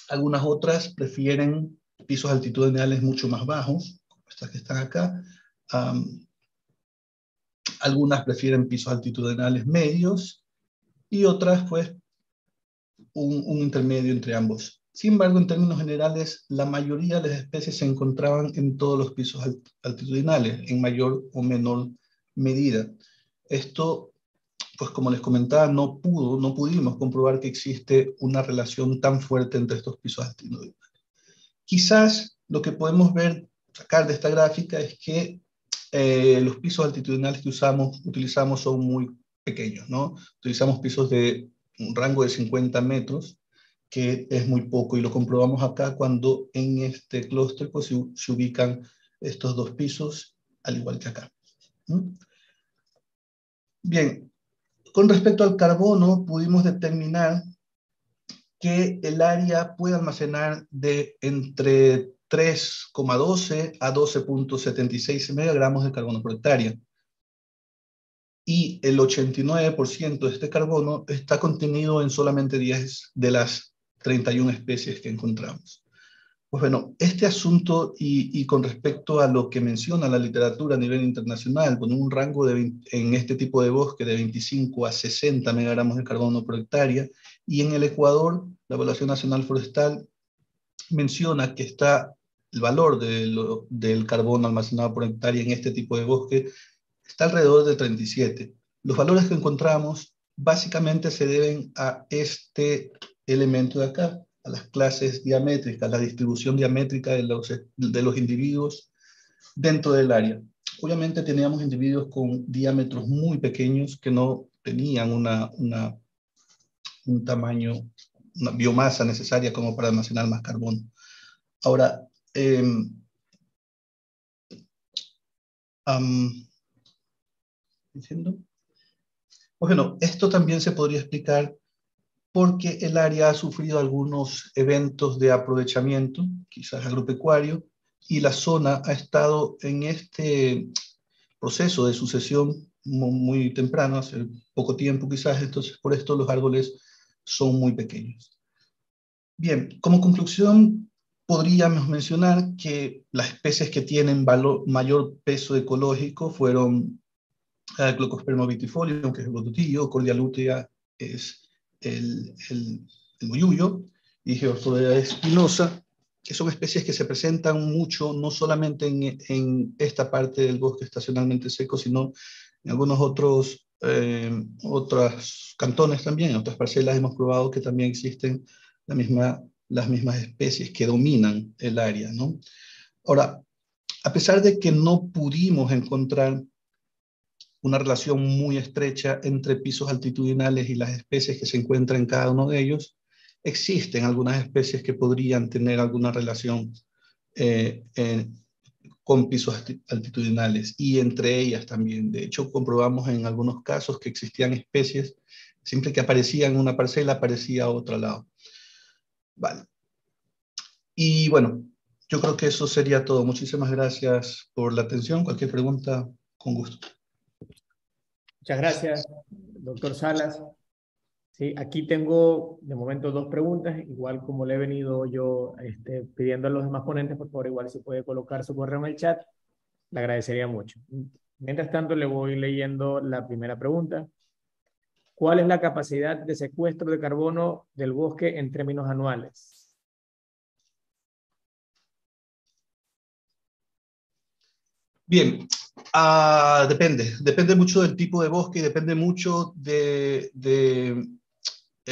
algunas otras prefieren pisos altitudinales mucho más bajos, como estas que están acá. algunas prefieren pisos altitudinales medios y otras, pues, un, un, intermedio entre ambos. Sin embargo, en términos generales, la mayoría de las especies se encontraban en todos los pisos altitudinales, en mayor o menor medida. Esto, pues como les comentaba, no pudo, no pudimos comprobar que existe una relación tan fuerte entre estos pisos altitudinales. Quizás lo que podemos ver, sacar de esta gráfica es que eh, los pisos altitudinales que usamos, utilizamos son muy pequeños, ¿no? Utilizamos pisos de un rango de 50 metros, que es muy poco, y lo comprobamos acá cuando en este clúster pues, se, ubican estos dos pisos, al igual que acá. Bien, con respecto al carbono, pudimos determinar que el área puede almacenar de entre 3,12 a 12.76 megagramos de carbono por hectárea. Y el 89% de este carbono está contenido en solamente 10 de las 31 especies que encontramos. Pues bueno, este asunto y, con respecto a lo que menciona la literatura a nivel internacional, con un rango de, en este tipo de bosque de 25 a 60 megagramos de carbono por hectárea, y en el Ecuador, la Evaluación Nacional Forestal menciona que está el valor del carbono almacenado por hectárea en este tipo de bosque está alrededor de 37. Los valores que encontramos básicamente se deben a este elemento de acá, a las clases diamétricas, la distribución diamétrica de los, de los individuos dentro del área. Obviamente teníamos individuos con diámetros muy pequeños que no tenían una, una, un tamaño, una biomasa necesaria como para almacenar más carbono. Ahora, eh, diciendo? Bueno, esto también se podría explicar porque el área ha sufrido algunos eventos de aprovechamiento, quizás agropecuario, y la zona ha estado en este proceso de sucesión muy, temprano, hace poco tiempo quizás, entonces por esto los árboles son muy pequeños. Bien, como conclusión, podríamos mencionar que las especies que tienen valor, mayor peso ecológico fueron uh, Glaucosperma vitifolium, que es el botutillo, Cordialutea es el, el, el moyuyo y Georgia espinosa, que son especies que se presentan mucho, no solamente en, en, esta parte del bosque estacionalmente seco, sino en algunos otros, eh, otros cantones también, en otras parcelas hemos probado que también existen la misma, las mismas especies que dominan el área. ¿no? Ahora, a pesar de que no pudimos encontrar una relación muy estrecha entre pisos altitudinales y las especies que se encuentran en cada uno de ellos. Existen algunas especies que podrían tener alguna relación eh, con pisos altitudinales y entre ellas también. De hecho, comprobamos en algunos casos que existían especies, siempre que aparecía en una parcela, aparecía a otro lado. Vale. Y bueno, yo creo que eso sería todo. Muchísimas gracias por la atención. Cualquier pregunta, con gusto. Muchas gracias, doctor Salas. Sí, aquí tengo de momento dos preguntas, igual como le he venido yo este, pidiendo a los demás ponentes, por favor, igual si puede colocar su correo en el chat, le agradecería mucho. Mientras tanto, le voy leyendo la primera pregunta. ¿Cuál es la capacidad de secuestro de carbono del bosque en términos anuales? Bien, Ah, depende, depende mucho del tipo de bosque depende mucho de, de,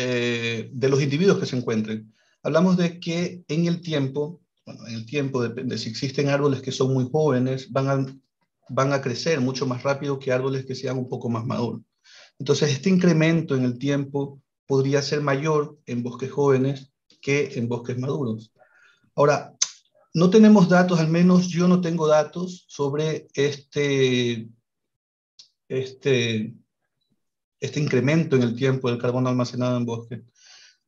eh, de, los individuos que se encuentren. Hablamos de que en el tiempo, bueno, en el tiempo depende, si existen árboles que son muy jóvenes, van a, van a crecer mucho más rápido que árboles que sean un poco más maduros. Entonces, este incremento en el tiempo podría ser mayor en bosques jóvenes que en bosques maduros. Ahora, no tenemos datos, al menos yo no tengo datos sobre este, este, este incremento en el tiempo del carbono almacenado en bosque.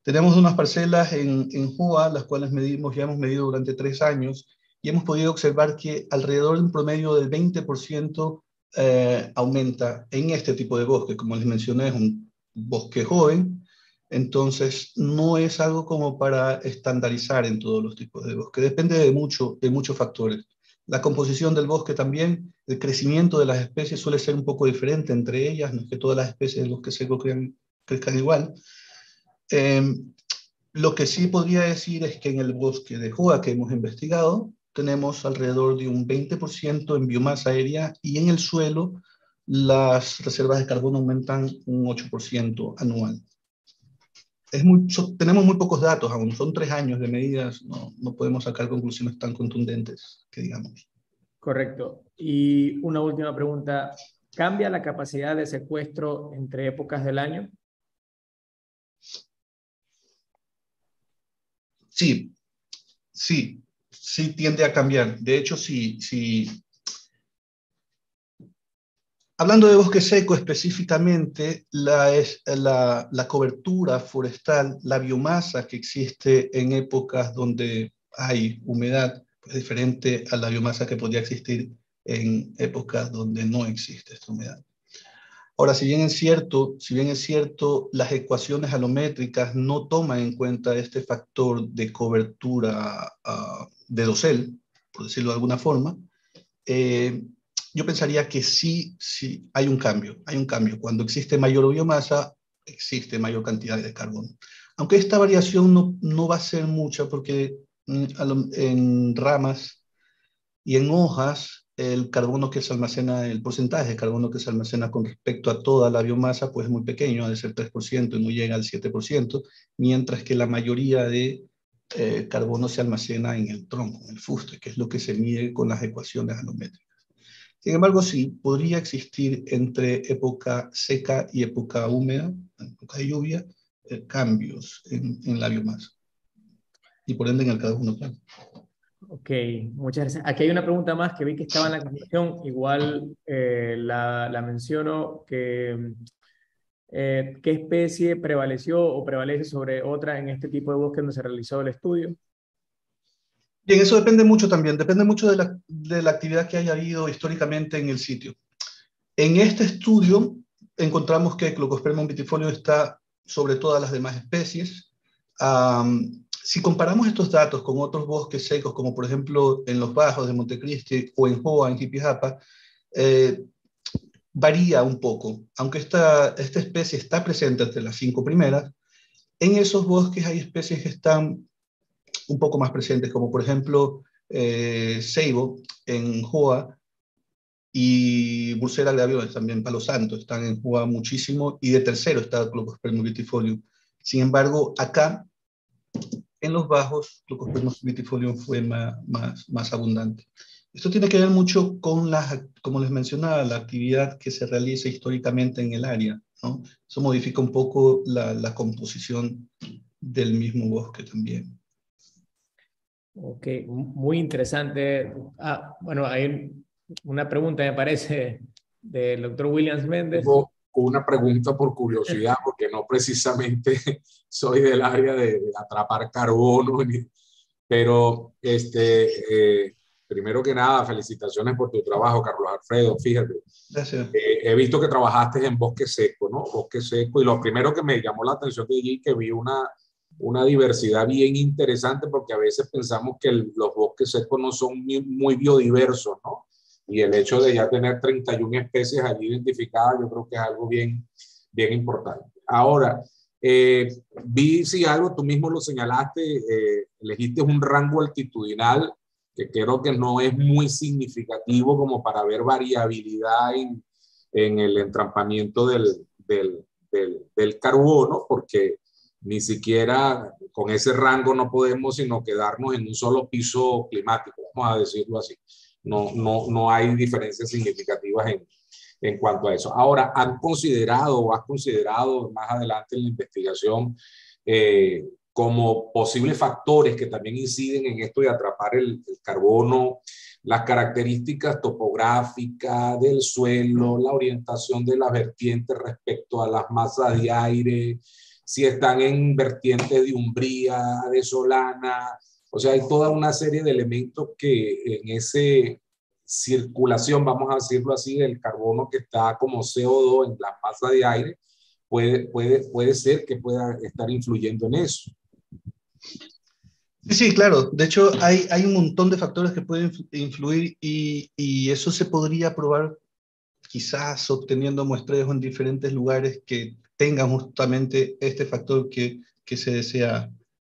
Tenemos unas parcelas en, en las cuales medimos, ya hemos medido durante tres años, y hemos podido observar que alrededor de un promedio del 20% eh, aumenta en este tipo de bosque. Como les mencioné, es un bosque joven, entonces no es algo como para estandarizar en todos los tipos de bosque. Depende de, mucho, de muchos factores. La composición del bosque también, el crecimiento de las especies suele ser un poco diferente entre ellas, no es que todas las especies del bosque seco crezcan igual. Em, lo que sí podría decir es que en el bosque de Joa que hemos investigado, tenemos alrededor de un 20% en biomasa aérea y en el suelo las reservas de carbono aumentan un 8% anual. Es mucho, tenemos muy pocos datos aún, son tres años de medidas, no, no podemos sacar conclusiones tan contundentes que digamos. Correcto. Y una última pregunta, ¿cambia la capacidad de secuestro entre épocas del año? Sí, sí, sí tiende a cambiar. De hecho, sí, sí. Hablando de bosque seco específicamente, la, la, cobertura forestal, la biomasa que existe en épocas donde hay humedad, es diferente a la biomasa que podría existir en épocas donde no existe esta humedad. Ahora, si bien es cierto, si bien es cierto, las ecuaciones alométricas no toman en cuenta este factor de cobertura uh, de dosel, por decirlo de alguna forma, eh, yo pensaría que sí, sí hay un cambio, hay un cambio. Cuando existe mayor biomasa, existe mayor cantidad de carbono. Aunque esta variación no, no va a ser mucha porque mm, en ramas y en hojas el carbono que se almacena, el porcentaje de carbono que se almacena con respecto a toda la biomasa, pues es muy pequeño, ha de ser 3% y no llega al 7%, mientras que la mayoría de eh, carbono se almacena en el tronco, en el fuste, que es lo que se mide con las ecuaciones anométricas. Sin embargo, sí, podría existir entre época seca y época húmeda, época de lluvia, eh, cambios en, en, la biomasa. Y por ende en el carbono, claro. Ok, muchas gracias. Aquí hay una pregunta más que vi que estaba en la conversación, igual eh, la, la, menciono, que eh, ¿qué especie prevaleció o prevalece sobre otra en este tipo de bosque donde se realizó el estudio? Bien, eso depende mucho también, depende mucho de la, de la actividad que haya habido históricamente en el sitio. En este estudio encontramos que Clocospermum vitifolio está sobre todas las demás especies. Si comparamos estos datos con otros bosques secos, como por ejemplo en los bajos de Montecristi o en Joa, en Jipijapa, eh, varía un poco. Aunque esta, esta especie está presente entre las cinco primeras, en esos bosques hay especies que están un poco más presentes, como por ejemplo eh, Ceibo en Joa y Bursera de Aviones, también Palo Santo, están en Joa muchísimo, y de tercero está Clocospermum vitifolium. Sin embargo, acá en los bajos, Leucospermos vitifolium fue más, más, abundante. Esto tiene que ver mucho con, la, como les mencionaba, la actividad que se realiza históricamente en el área. ¿no? Eso modifica un poco la composición del mismo bosque también. Ok, muy interesante. Ah, bueno, hay una pregunta, me parece, del doctor Williams Méndez una pregunta por curiosidad, porque no precisamente soy del área de, atrapar carbono, pero este, eh, primero que nada, felicitaciones por tu trabajo, Carlos Alfredo, fíjate. Gracias. Eh, he visto que trabajaste en bosque seco, ¿no? Bosque seco, y lo primero que me llamó la atención de allí, que vi una, una diversidad bien interesante, porque a veces pensamos que los bosques secos no son muy, biodiversos, ¿no? y el hecho de ya tener 31 especies allí identificadas, yo creo que es algo bien, bien importante. Ahora, eh, vi si algo, tú mismo lo señalaste, eh, elegiste un rango altitudinal que creo que no es muy significativo como para ver variabilidad en, en el entrampamiento del, del, del, del, carbono, porque ni siquiera con ese rango no podemos sino quedarnos en un solo piso climático, vamos a decirlo así. No, no, no hay diferencias significativas en, en cuanto a eso. Ahora, ¿han considerado o has considerado más adelante en la investigación eh, como posibles factores que también inciden en esto de atrapar el, el, carbono, las características topográficas del suelo, la orientación de las vertientes respecto a las masas de aire, si están en vertientes de umbría, de solana, o sea, hay toda una serie de elementos que en ese circulación, vamos a decirlo así, del carbono que está como CO2 en la masa de aire, puede, puede, puede ser que pueda estar influyendo en eso. Sí, sí, claro. De hecho, hay, hay un montón de factores que pueden influir y, y eso se podría probar quizás obteniendo muestreos en diferentes lugares que tengan justamente este factor que, que se desea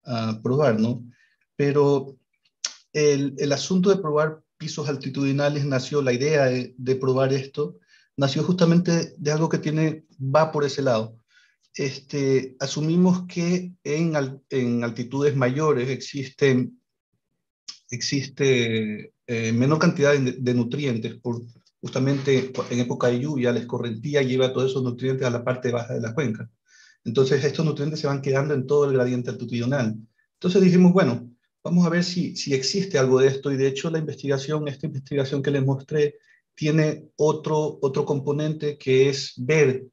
uh, probar, ¿no? Pero el, el, asunto de probar pisos altitudinales nació, la idea de, de, probar esto, nació justamente de algo que tiene, va por ese lado. Este, asumimos que en, en altitudes mayores existen, existe eh, menor cantidad de, de nutrientes por, justamente en época de lluvia, la escorrentía lleva todos esos nutrientes a la parte baja de la cuenca. Entonces, estos nutrientes se van quedando en todo el gradiente altitudinal. Entonces dijimos, bueno, vamos a ver si, si existe algo de esto. Y de hecho, la investigación, esta investigación que les mostré, tiene otro, otro componente que es ver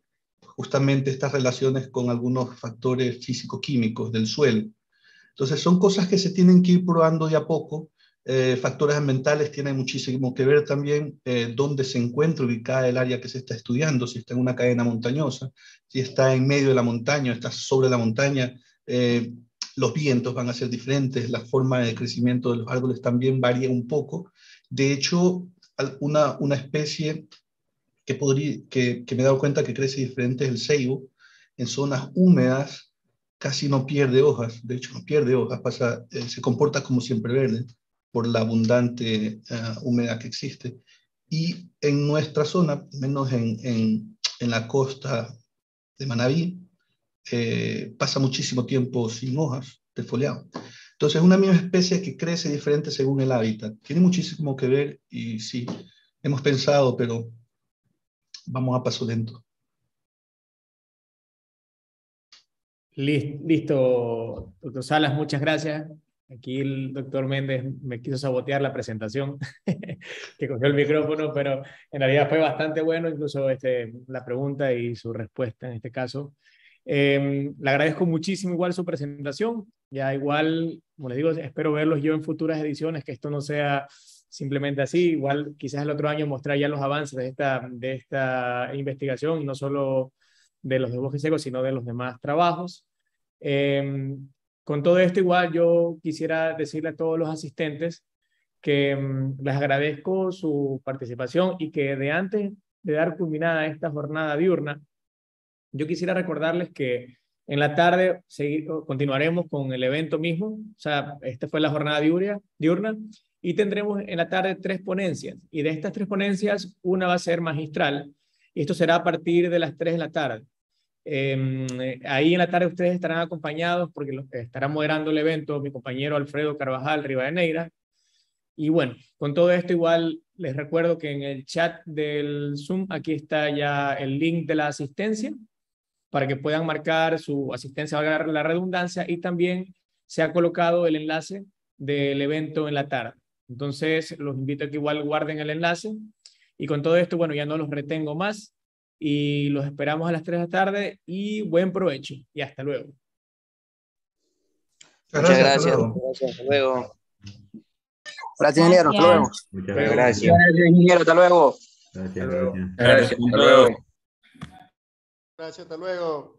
justamente estas relaciones con algunos factores físico-químicos del suelo. Entonces, son cosas que se tienen que ir probando de a poco eh, factores ambientales tienen muchísimo que ver también eh, dónde se encuentra ubicada el área que se está estudiando, si está en una cadena montañosa, si está en medio de la montaña, está sobre la montaña, eh, los vientos van a ser diferentes, la forma de crecimiento de los árboles también varía un poco. De hecho, una, una especie que, podría, que, que me he dado cuenta que crece diferente es el ceibo. En zonas húmedas casi no pierde hojas, de hecho no pierde hojas, pasa, se comporta como siempre verde por la abundante uh, humedad que existe. Y en nuestra zona, menos en, en, en la costa de Manabí, eh, pasa muchísimo tiempo sin hojas, defoliado. Entonces, es una misma especie que crece diferente según el hábitat. Tiene muchísimo que ver y sí, hemos pensado, pero vamos a paso lento. Listo, doctor Salas, muchas gracias. Aquí el doctor Méndez me quiso sabotear la presentación, que cogió el micrófono, pero en realidad fue bastante bueno, incluso este, la pregunta y su respuesta en este caso. Eh, le agradezco muchísimo igual su presentación. Ya igual, como les digo, espero verlos yo en futuras ediciones, que esto no sea simplemente así. Igual quizás el otro año mostrar ya los avances de esta, de esta investigación, no solo de los de bosque seco, sino de los demás trabajos. Eh, con todo esto, igual yo quisiera decirle a todos los asistentes que mm, les agradezco su participación y que de antes de dar culminada esta jornada diurna, yo quisiera recordarles que en la tarde continuaremos con el evento mismo, o sea, esta fue la jornada diurna, diurna y tendremos en la tarde tres ponencias y de estas tres ponencias una va a ser magistral y esto será a partir de las tres de la tarde. Em, eh, ahí en la tarde ustedes estarán acompañados porque estará moderando el evento mi compañero Alfredo Carvajal Rivadeneira. Y bueno, con todo esto igual les recuerdo que en el chat del Zoom aquí está ya el link de la asistencia para que puedan marcar su asistencia, valga la redundancia, y también se ha colocado el enlace del evento en la tarde. Entonces, los invito a que igual guarden el enlace. Y con todo esto, bueno, ya no los retengo más y los esperamos a las 3 de la tarde y buen provecho y hasta luego. Muchas gracias. Gracias, hasta luego. Gracias, ingeniero. Hasta luego. Muchas gracias. Gracias, ingeniero. Hasta luego. Gracias, gracias. Gracias, hasta luego. Gracias, hasta luego.